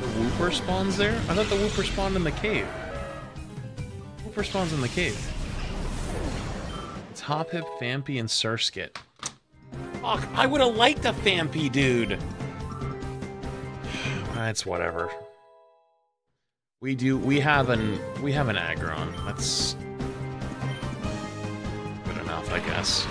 The Wooper spawns there? I thought the Wooper spawned in the cave. Wooper spawns in the cave. It's Hoppip, Phanpy, and Surskit. Fuck, I would have liked a Phanpy, dude! That's whatever. We do. We have an. We have an Aggron. That's good enough, I guess.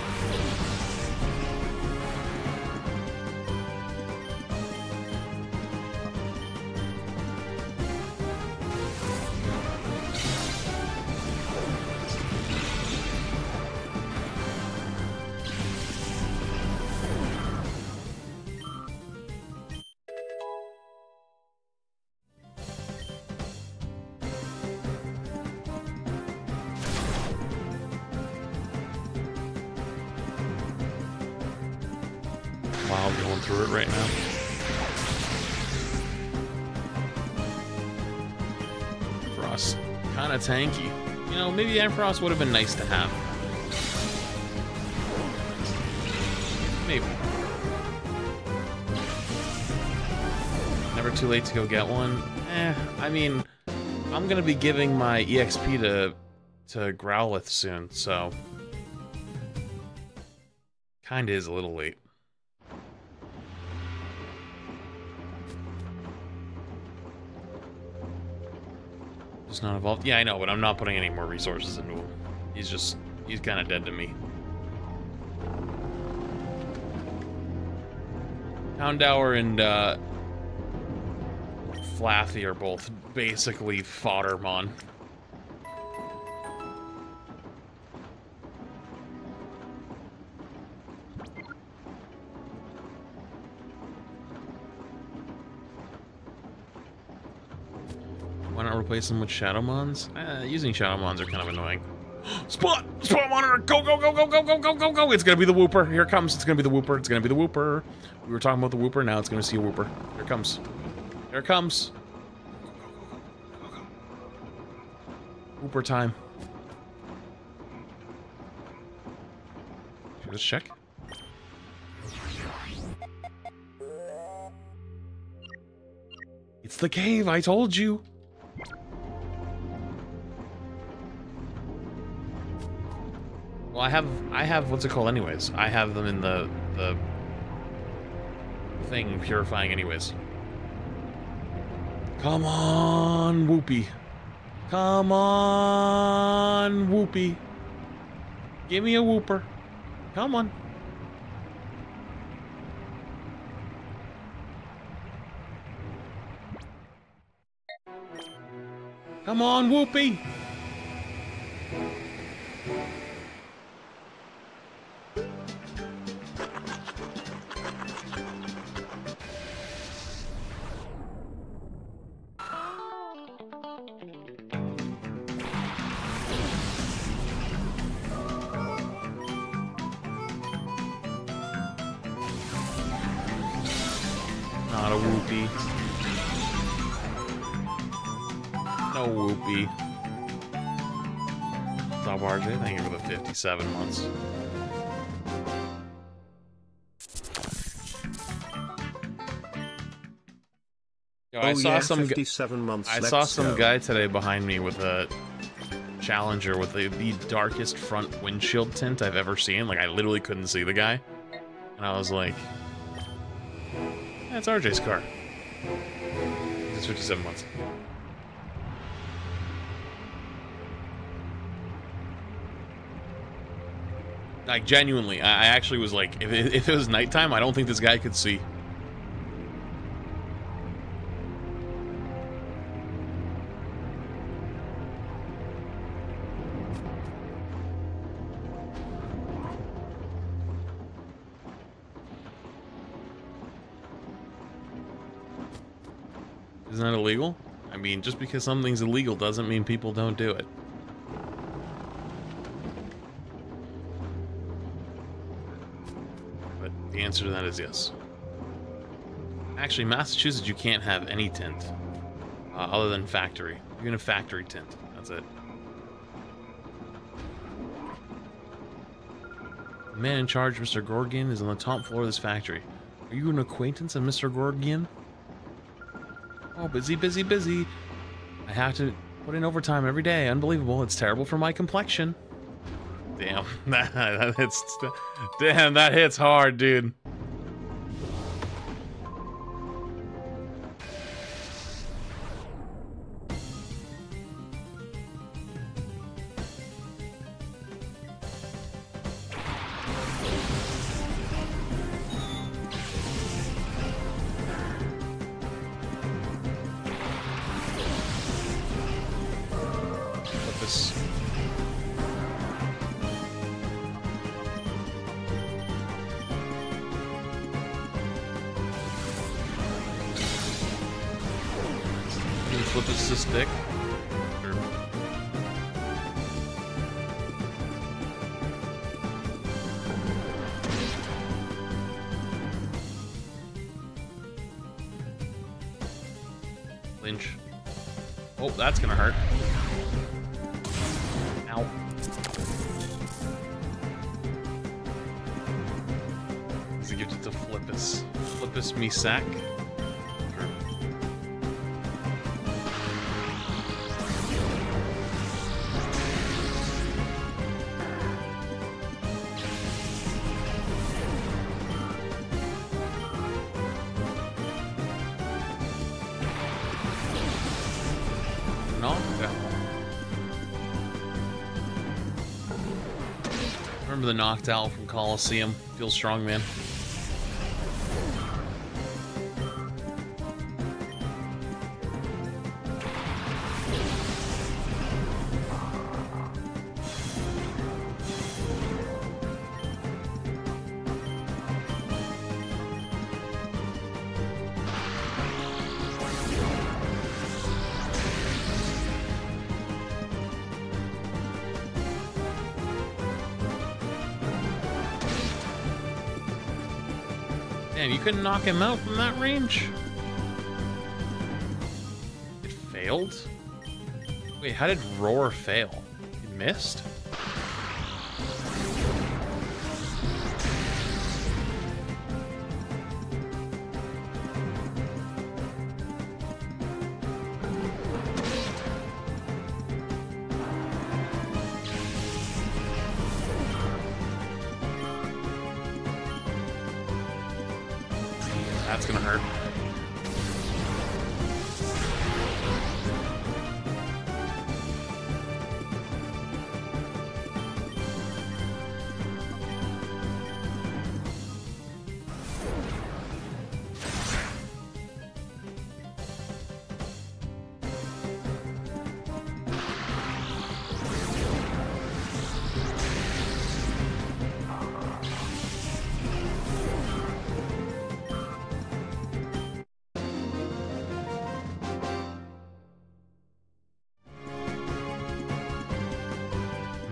Tanky. You know, maybe Ampharos would have been nice to have. Maybe. Never too late to go get one. Eh, I mean, I'm gonna be giving my EXP to to Growlithe soon, so kinda is a little late. Not evolved. Yeah, I know, but I'm not putting any more resources into him. He's just, he's kind of dead to me. Houndour and uh, Flaaffy are both basically foddermon. Replace them with Shadowmons? Uh, using Shadowmons are kind of annoying. (gasps) Spot! Spot monitor! Go, go, go, go, go, go, go, go, go! It's gonna be the Wooper. Here it comes. It's gonna be the Wooper. It's gonna be the Wooper. We were talking about the Wooper, Now it's gonna see a Wooper. Here it comes. Here it comes. Wooper time. Let's check. It's the cave, I told you. Well, I have, I have, what's it called anyways? I have them in the, the thing purifying anyways. Come on, Whoopee. Come on, Whoopee. Give me a Wooper. Come on. Come on, Whoopee. 57 months. Yo, I oh saw yeah, some 57 months. I saw some go. guy today behind me with a Challenger with the, the darkest front windshield tint I've ever seen. Like, I literally couldn't see the guy. And I was like, that's RJ's car. It's 57 months. Like, genuinely, I, actually was like, if it, if it was nighttime, I don't think this guy could see. Isn't that illegal? I mean, just because something's illegal doesn't mean people don't do it. Answer to that is yes. Actually, Massachusetts, you can't have any tint. uh, other than factory. Even a factory tint. That's it. The man in charge, Mr. Gorigan, is on the top floor of this factory. Are you an acquaintance of Mr. Gorigan? Oh, busy, busy, busy. I have to put in overtime every day. Unbelievable. It's terrible for my complexion. Damn, (laughs) that, that hits. Damn, that hits hard, dude. Knocked out from Coliseum? Feel strong, man. Knock him out from that range? It failed? Wait, how did Roar fail? It missed?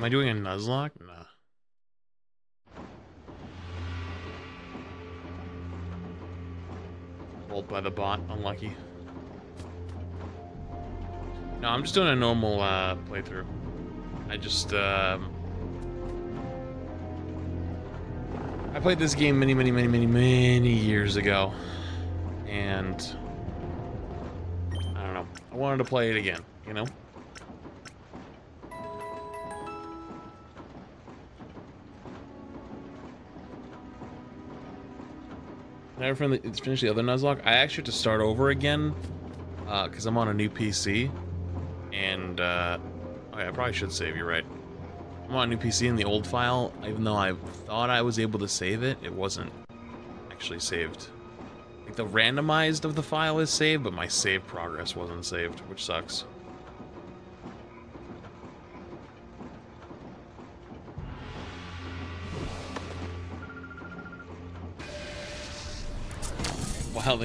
Am I doing a Nuzlocke? Nah. Rolled by the bot, unlucky. No, I'm just doing a normal uh, playthrough. I just, um... I played this game many, many, many, many, many years ago. And... I don't know. I wanted to play it again, you know? I ever fin- it's finished the other Nuzlocke. I actually have to start over again because I'm on a new PC, and uh, okay, I probably should save. You're right. I'm on a new PC, and the old file, even though I thought I was able to save it, it wasn't actually saved. Like the randomized of the file is saved, but my save progress wasn't saved, which sucks.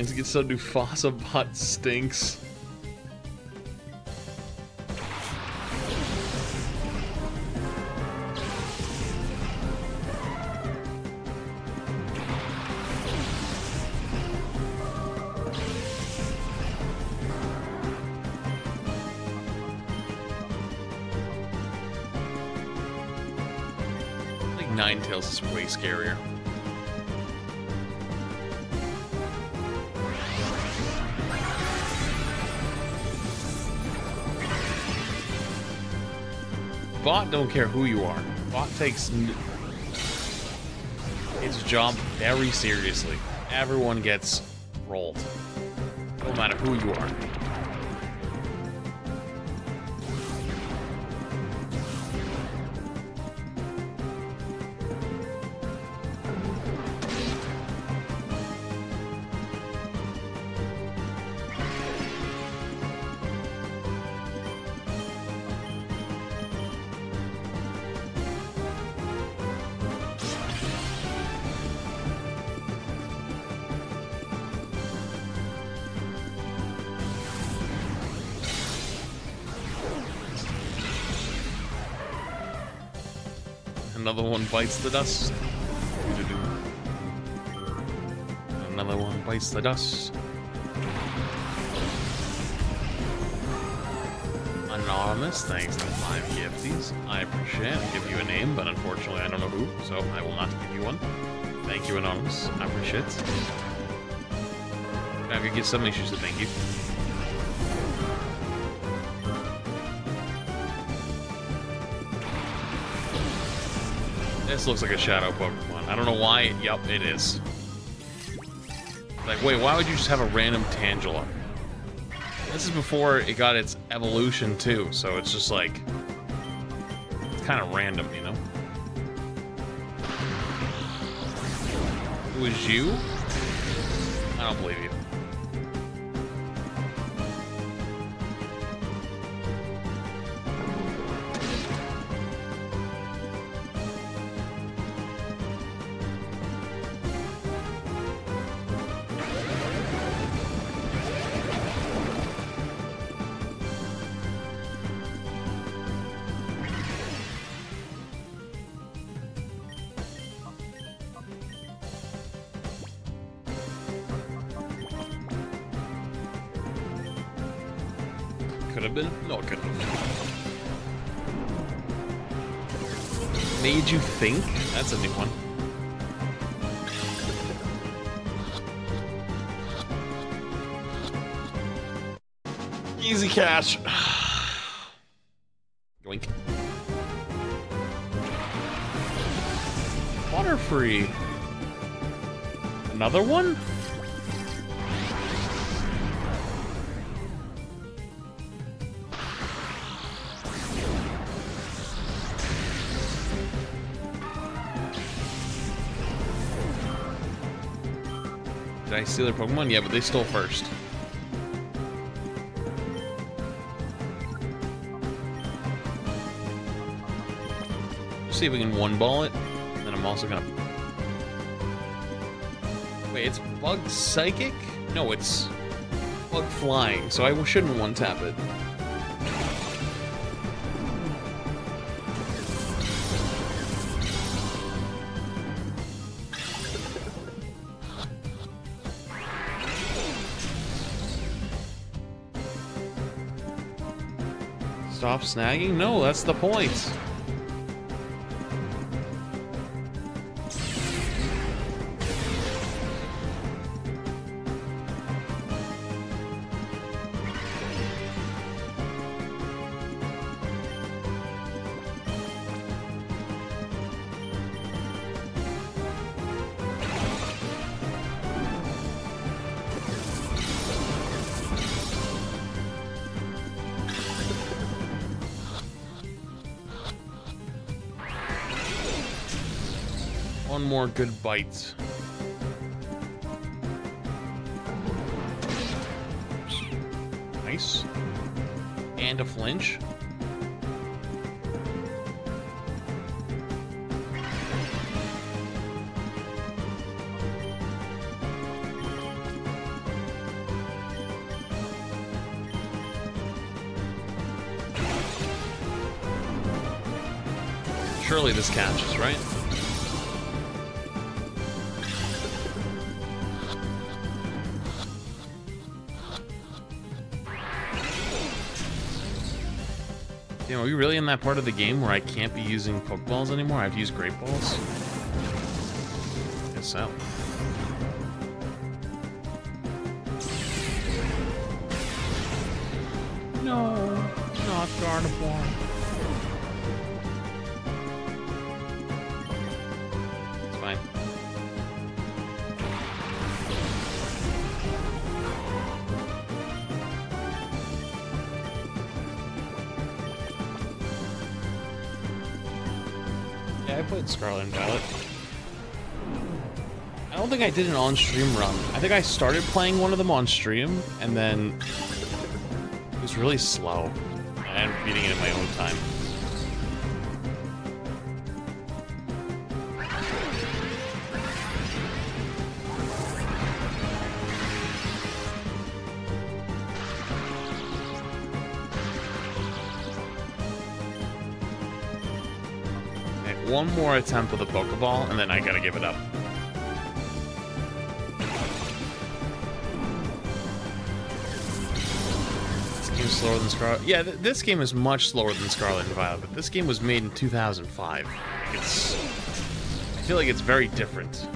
Things get so Mufasa bot stinks. Don't care who you are. Bot takes its job very seriously. Everyone gets rolled, no matter who you are. Bites the dust. Another one bites the dust. Anonymous, thanks to five gifties. I appreciate it. Give you a name, but unfortunately I don't know who, so I will not give you one. Thank you, Anonymous. I appreciate it. I could get some issues to thank you. This looks like a shadow Pokemon. I don't know why. Yup, it is. Like, wait, why would you just have a random Tangela? This is before it got its evolution, too, so it's just like... It's kind of random, you know? It was you? I don't believe you. Could have been? No, it couldn't have. Made you think? That's a new one. Easy cash. (sighs) Yoink. Water free. Another one? Steal their Pokemon? Yeah, but they stole first. see if we can one ball it. And then I'm also gonna. Wait, it's Bug Psychic? No, it's Bug Flying, so I shouldn't one tap it. Stop snagging? No, that's the point. More good bites. Nice. And a flinch. Surely this catches, right? In that part of the game where I can't be using Pokeballs anymore? I have to use Great Balls? Did an on-stream run. I think I started playing one of them on stream, and then it was really slow. And beating it in my own time. One more attempt with a Pokeball, and then I gotta give it up. Slower than Scarlet. Yeah, th this game is much slower than Scarlet and Violet, but this game was made in 2005. It's. I feel like it's very different.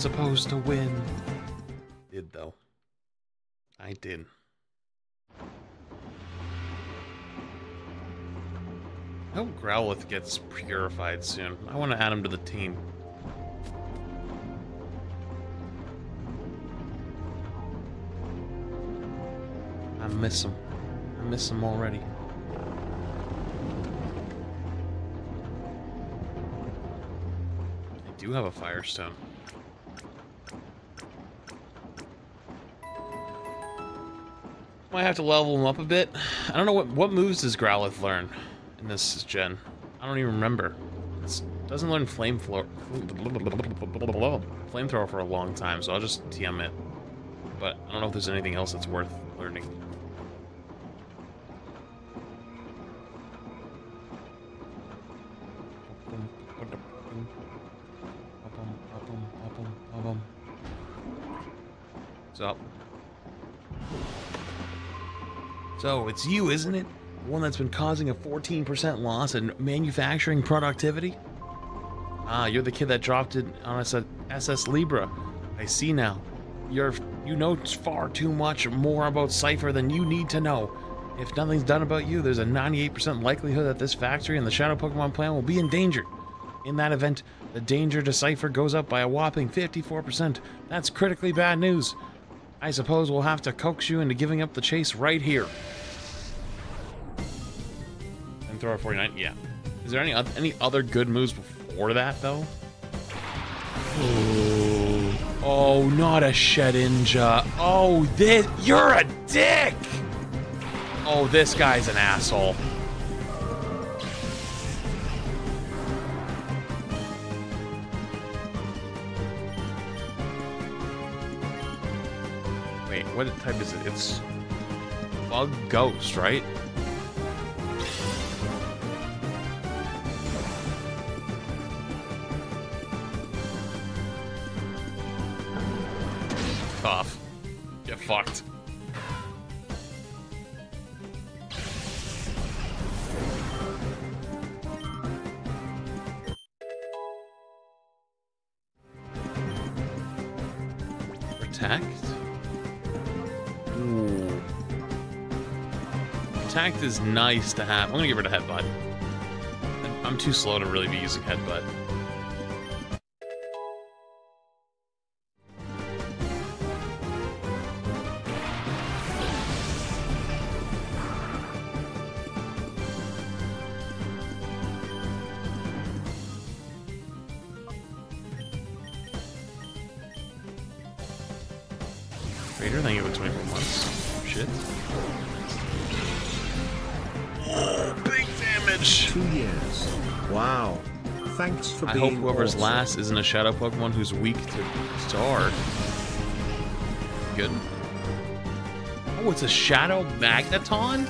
Supposed to win. Did though. I did. I hope Growlithe gets purified soon. I want to add him to the team. I miss him. I miss him already. I do have a Firestone. Might have to level him up a bit. I don't know what what moves does Growlithe learn in this gen. I don't even remember. It doesn't learn flame floor, flamethrower for a long time, so I'll just TM it. But I don't know if there's anything else that's worth So, it's you, isn't it? The one that's been causing a 14% loss in manufacturing productivity? Ah, you're the kid that dropped it on us at SS Libra. I see now. You're you know far too much more about Cipher than you need to know. If nothing's done about you, there's a 98% likelihood that this factory and the Shadow Pokemon plan will be endangered. In that event, the danger to Cipher goes up by a whopping 54%. That's critically bad news. I suppose we'll have to coax you into giving up the chase right here. And throw a 49, yeah. Is there any oth- any other good moves before that though? Oh, oh not a Shedinja. Oh, this you're a dick. Oh, this guy's an asshole. Type is it? It's bug ghost, right? Nice to have. I'm gonna give her a headbutt. I'm too slow to really be using headbutt. Isn't a shadow Pokemon who's weak to Star. Good. Oh, it's a shadow Magneton?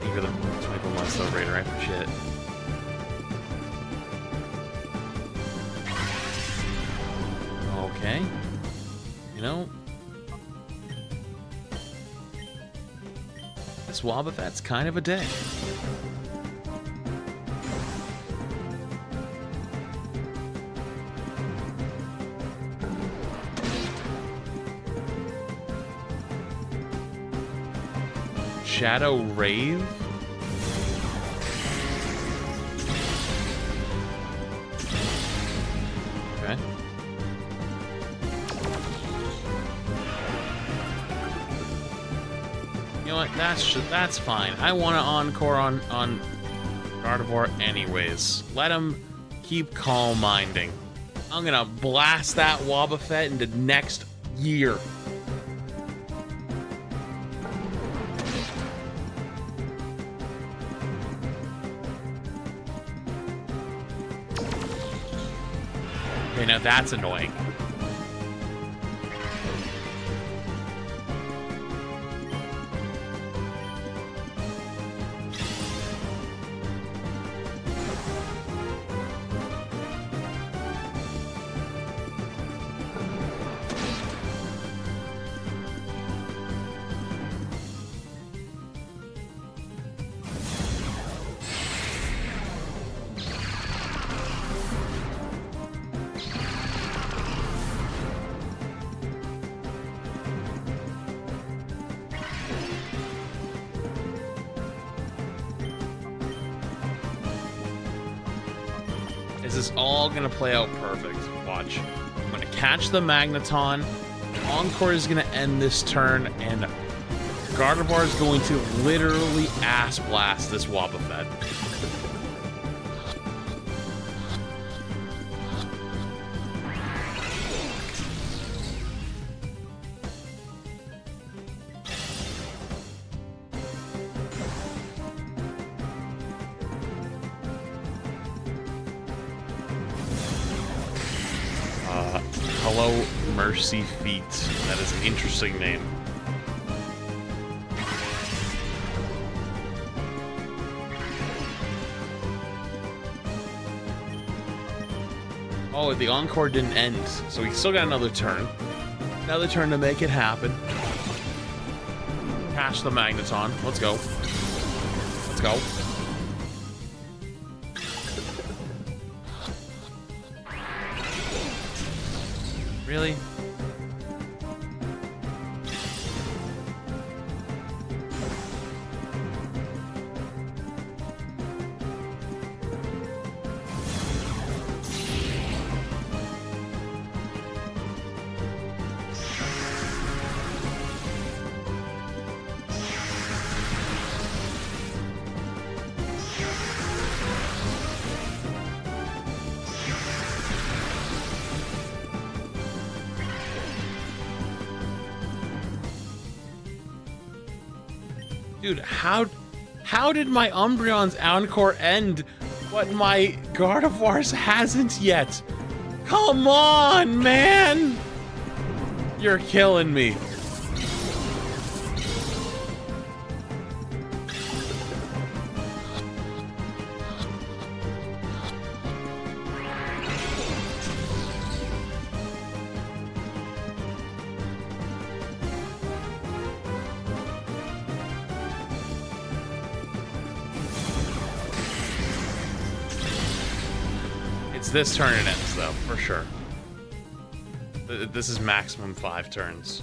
Thank you for the 24 months though, Raider. I appreciate it. Okay. You know, this Wobbuffet's kind of a dick. Shadow Rave? Okay. You know what? That's that's fine. I want to encore on on Gardevoir anyways. Let him keep calm minding. I'm gonna blast that Wobbuffet into next year. That's annoying. The Magneton. Encore is gonna end this turn, and Gardevoir is going to literally ass blast this Wobbuffet. Name. Oh, the encore didn't end, so we still got another turn. Another turn to make it happen. Catch the Magneton. Let's go. Let's go. Did my Umbreon's Encore end, but my Gardevoir's hasn't yet? Come on, man! You're killing me. This turn it ends, though, for sure. Th- This is maximum five turns.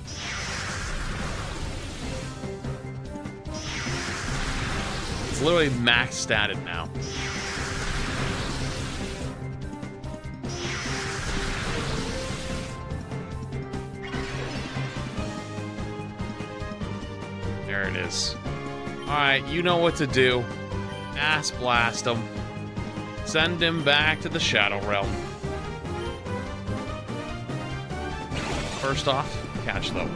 It's literally max statted now. There it is. Alright, you know what to do. Ass blast him. Send him back to the Shadow Realm. First off, catch them.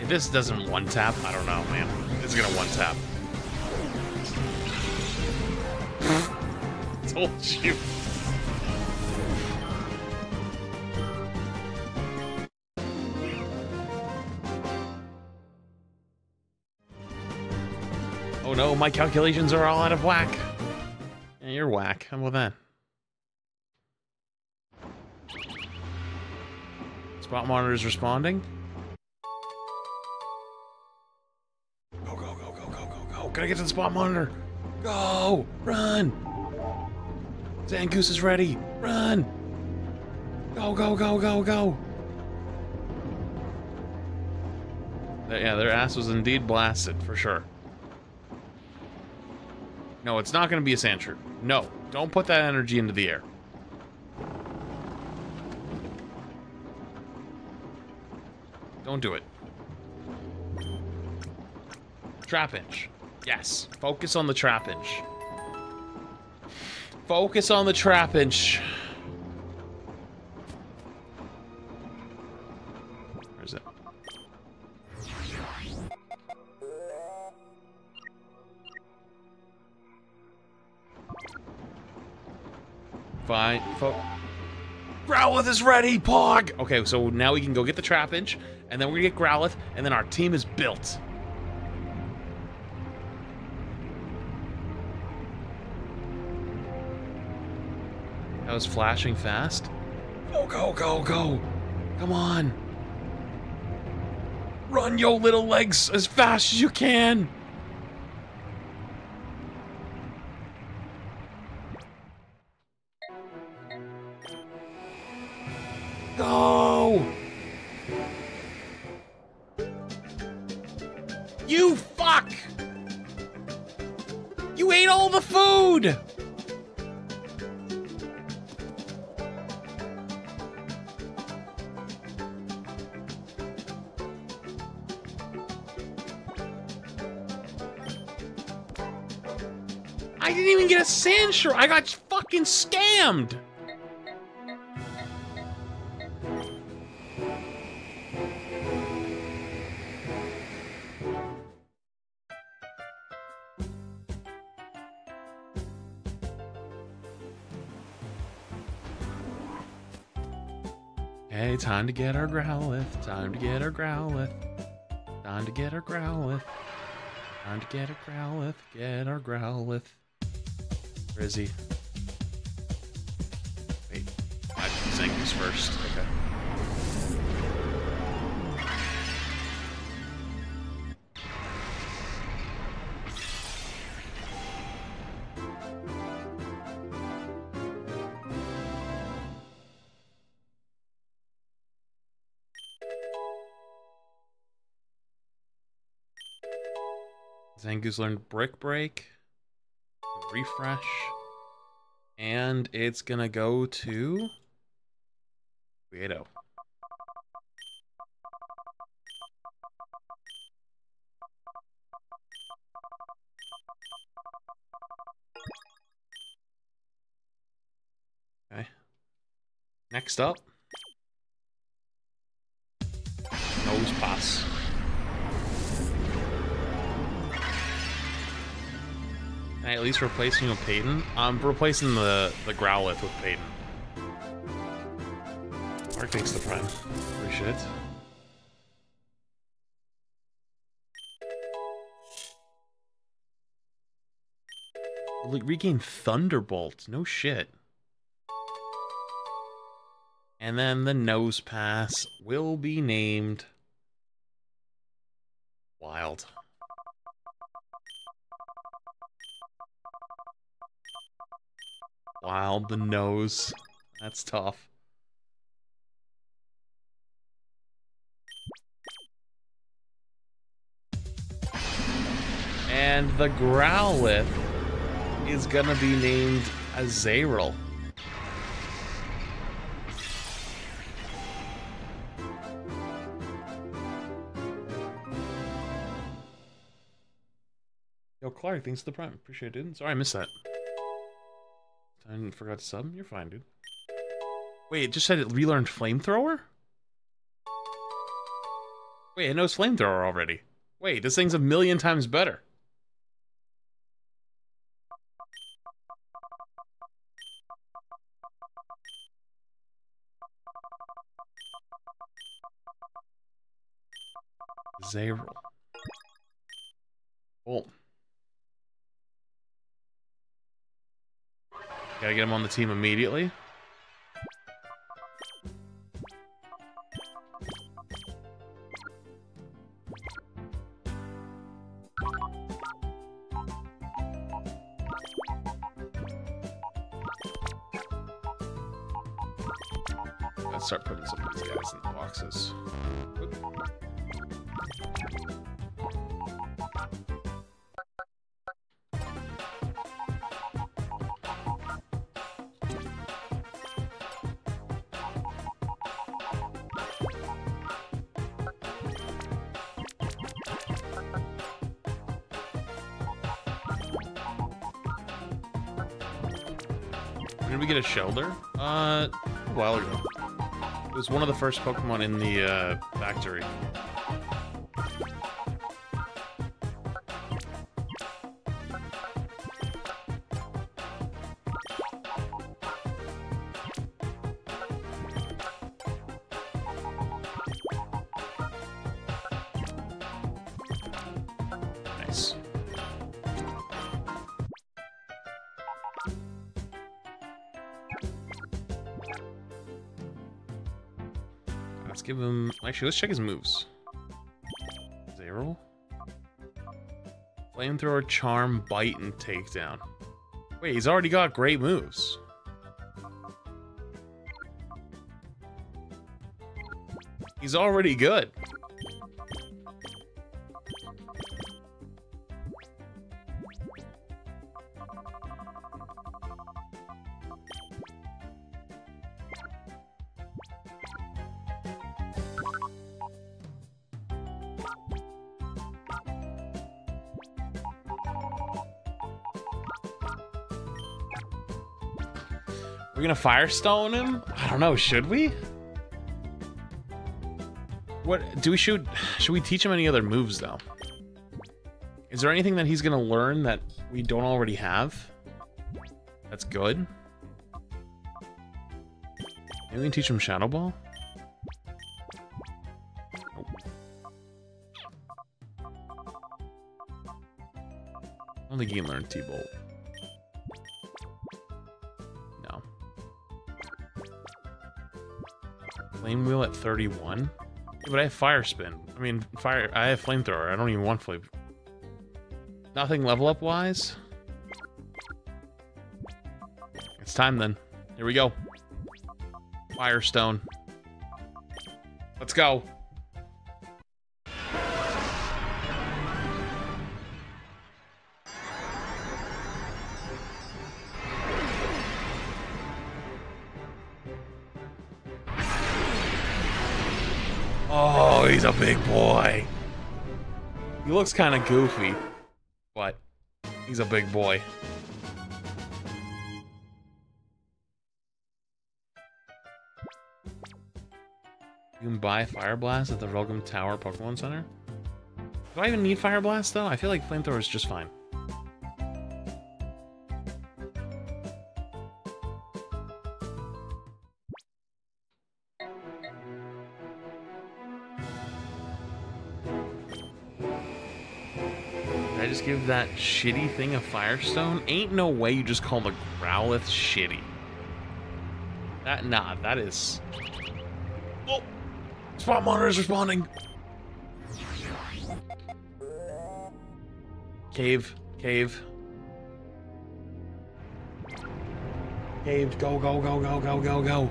If this doesn't one-tap, I don't know, man. It's gonna one-tap. Told you. Oh no, my calculations are all out of whack. Yeah, you're whack. How about that? Spot monitor is responding. Go, go, go, go, go, go, go. Gotta get to the spot monitor. Go! Run! Zangoose is ready. Run! Go, go, go, go, go. Yeah, their ass was indeed blasted, for sure. No, it's not going to be a Sandshrew. No, don't put that energy into the air. Don't do it. Trapinch. Yes, focus on the Trapinch. Focus on the Trapinch. Where is it? Fine. Fo Growlithe is ready, Pog! Okay, so now we can go get the Trapinch, and then we're gonna get Growlithe, and then our team is built. Was flashing fast. Go, go, go, go! Come on! Run, yo little legs, as fast as you can! Time to get our Growlithe. Time to get our Growlithe. Time to get our Growlithe. Time to get our Growlithe. Get our Growlithe. Where is he? Wait, I Zangoose first. Zangoose learned Brick Break. Refresh. And it's gonna go to Guido. Okay. Next up. Nosepass. I at least replace him with Peyton? I'm replacing the, the Growlithe with Peyton. Mark thanks the prime. Appreciate it. Regain Thunderbolt. No shit. And then the Nosepass will be named Wild. Wild the nose. That's tough. And the Growlithe is gonna be named Azarel. Yo, Clark, thanks for the prime. Appreciate it. Sorry I missed that. I forgot to sub. You're fine, dude. Wait, it just said it relearned flamethrower? Wait, it knows flamethrower already. Wait, this thing's a million times better. Zero. Boom. Gotta get him on the team immediately. Let's start putting some of these guys in the boxes. Shellder? Uh, a while ago. It was one of the first Pokemon in the uh, factory. Actually, let's check his moves. Zero. Flamethrower, Charm, Bite, and Takedown. Wait, he's already got great moves. He's already good. Firestone him? I don't know, should we? What do we shoot, should we teach him any other moves though? Is there anything that he's gonna learn that we don't already have? That's good. Maybe we can teach him Shadow Ball? Nope. I don't think he can learn T-Bolt. Flame Wheel at 31? Yeah, but I have Fire Spin. I mean, Fire. I have Flamethrower. I don't even want Flame. Nothing level up wise? It's time then. Here we go. Firestone. Let's go. Looks kind of goofy, but he's a big boy. You can buy Fire Blast at the Realgam Tower Pokemon Center. Do I even need Fire Blast though? I feel like Flamethrower is just fine. That shitty thing a Firestone? Ain't no way you just call the Growlithe shitty. That, nah, that is... Oh! Spot monitor is responding! Cave, cave. Cave, go, go, go, go, go, go, go.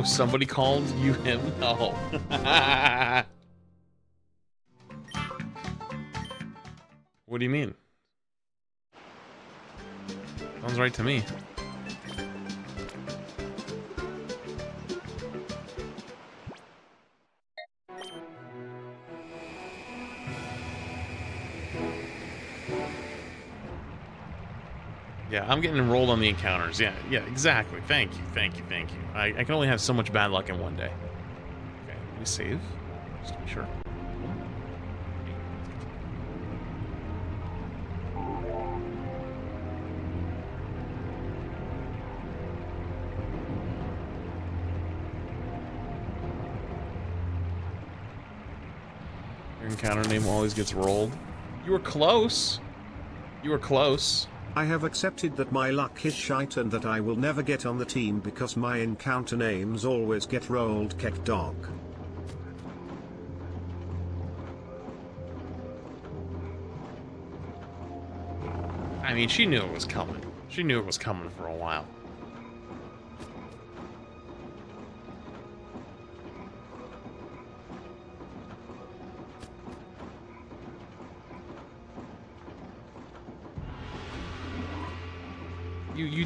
Oh, somebody called you him? (laughs) No. Oh. what do you mean? Sounds right to me. I'm getting enrolled on the encounters. Yeah, yeah, exactly. Thank you, thank you, thank you. I, I can only have so much bad luck in one day. Okay, let me save. Just to be sure. Your encounter name always gets rolled. You were close. You were close. I have accepted that my luck is shite and that I will never get on the team because my encounter names always get rolled Keck Dog. I mean, she knew it was coming. She knew it was coming for a while.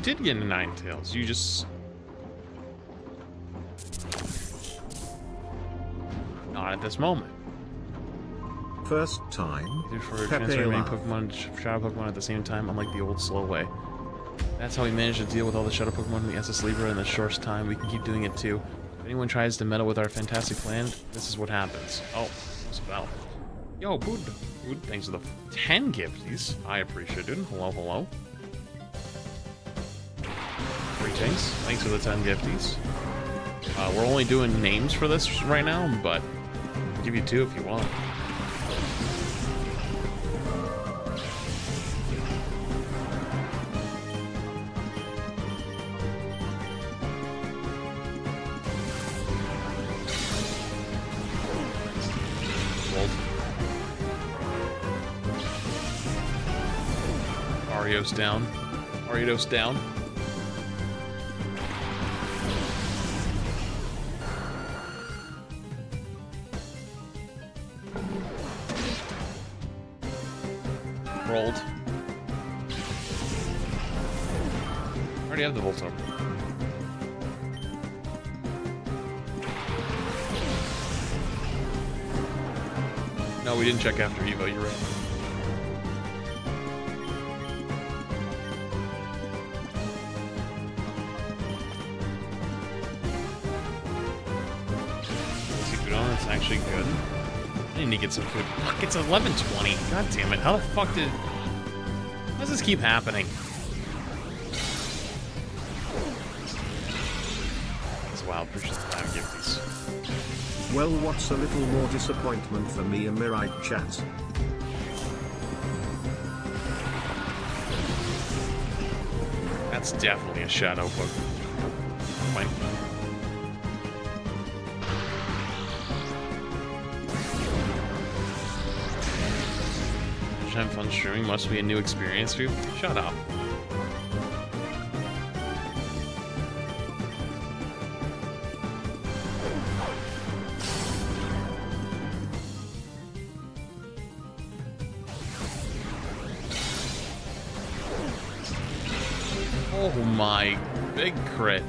Did get a Ninetales. You just not at this moment. First time, Either for transferring many. Pokemon, Shadow Pokemon at the same time, unlike the old slow way. That's how we managed to deal with all the Shadow Pokemon in the SS Libra in the shortest time. We can keep doing it too. If anyone tries to meddle with our fantastic plan, this is what happens. Oh, what's about? Yo, Bood. Bood, thanks for the 10 gifties. I appreciate it. Hello, hello. Thanks for the 10 gifties. Uh, we're only doing names for this right now, but I'll give you two if you want. Down. Arios down. Have the Voltorb. No, we didn't check after Evo, you're right. It's oh, actually good. I need to get some food. Fuck, it's 11.20. God damn it, how the fuck did... How does this keep happening? Well what's a little more disappointment for me and Mirai chat? That's definitely a shadow book. Fine. Having fun streaming must be a new experience for you. Shut up. Crit.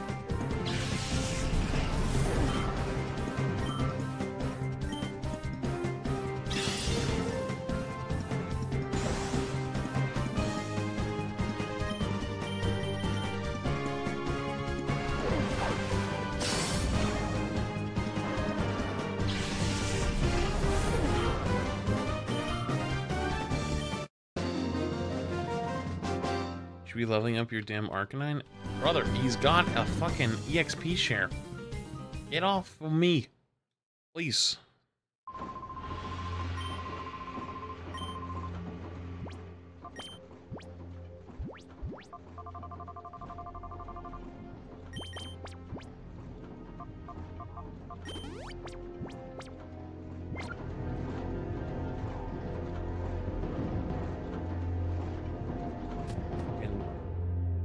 Should we leveling up your damn Arcanine? brother, he's got a fucking EXP share. Get off of me. Please.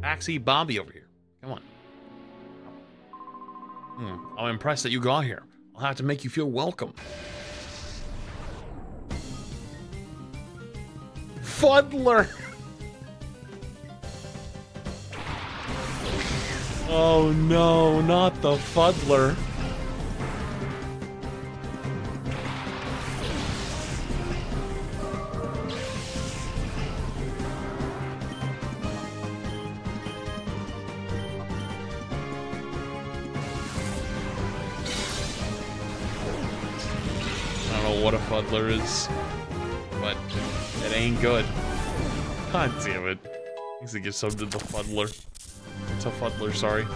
Maxi Bobby over here. Impressed that you got here. I'll have to make you feel welcome. Fuddler! Oh no, not the Fuddler. Fuddler is, but it ain't good. God damn it. Needs to give some to the Fuddler. To Fuddler, sorry.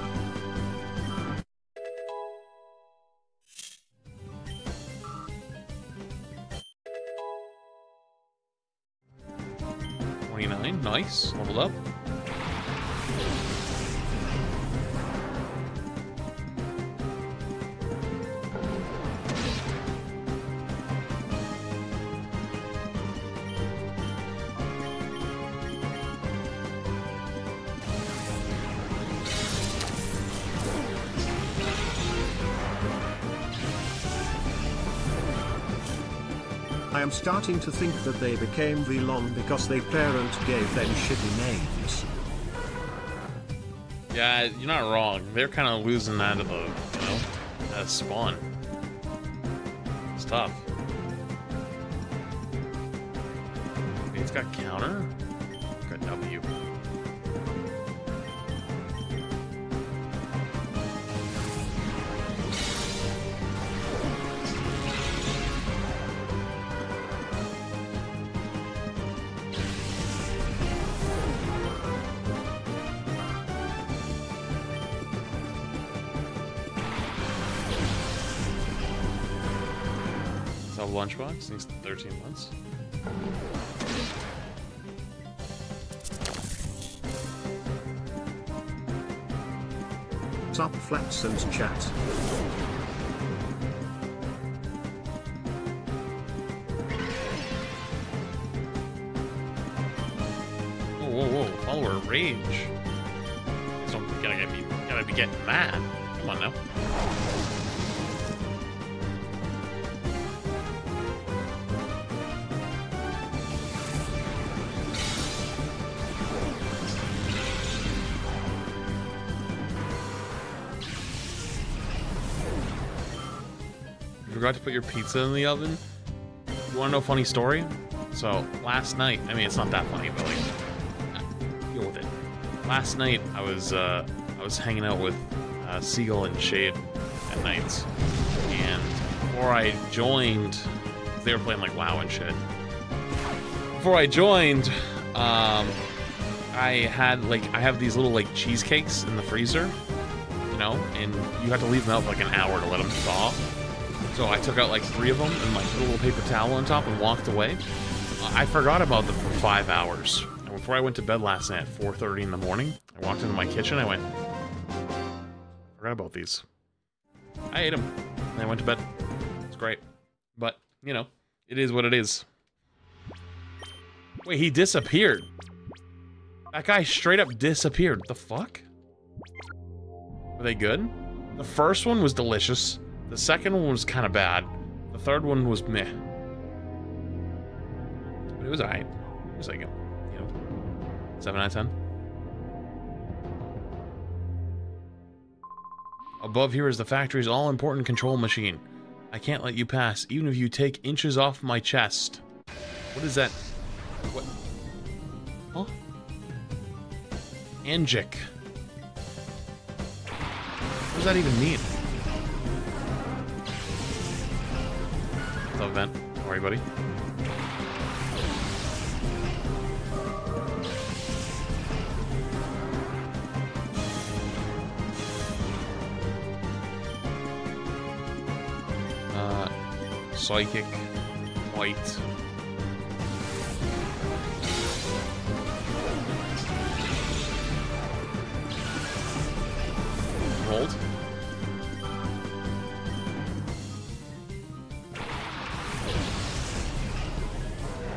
Twenty-nine, nice. Leveled up. Starting to think that they became Vlon because their parent gave them shitty names. Yeah, you're not wrong. They're kind of losing that to the, you know, that spawn. It's tough. It's got counter. Lunchbox needs 13 months. Sup flats and chat. Whoa, whoa, whoa! Follower rage. So gotta get me, gotta be getting mad. Come on now. Forgot to put your pizza in the oven? You wanna know a funny story? So, last night, I mean, it's not that funny, but like, deal with it. Last night, I was, uh, I was hanging out with uh, Seagull and Shade at nights, and before I joined, they were playing like WoW and shit. Before I joined, um, I had like, I have these little like cheesecakes in the freezer, you know, and you have to leave them out for like an hour to let them thaw. So I took out like three of them and like put a little paper towel on top and walked away. I forgot about them for five hours. And before I went to bed last night at 4.30 in the morning, I walked into my kitchen, I went, forgot about these. I ate them, and I went to bed. It's great. But, you know, it is what it is. Wait, he disappeared. That guy straight up disappeared. The fuck? Were they good? The first one was delicious. The second one was kind of bad. The third one was meh. But it was alright. It was like, you know, 7 out of 10. Above here is the factory's all-important control machine. I can't let you pass, even if you take inches off my chest. What is that? What? Huh? Angic. What does that even mean? Up, Vent? Are you, buddy? Uh, psychic, white. Hold.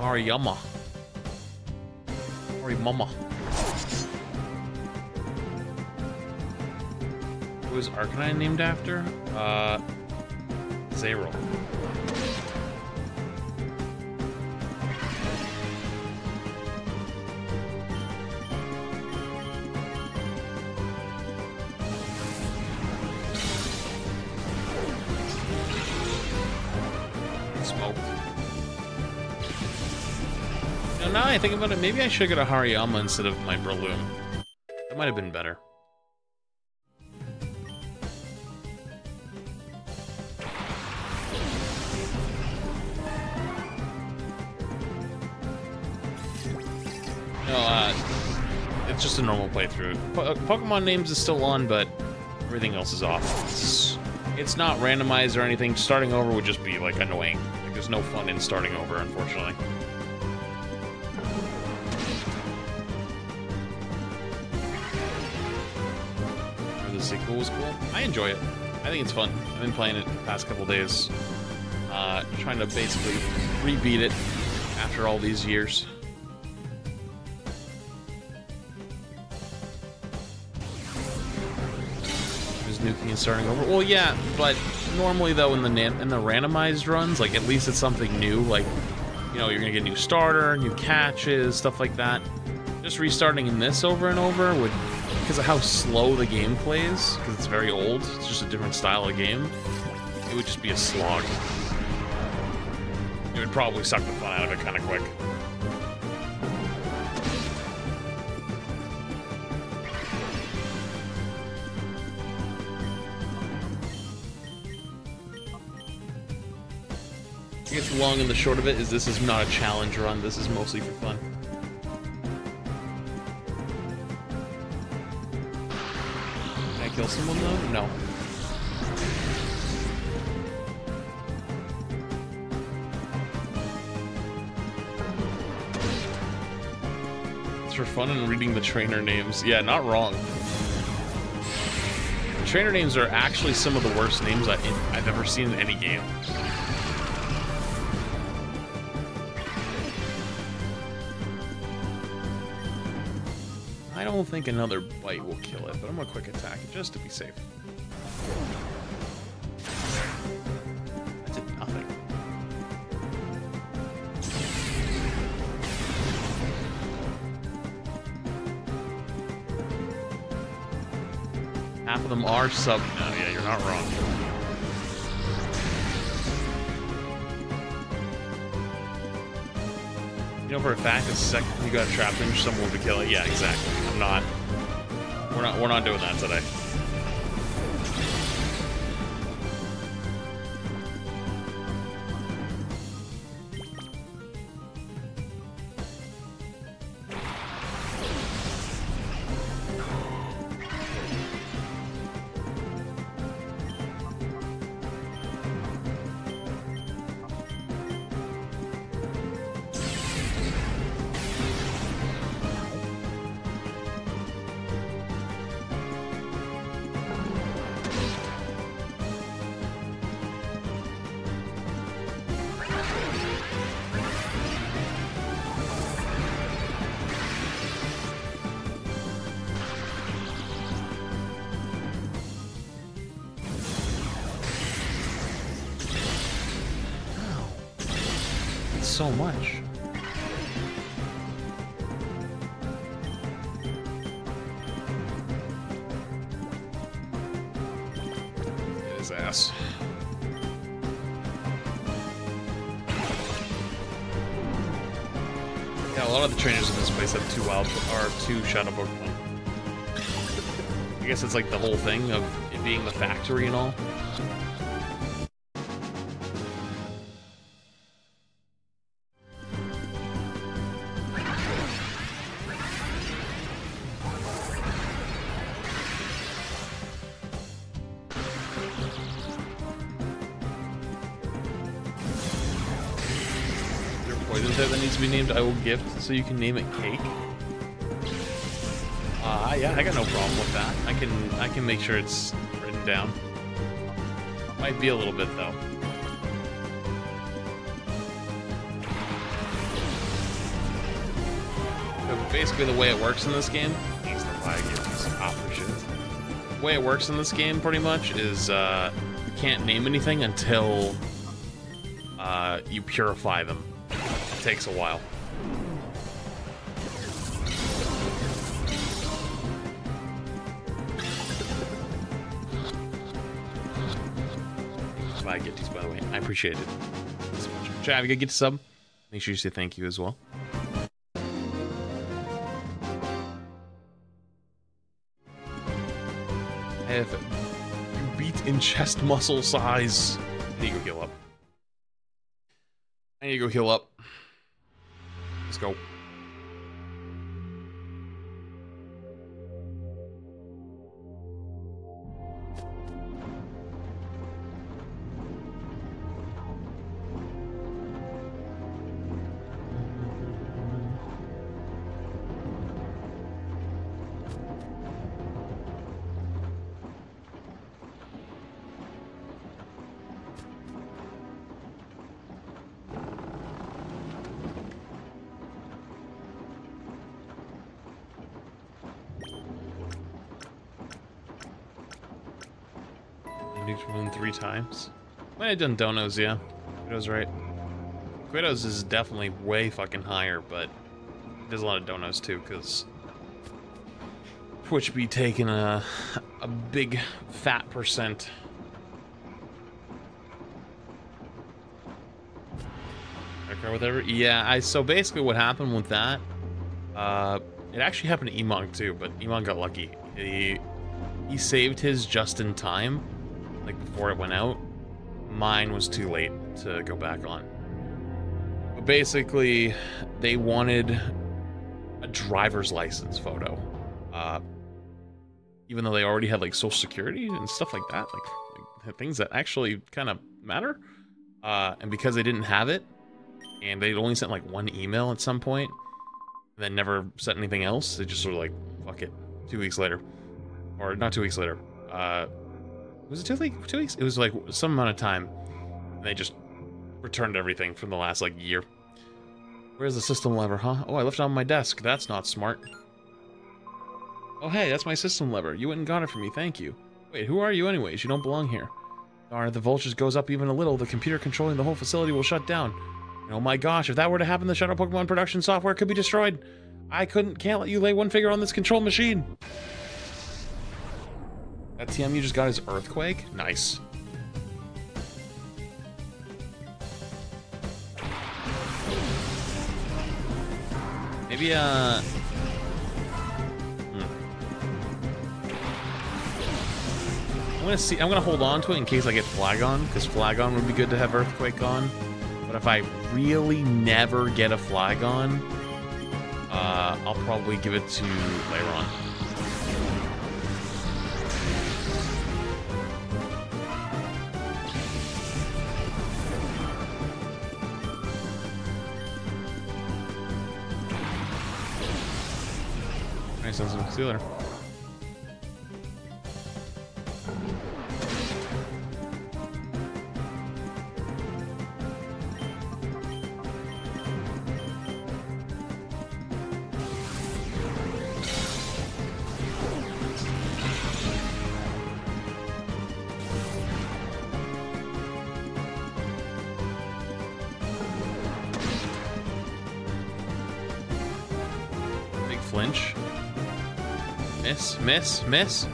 Hariyama. Harimama. Who is Arcanine named after? Uh, Zeril. Now I think about it, maybe I should get a Hariyama instead of my Breloom. That might have been better. No, uh, it's just a normal playthrough. Po uh, Pokemon names is still on, but everything else is off. It's, it's not randomized or anything. Starting over would just be, like, annoying. Like, there's no fun in starting over, unfortunately. Sequel was cool. I enjoy it. I think it's fun. I've been playing it the past couple days. Uh, trying to basically rebeat it after all these years. Just nuking and starting over. Well, yeah, but normally though in the in the randomized runs, like at least it's something new. Like, you know, you're gonna get a new starter, new catches, stuff like that. Just restarting in this over and over would, because of how slow the game plays, because it's very old. It's just a different style of game. It would just be a slog. It would probably suck the fun out of it kind of quick. I guess long and the short of it is this is not a challenge run. This is mostly for fun. Kill someone though? No. It's for fun and reading the trainer names. Yeah, not wrong. Trainer names are actually some of the worst names I, I've ever seen in any game. Think another bite will kill it, but I'm gonna quick attack it just to be safe. Did nothing. Half of them are sub. No, yeah, you're not wrong. You know for a fact, the second you got a trap someone will be killing. Yeah, exactly. Not. We're not. We're not doing that today. Thing of it being the factory and all. Poison type that needs to be named I will gift so you can name it cake? Got no problem with that. I can I can make sure it's written down. Might be a little bit though. Basically the way it works in this game, the way it works in this game, pretty much, is uh, you can't name anything until uh, you purify them. It takes a while. By the. I appreciate it so much. You get some. Make sure you say thank you as well. I have beat in chest muscle size. I need to go heal up. I need to go heal up. Let's go. Have done Donos, yeah. Quito's right. Quito's is definitely way fucking higher, but there's a lot of Donos too, because Twitch be taking a a big fat percent. Okay, whatever. Yeah, I so basically what happened with that, uh, it actually happened to Emongg too, but Emongg got lucky. He he saved his just in time like before it went out. Mine was too late to go back on. But basically, they wanted a driver's license photo. Uh, even though they already had like social security and stuff like that, like, like things that actually kind of matter. Uh, and because they didn't have it, and they'd only sent like one email at some point, and then never sent anything else, they just sort of like, fuck it. Two weeks later. Or not two weeks later. Uh, was it two, weeks? two weeks? It was like some amount of time. And they just returned everything from the last like year. Where's the system lever, huh? Oh, I left it on my desk. That's not smart. Oh, hey, that's my system lever. You went and got it for me. Thank you. Wait, who are you anyways? You don't belong here. Darn, if the voltage goes up even a little, the computer controlling the whole facility will shut down. And oh my gosh, if that were to happen, the Shadow Pokemon production software could be destroyed. I couldn't, can't let you lay one finger on this control machine. That TM you just got is Earthquake? Nice. Maybe, uh... Hmm. I'm gonna see. I'm gonna hold on to it in case I get Flygon, because Flygon would be good to have Earthquake on. But if I really never get a Flygon, uh, I'll probably give it to Lairon. Sense of concealer. Miss, miss, miss.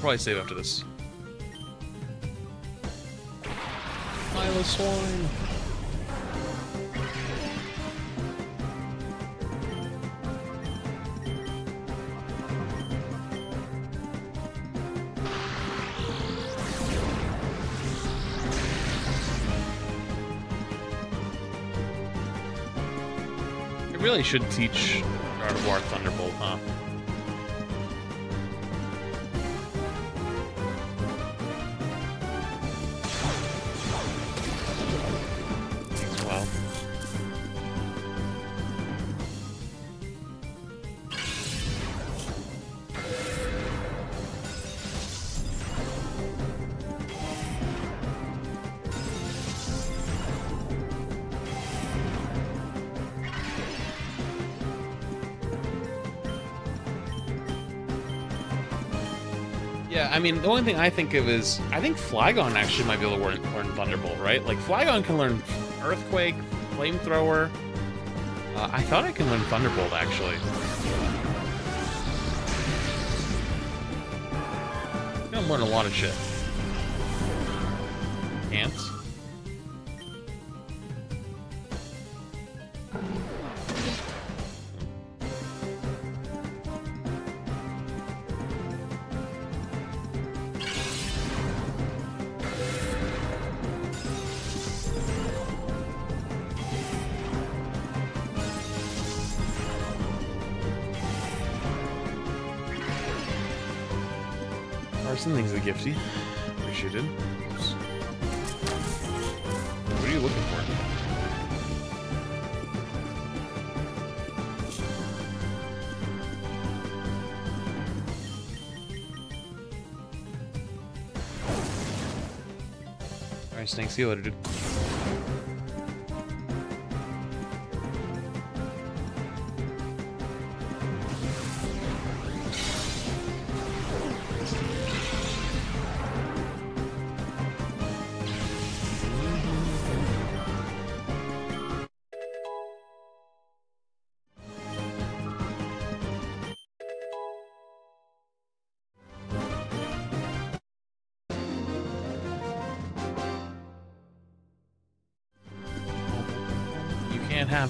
probably save after this. Piloswine! I really should teach Gardevoir of Thunderbolt. Mean, the only thing I think of is I think Flygon actually might be able to learn, learn Thunderbolt, right? Like Flygon can learn Earthquake, Flamethrower. Uh, I thought I can learn Thunderbolt actually. I'm learning a lot of shit. Snake, see you later, dude.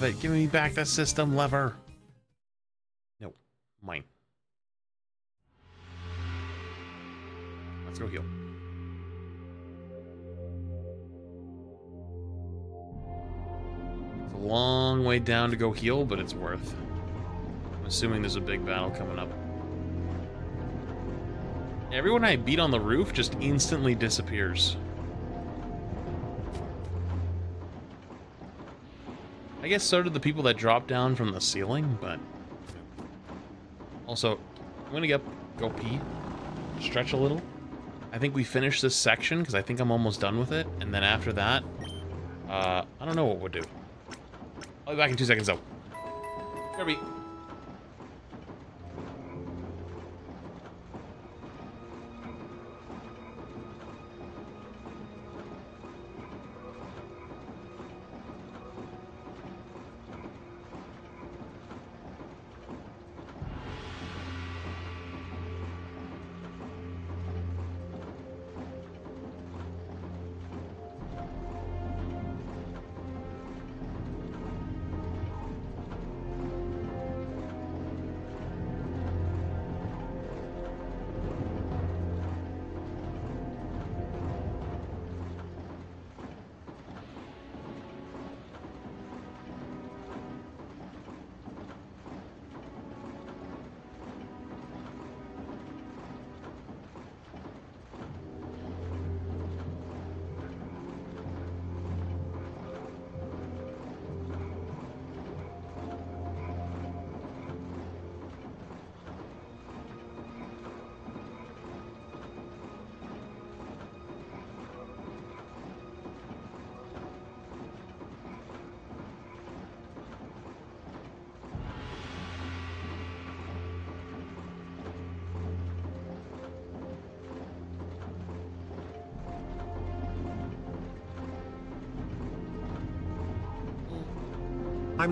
Have it. Give me back the system lever. No, mine. Let's go heal. It's a long way down to go heal, but it's worth. I'm assuming there's a big battle coming up. Everyone I beat on the roof just instantly disappears. Guess so did the people that dropped down from the ceiling, but... Also, I'm gonna get go pee, stretch a little. I think we finish this section, because I think I'm almost done with it, and then after that, uh, I don't know what we'll do. I'll be back in two seconds, though. Kirby.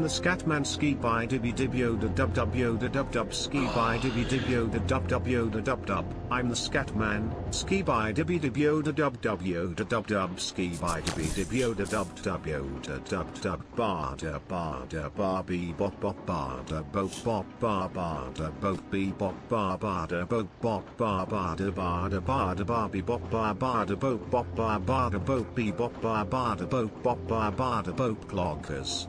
Ski by dibby dub dub dub dub ski by dibby dib yoda dub dub yoda dub dub. I'm the Scatman, ski by dibby dib yoda dub dub yoda dub dub ski by dibby dub dub dub dub barda barda barbie bop bop barda bop bop bar barda bop bee bop bar barda bop bop bar barda barda barda barbie bop bar barda bop bop bar barda bop bee bop bar barda bop bop barda bop cloggers.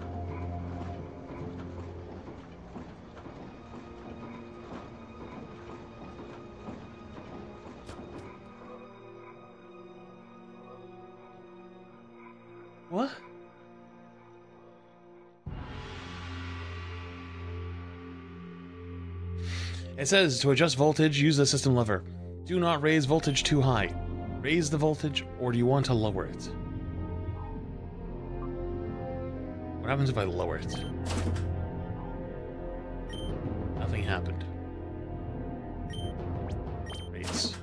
Says to adjust voltage, use the system lever. Do not raise voltage too high. Raise the voltage, or do you want to lower it? What happens if I lower it? Nothing happened. Raise.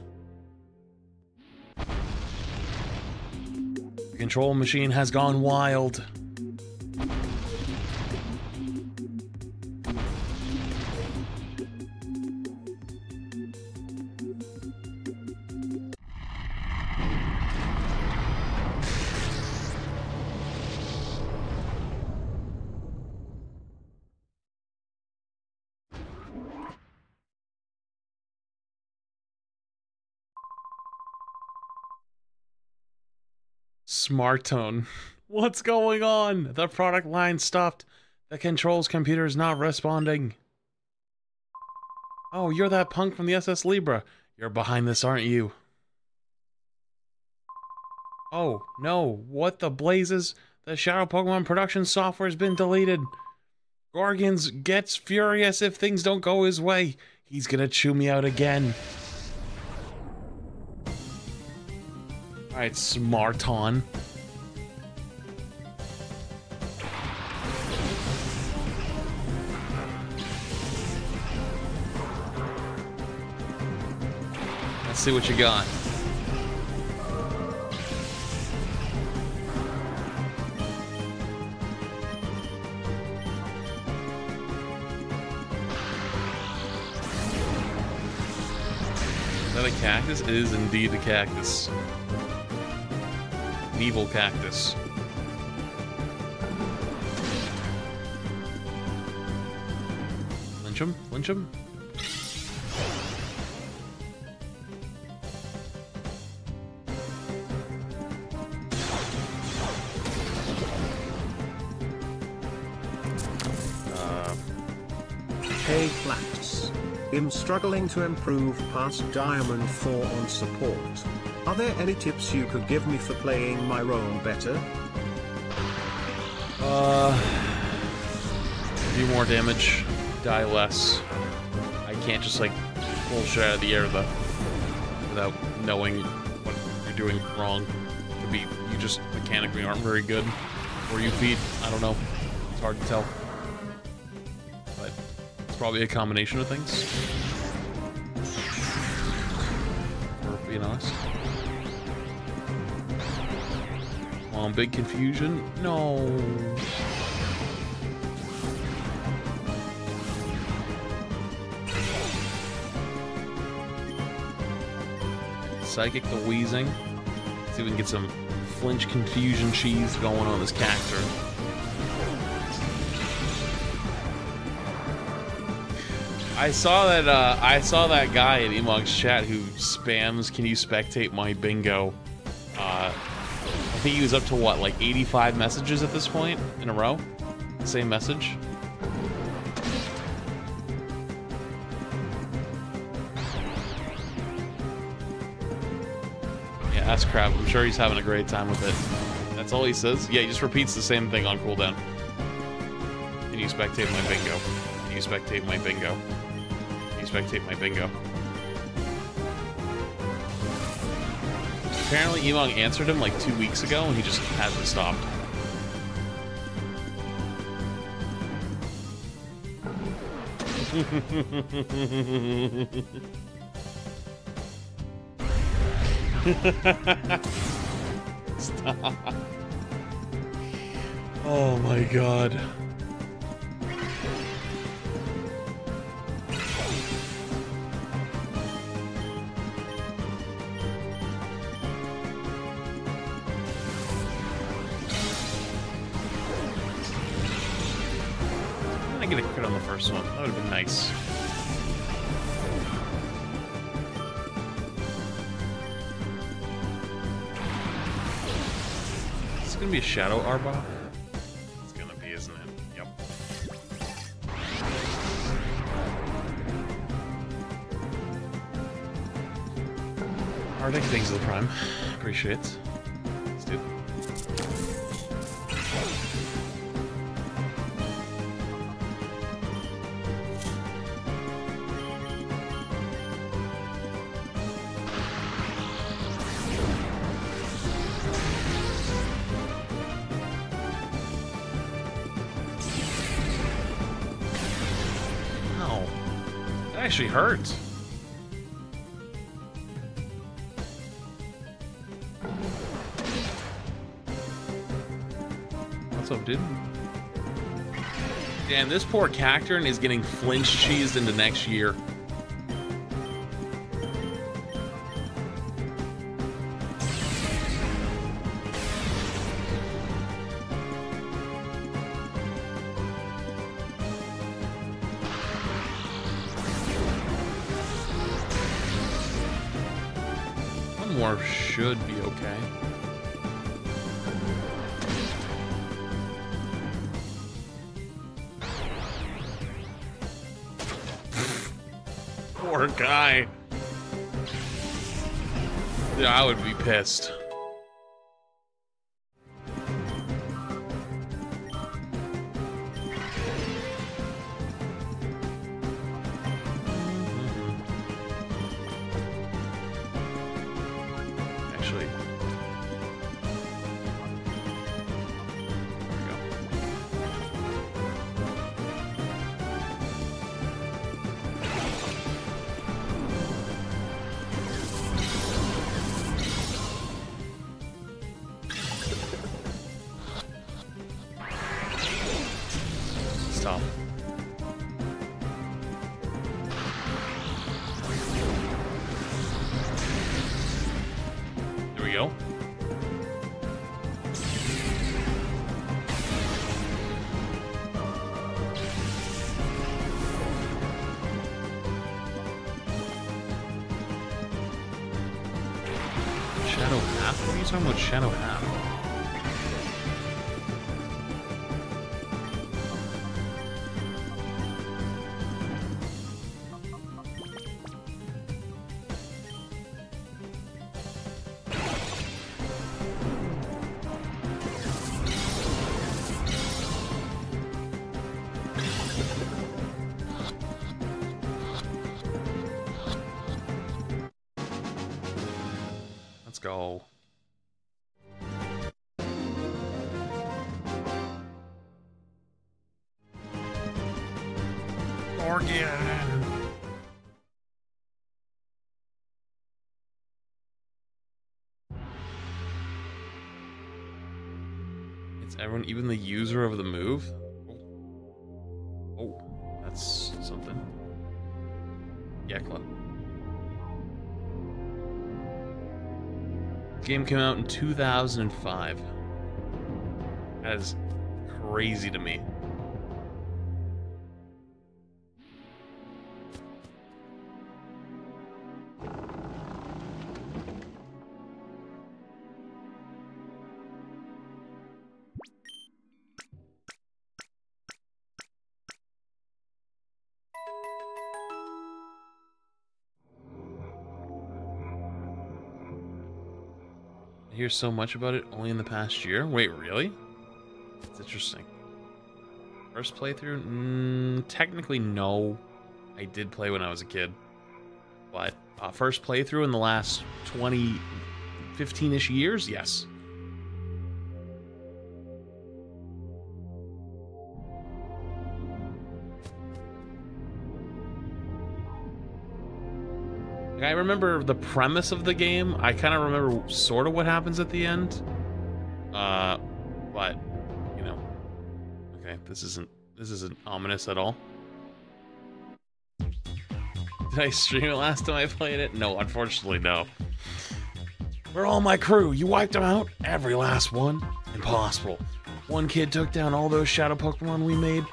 The control machine has gone wild. Smarton. (laughs) What's going on? The product line stopped. The controls computer is not responding. Oh, you're that punk from the SS Libra. You're behind this, aren't you? Oh, no. What the blazes? The Shadow Pokemon production software has been deleted. Gorigan's gets furious if things don't go his way. He's gonna chew me out again. Alright, Smarton. See what you got. That a cactus? It is indeed a cactus. An evil cactus. Lynch him? Lynch him? Struggling to improve past Diamond 4 on support. Are there any tips you could give me for playing my role better? uh, do more damage, die less. I can't just like pull shit out of the air though, without knowing what you're doing wrong. Could be you just mechanically aren't very good, or you feed. I don't know. It's hard to tell. But it's probably a combination of things. Being honest. Come on, big confusion. No. Psychic the Weezing. See if we can get some flinch confusion cheese going on this Cacturne. I saw that uh, I saw that guy in Emongg's chat who spams can you spectate my bingo. Uh, I think he was up to what, like 85 messages at this point in a row? Same message. Yeah, that's crap. I'm sure he's having a great time with it. That's all he says. Yeah, he just repeats the same thing on cooldown. Can you spectate my bingo? Can you spectate my bingo? Spectate my bingo? Apparently, Emongg answered him like two weeks ago, and he just hasn't stopped. (laughs) Stop. Oh my god. Be this poor Cacturne is getting flinch cheesed into next year. One more should pissed. Even the user of the move. Oh, oh that's something. Yakla. Game came out in 2005. That is crazy to me. Hear so much about it only in the past year. Wait, really? That's interesting. First playthrough? Mm, technically, no. I did play when I was a kid. But uh, first playthrough in the last 20, 15 ish years? Yes. Remember the premise of the game. I kind of remember sort of what happens at the end. Uh, but you know, okay, this isn't this isn't ominous at all. Did I stream it last time I played it? No, unfortunately, no. Where all my crew? You wiped them out? Every last one? Impossible. One kid took down all those shadow Pokemon we made.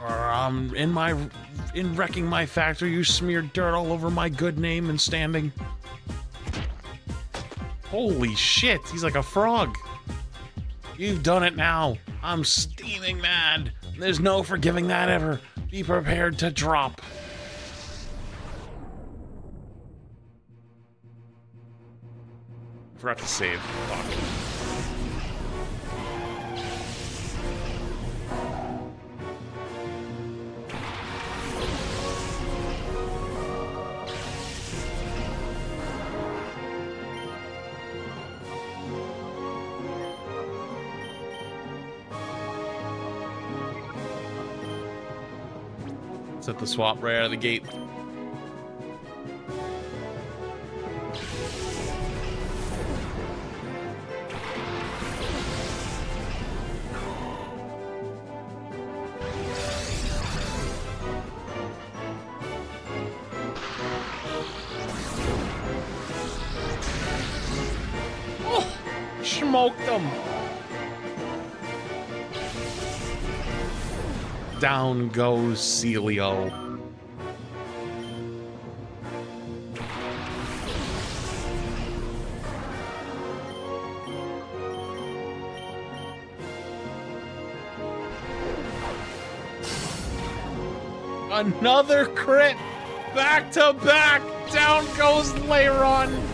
Or, um, in my, in wrecking my factory, you smeared dirt all over my good name and standing. Holy shit, he's like a frog. You've done it now. I'm steaming mad. There's no forgiving that ever. Be prepared to drop. Forgot to save. Fuck. Set the swap right out of the gate. Down goes Celio. Another crit! Back to back! Down goes Lairon!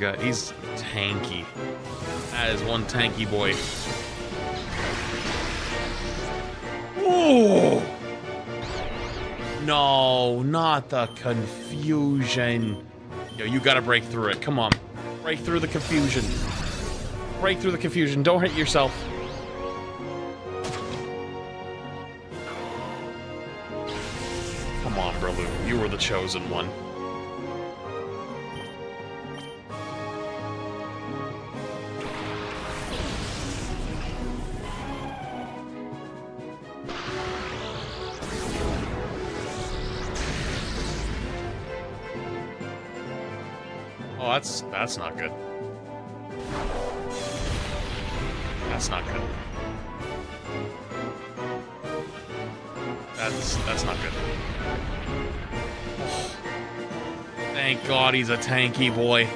Got, he's tanky. That is one tanky boy. Oh! No, not the confusion. Yo, you gotta break through it. Come on. Break through the confusion. Break through the confusion. Don't hit yourself. Come on, Breloom. You were the chosen one. That's not good. That's not good. That's that's not good. Thank God he's a tanky boy.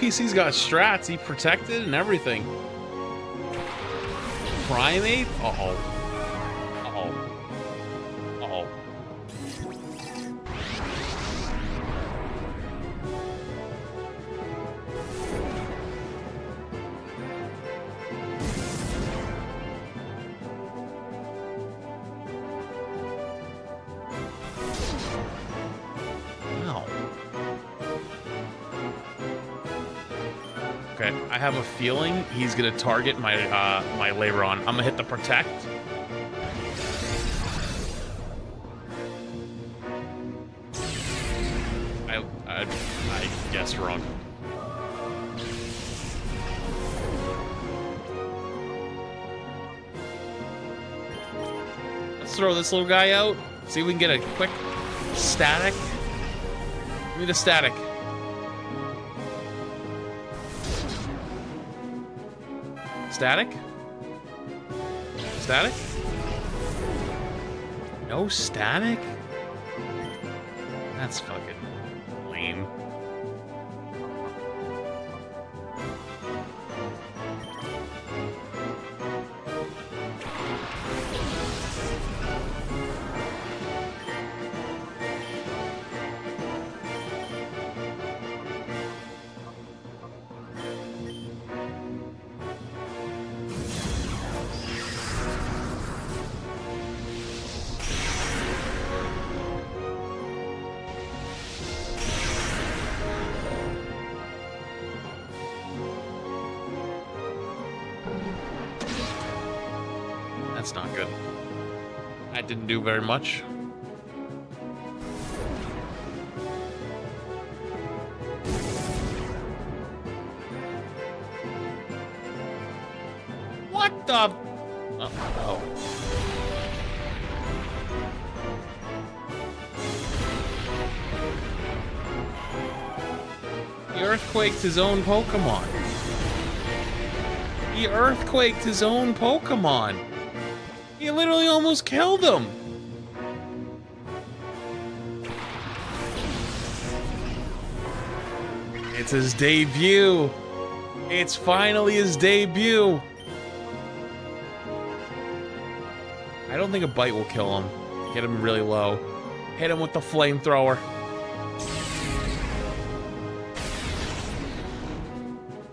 NPC's got strats. He protected and everything. Primeape? Uh-oh. Feeling he's gonna target my uh, my Lairon. I'm gonna hit the protect. I I, I guessed wrong. Let's throw this little guy out. See if we can get a quick static. Give me the static. Static? Static? No static? That's fucking do very much. What the? Oh, oh. He earthquaked his own Pokemon. He earthquaked his own Pokemon. He literally almost killed him. It's his debut. It's finally his debut. I don't think a bite will kill him. Get him really low. Hit him with the flamethrower.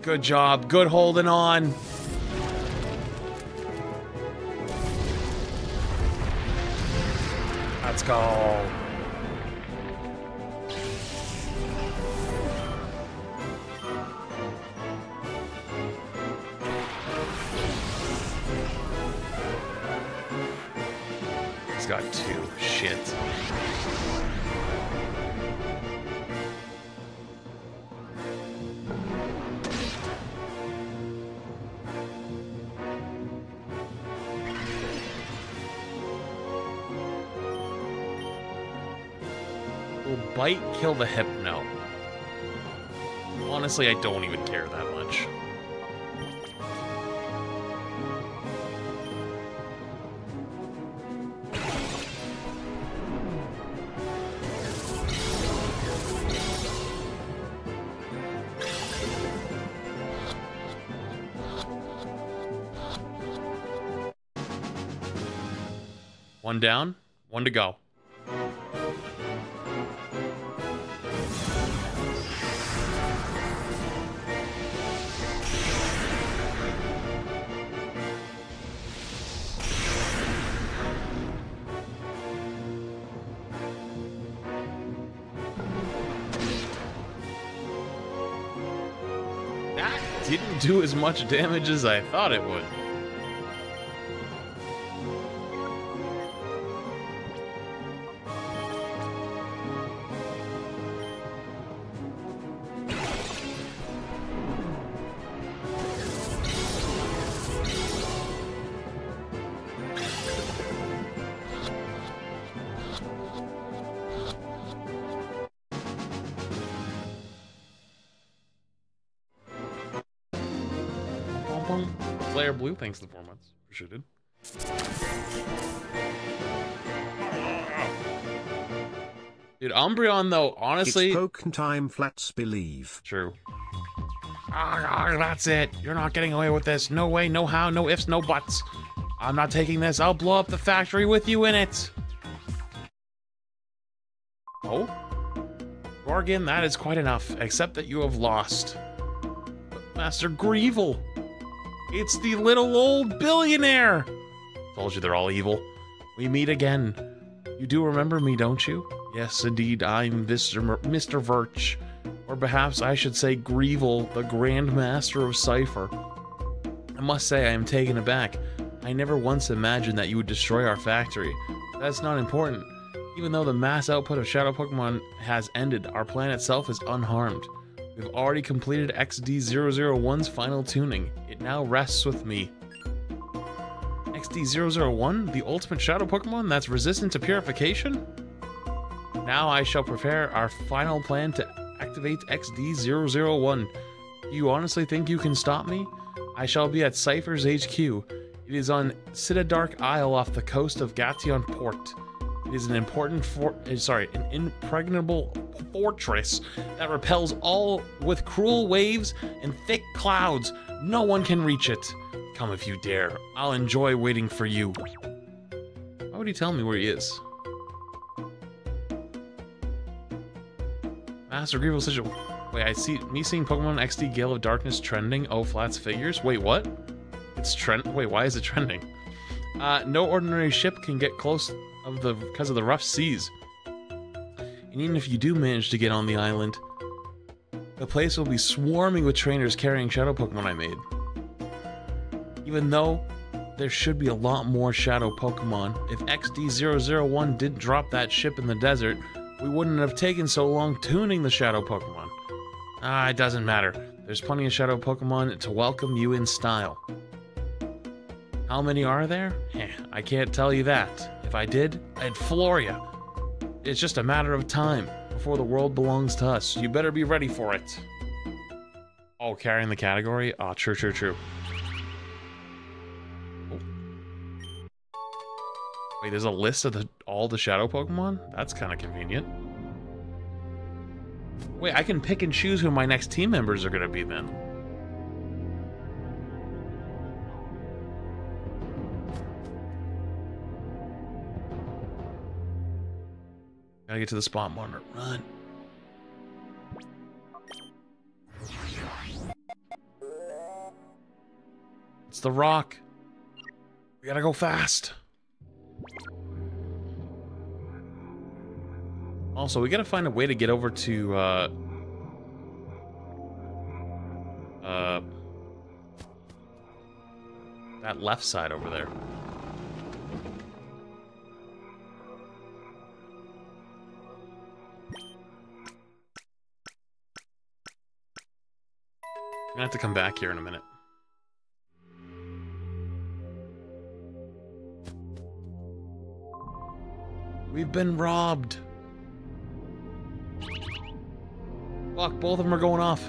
Good job. Good holding on. Let's go. Kill the hypno? Honestly, I don't even care that much. One down, one to go. Do as much damage as I thought it would. Umbreon, though, honestly. It's Pokken time flats believe. True. Ah, ah, that's it. You're not getting away with this. No way, no how, no ifs, no buts. I'm not taking this. I'll blow up the factory with you in it. Oh? Gorigan, that is quite enough, except that you have lost. Master Greevil. It's the little old billionaire. Told you they're all evil. We meet again. You do remember me, don't you? Yes, indeed, I'm Mr. Mr. Verich. Or perhaps I should say Greevil, the Grand Master of Cipher. I must say I am taken aback. I never once imagined that you would destroy our factory. That's not important. Even though the mass output of Shadow Pokemon has ended, our plan itself is unharmed. We've already completed XD001's final tuning. It now rests with me. XD001, the ultimate Shadow Pokemon that's resistant to purification? Now I shall prepare our final plan to activate XD001. You honestly think you can stop me? I shall be at Cipher's HQ. It is on Citadark Isle off the coast of Gateon Port. It is an important fort, uh, sorry, an impregnable fortress that repels all with cruel waves and thick clouds. No one can reach it. Come if you dare. I'll enjoy waiting for you. Why would he tell me where he is? Master a wait. I see me seeing Pokemon XD Gale of Darkness trending. Oh, flats figures. Wait, what? It's trend. Wait, why is it trending? Uh, no ordinary ship can get close of the because of the rough seas. And even if you do manage to get on the island, the place will be swarming with trainers carrying shadow Pokemon I made. Even though there should be a lot more shadow Pokemon, if XD001 didn't drop that ship in the desert, we wouldn't have taken so long tuning the shadow Pokemon. Ah, it doesn't matter. There's plenty of shadow Pokemon to welcome you in style. How many are there? Eh, I can't tell you that. If I did, I'd floor you. It's just a matter of time before the world belongs to us. You better be ready for it. Oh, carrying the category? Ah, oh, true, true, true. Wait, there's a list of the, all the shadow Pokemon? That's kind of convenient. Wait, I can pick and choose who my next team members are going to be then. Gotta get to the spot monitor. Run. It's the rock. We gotta go fast. Also, we gotta find a way to get over to, uh... Uh... That left side over there. I'm gonna have to come back here in a minute. We've been robbed. Fuck, both of them are going off.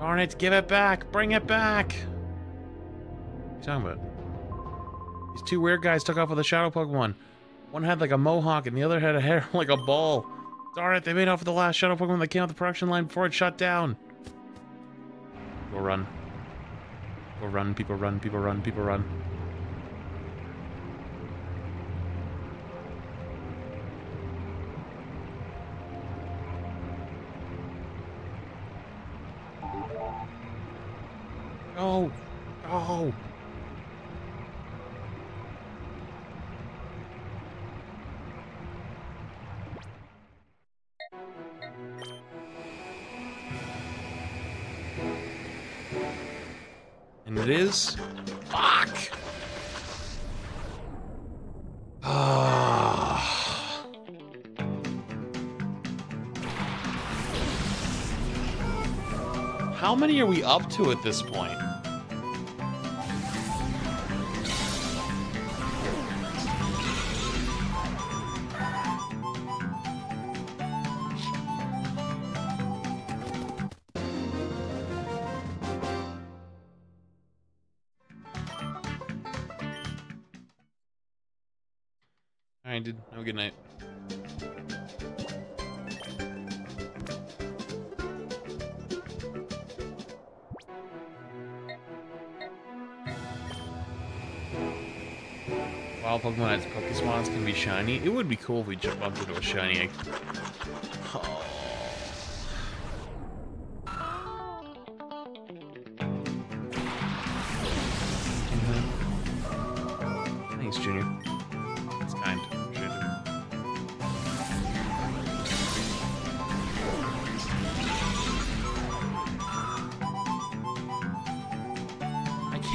Darn it, give it back! Bring it back! What are you talking about? These two weird guys took off with a shadow Pokemon. One One had like a mohawk and the other had a hair (laughs) like a ball. Darn it, they made off with the last shadow Pokemon that came off the production line before it shut down. Go run. Go run, people run, people run, people run. Go! Go! And it is... Fuck! Ah. How many are we up to at this point? Wild Pokemon as Pokespawns can be shiny. It would be cool if we jump up into a shiny. Oh.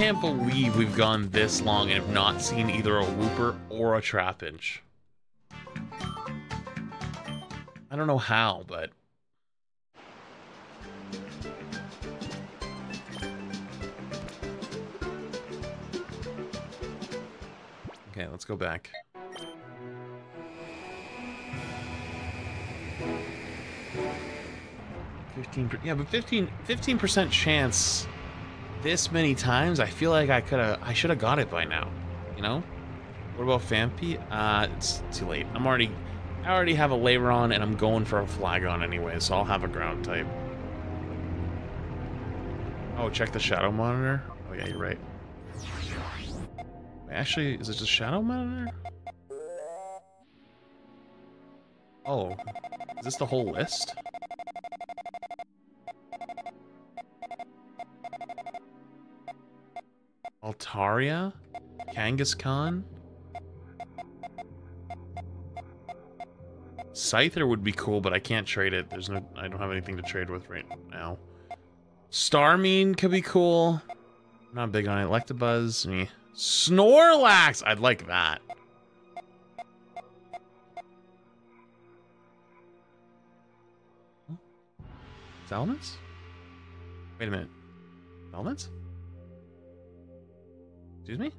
Can't believe we've gone this long and have not seen either a Wooper or a Trapinch. I don't know how, but... Okay, let's go back. Fifteen, yeah, but 15 percent chance this many times. I feel like I could have, I should have got it by now. You know? What about Phanpy? Uh, it's too late. I'm already, I already have a Lairon, and I'm going for a Flygon anyway, so I'll have a ground type. Oh, check the shadow monitor. Oh yeah, you're right. Actually, is it just shadow monitor? Oh, is this the whole list? Altaria? Kangaskhan? Scyther would be cool, but I can't trade it. There's no I don't have anything to trade with right now. Starmine could be cool. I'm not big on it. Electabuzz, me. Snorlax! I'd like that. Elements? Wait a minute. Elements? Excuse me?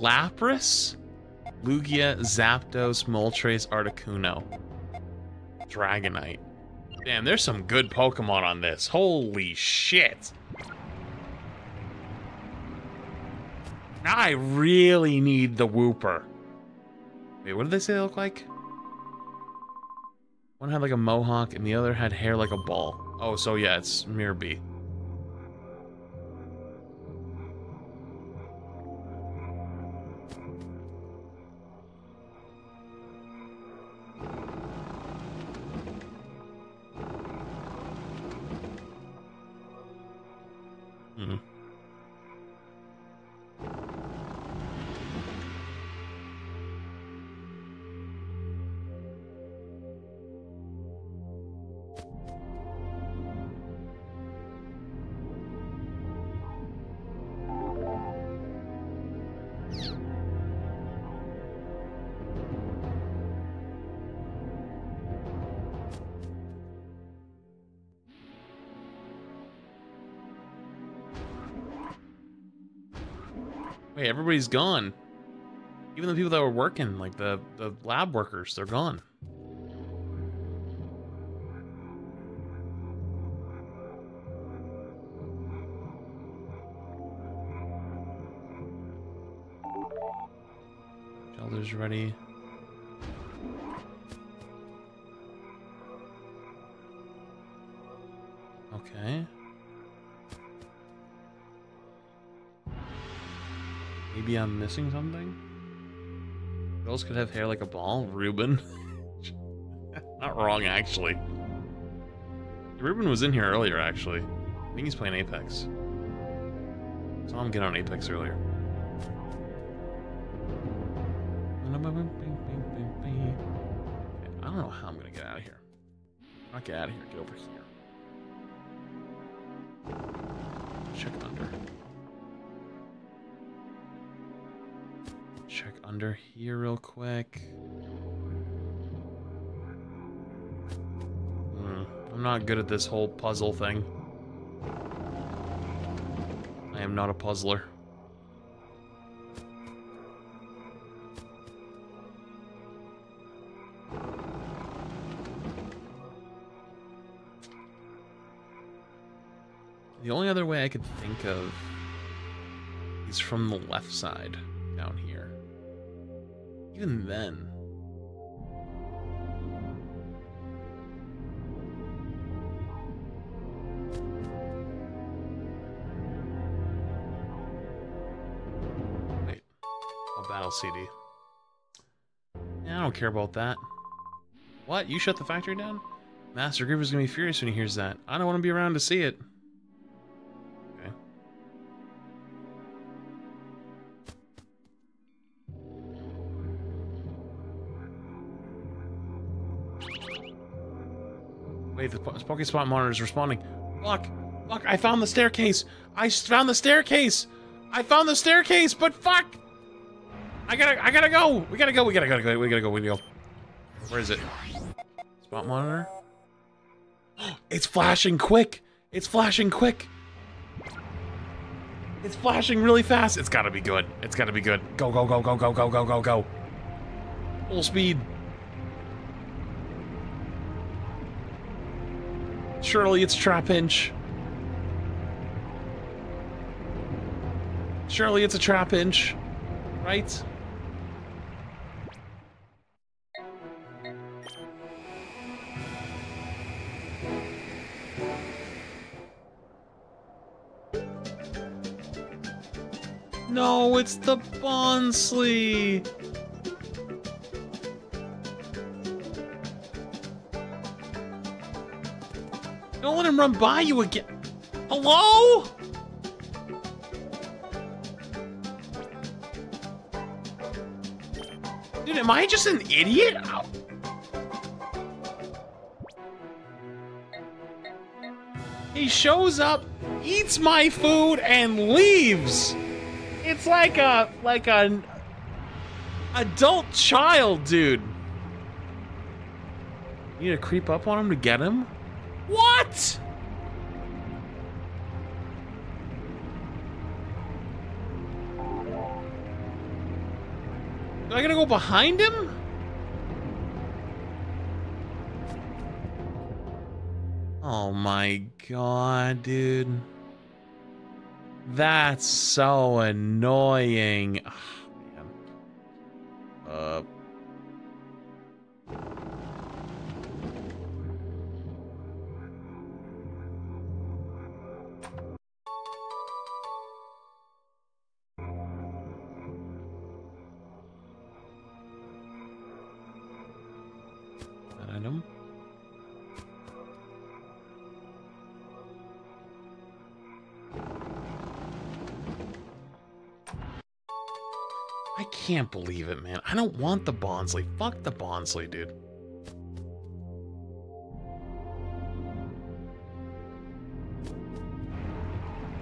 Lapras? Lugia, Zapdos, Moltres, Articuno. Dragonite. Damn, there's some good Pokemon on this. Holy shit. I really need the Wooper. Wait, what did they say they look like? One had like a mohawk and the other had hair like a ball. Oh, so yeah, it's Miror B. Hmm. Everybody's gone. Even the people that were working, like the, the lab workers, they're gone. Shelter's ready. Missing something? Girls could have hair like a ball? Ruben? (laughs) Not wrong, actually. Ruben was in here earlier, actually. I think he's playing Apex. Saw him get on Apex earlier. I don't know how I'm gonna get out of here. Not get out of here, get over here. Check under. Under here real quick. Hmm, I'm not good at this whole puzzle thing. I am not a puzzler. The only other way I could think of is from the left side down here. Even then. Wait. A battle CD. Yeah, I don't care about that. What? You shut the factory down? Master Griever's gonna be furious when he hears that. I don't want to be around to see it. The po- Pokespot monitor is responding. Look, look, I found the staircase! I found the staircase! I found the staircase, but fuck! I gotta, I gotta go! We gotta go, we gotta go, we gotta go, we gotta go, we gotta go. Where is it? Spot monitor? (gasps) It's flashing quick! It's flashing quick! It's flashing really fast! It's gotta be good. It's gotta be good. Go, go, go, go, go, go, go, go, go. Full speed. Surely it's Trapinch. Surely it's a Trapinch. Right? No, it's the Bonsly. Let him run by you again. Hello? Dude, am I just an idiot? He shows up, eats my food, and leaves. It's like a like an adult child, dude. You need to creep up on him to get him? What? Am I gonna go behind him? Oh my god, dude. That's so annoying. Oh. Uh. Believe it, man. I don't want the Bonsly. Fuck the Bonsly, dude.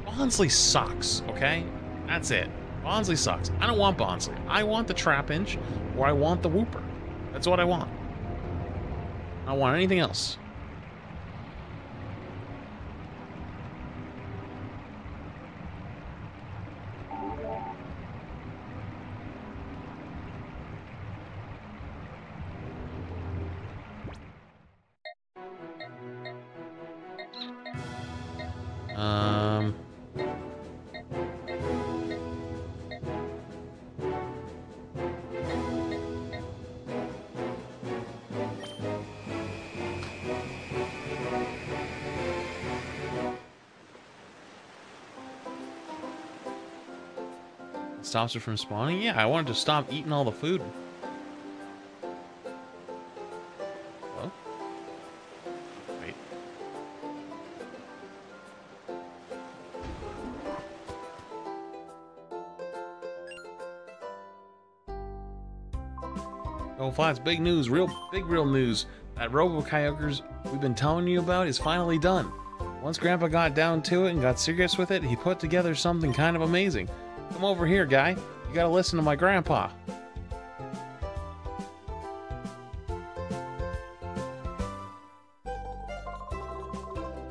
Bonsly sucks, okay? That's it. Bonsly sucks. I don't want Bonsly. I want the Trapinch, or I want the Wooper. That's what I want. I don't want anything else. Stops her from spawning? Yeah, I wanted to stop eating all the food. Hello? Wait. Oh, Flats, big news, real big real news. That Robo Kyogres we've been telling you about is finally done. Once Grandpa got down to it and got serious with it, he put together something kind of amazing. Come over here, guy. You gotta listen to my grandpa.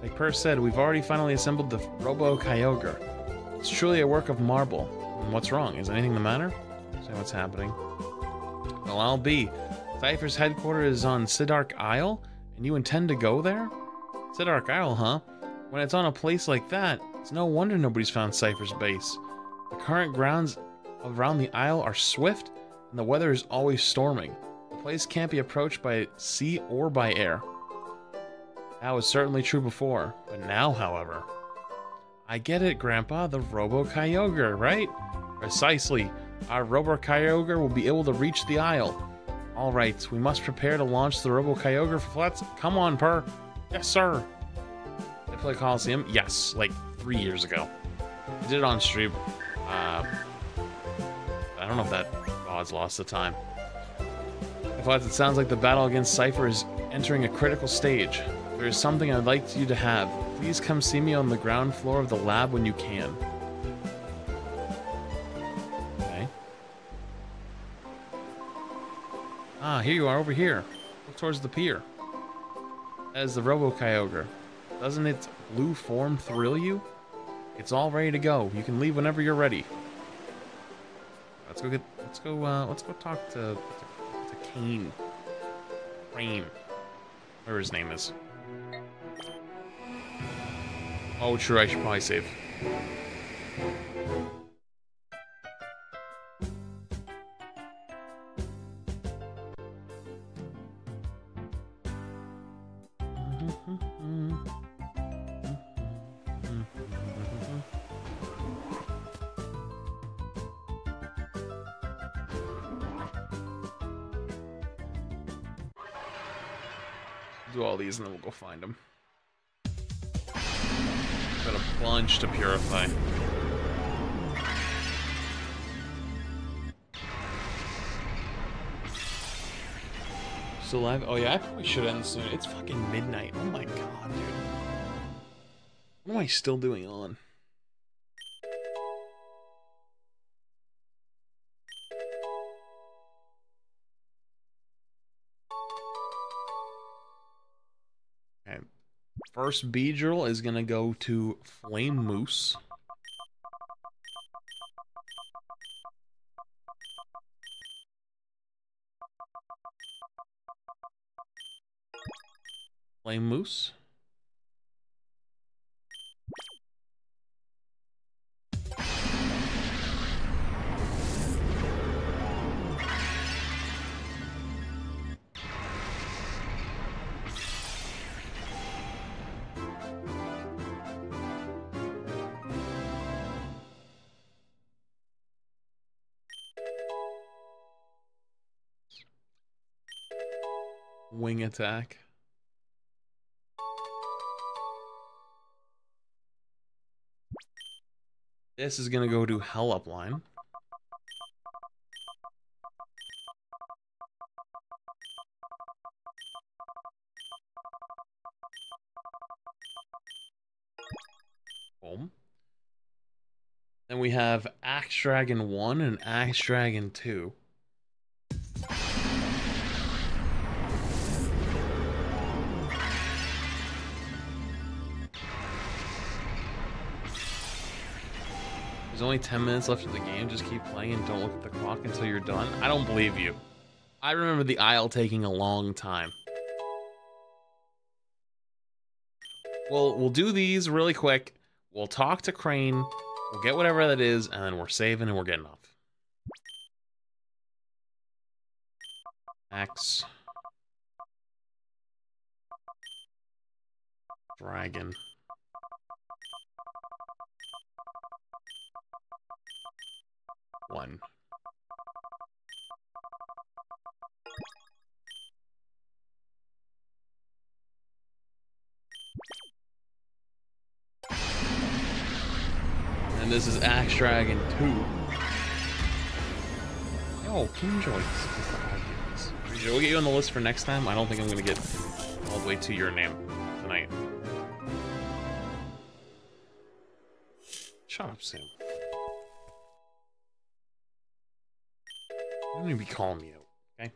Like Per said, we've already finally assembled the Robo Kyogre. It's truly a work of marble. And what's wrong? Is anything the matter? Say what's happening. Well, I'll be. Cipher's headquarters is on Sidark Isle, and you intend to go there? Sidark Isle, huh? When it's on a place like that, it's no wonder nobody's found Cipher's base. The current grounds around the isle are swift, and the weather is always storming. The place can't be approached by sea or by air. That was certainly true before, but now, however. I get it, Grandpa, the Robo Kyogre, right? Precisely. Our Robo Kyogre will be able to reach the isle. Alright, we must prepare to launch the Robo Kyogre for flats. Come on, Per. Yes, sir. Did I play Colosseum? Yes, like three years ago. I did it on stream. Uh, I don't know if that odds lost the time. It sounds like the battle against Cipher is entering a critical stage. There is something I'd like you to have. Please come see me on the ground floor of the lab when you can. Okay. Ah, here you are over here. Look towards the pier. That is the Robo Kyogre. Doesn't its blue form thrill you? It's all ready to go. You can leave whenever you're ready. Let's go get. Let's go. Uh, let's go talk to to, to Kane. Rain. Whatever his name is. Oh, true. I should probably save. We'll find them. Got a bunch to purify. Still alive? Oh yeah, I probably should end soon. It's fucking midnight. Oh my god, dude. What am I still doing on? First Beedrill is gonna go to Flame Moose. Flame Moose. Wing attack. This is gonna go to Hell Up line. Boom. Then we have Axe Dragon 1 and Axe Dragon 2. There's only 10 minutes left of the game. Just keep playing and don't look at the clock until you're done. I don't believe you. I remember the aisle taking a long time. Well, we'll do these really quick. We'll talk to Crane. We'll get whatever that is, and then we're saving and we're getting off. X. Dragon. One. And this is Axe Dragon 2. Yo, Kingjoy. Should we get you on the list for next time? I don't think I'm gonna get all the way to your name tonight. Shut up, Sam. You don't need to be calling me out, okay?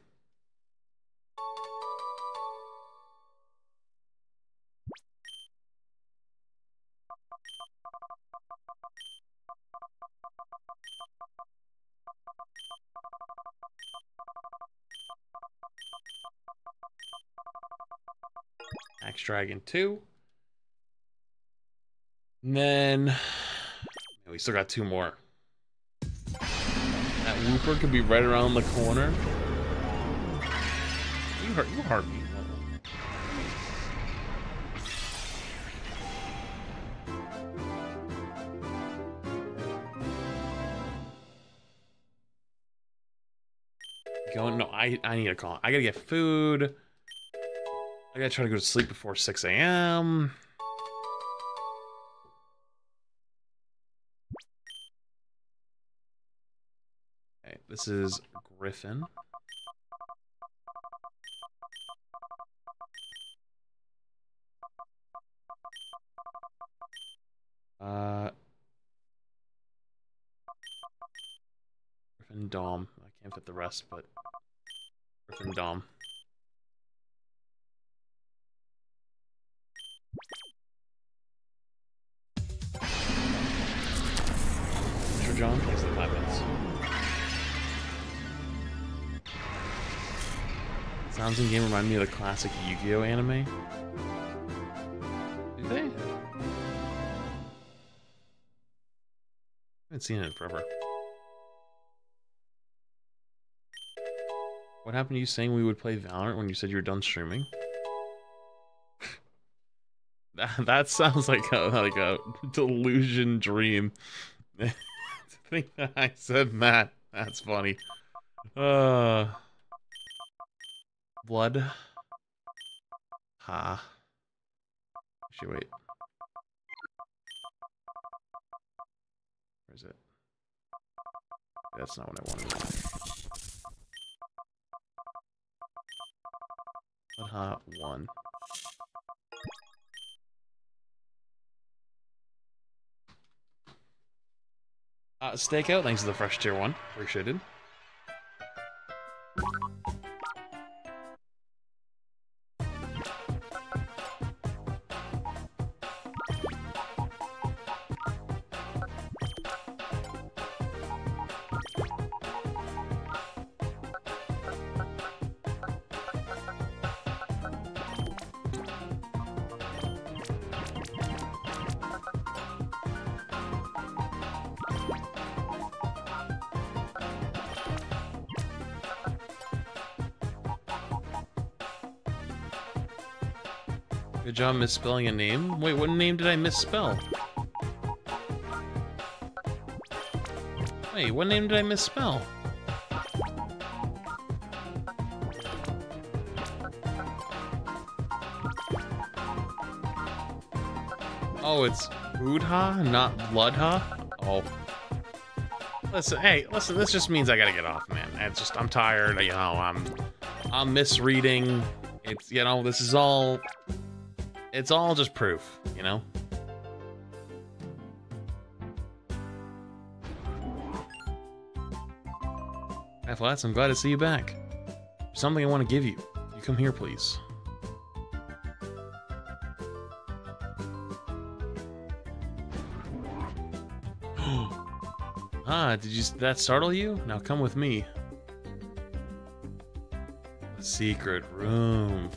Axe Dragon 2. And then (sighs) we still got two more. That could be right around the corner. You hurt you hurt me. Going no, I I need a call. I gotta get food. I gotta try to go to sleep before 6 a.m. this is Griffin. Uh, Griffin Dom. I can't fit the rest, but Griffin Dom. Mr. John, for the five minutes. Sounds in game remind me of the classic Yu-Gi-Oh anime. Do they? I haven't seen it in forever. What happened to you saying we would play Valorant when you said you were done streaming? (laughs) that, that sounds like a like a delusion dream. (laughs) to think that I said that. That's funny. Uh blood. Ha. Actually, wait. Where is it? That's not what I wanted. Blood Ha 1. Uh, Stakeout, thanks for the fresh tier 1. Appreciated. Job misspelling a name. Wait, what name did I misspell? Wait, what name did I misspell? Oh, it's Boodha, not Bloodha? Oh. Listen, hey, listen, this just means I gotta get off, man. It's just, I'm tired, you know, I'm, I'm misreading. It's, you know, this is all, it's all just proof, you know? Hi, Flats, I'm glad to see you back. There's something I want to give you. You come here, please. (gasps) ah, did you that startle you? Now come with me. A secret room.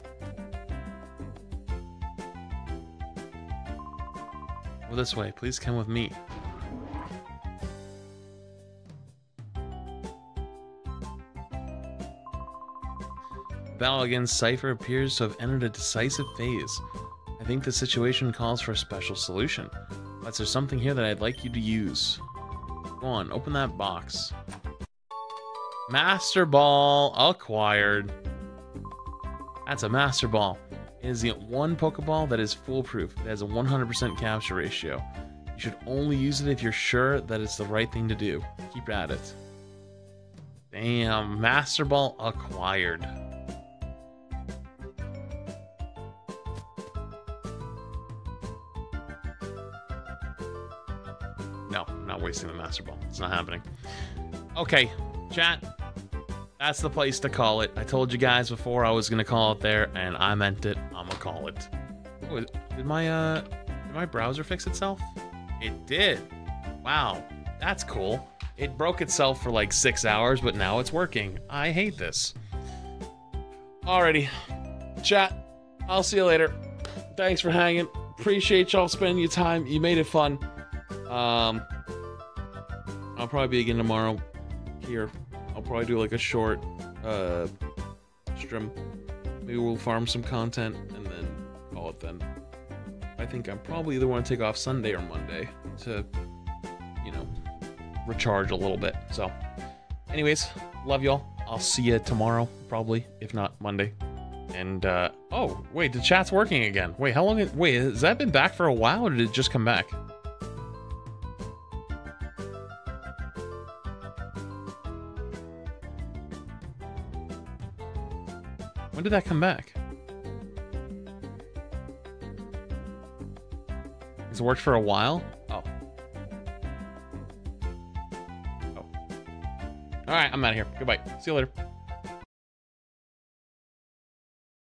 Go this way. Please come with me. Battle against Cipher appears to have entered a decisive phase. I think the situation calls for a special solution. But there's something here that I'd like you to use. Go on, open that box. Master Ball acquired. That's a Master Ball. Is the one Pokeball that is foolproof. It has a 100% capture ratio. You should only use it if you're sure that it's the right thing to do. Keep at it. Damn, Master Ball acquired. No, I'm not wasting the Master Ball. It's not happening. Okay, chat. That's the place to call it. I told you guys before I was gonna call it there, and I meant it. Oh, did my uh, did my browser fix itself? It did. Wow, that's cool. It broke itself for like six hours, but now it's working. I hate this. Alrighty, chat. I'll see you later. Thanks for hanging. Appreciate y'all spending your time. You made it fun. Um, I'll probably be again tomorrow here. I'll probably do like a short uh stream. Maybe we'll farm some content call it then. I think I'm probably either want to take off Sunday or Monday to, you know, recharge a little bit. So, anyways, love y'all. I'll see you tomorrow, probably, if not Monday. And uh oh, wait, the chat's working again. Wait, how long? It, wait, has that been back for a while, or did it just come back? When did that come back? Has it worked for a while? Oh. Oh. oh. Alright, I'm out of here. Goodbye. See you later.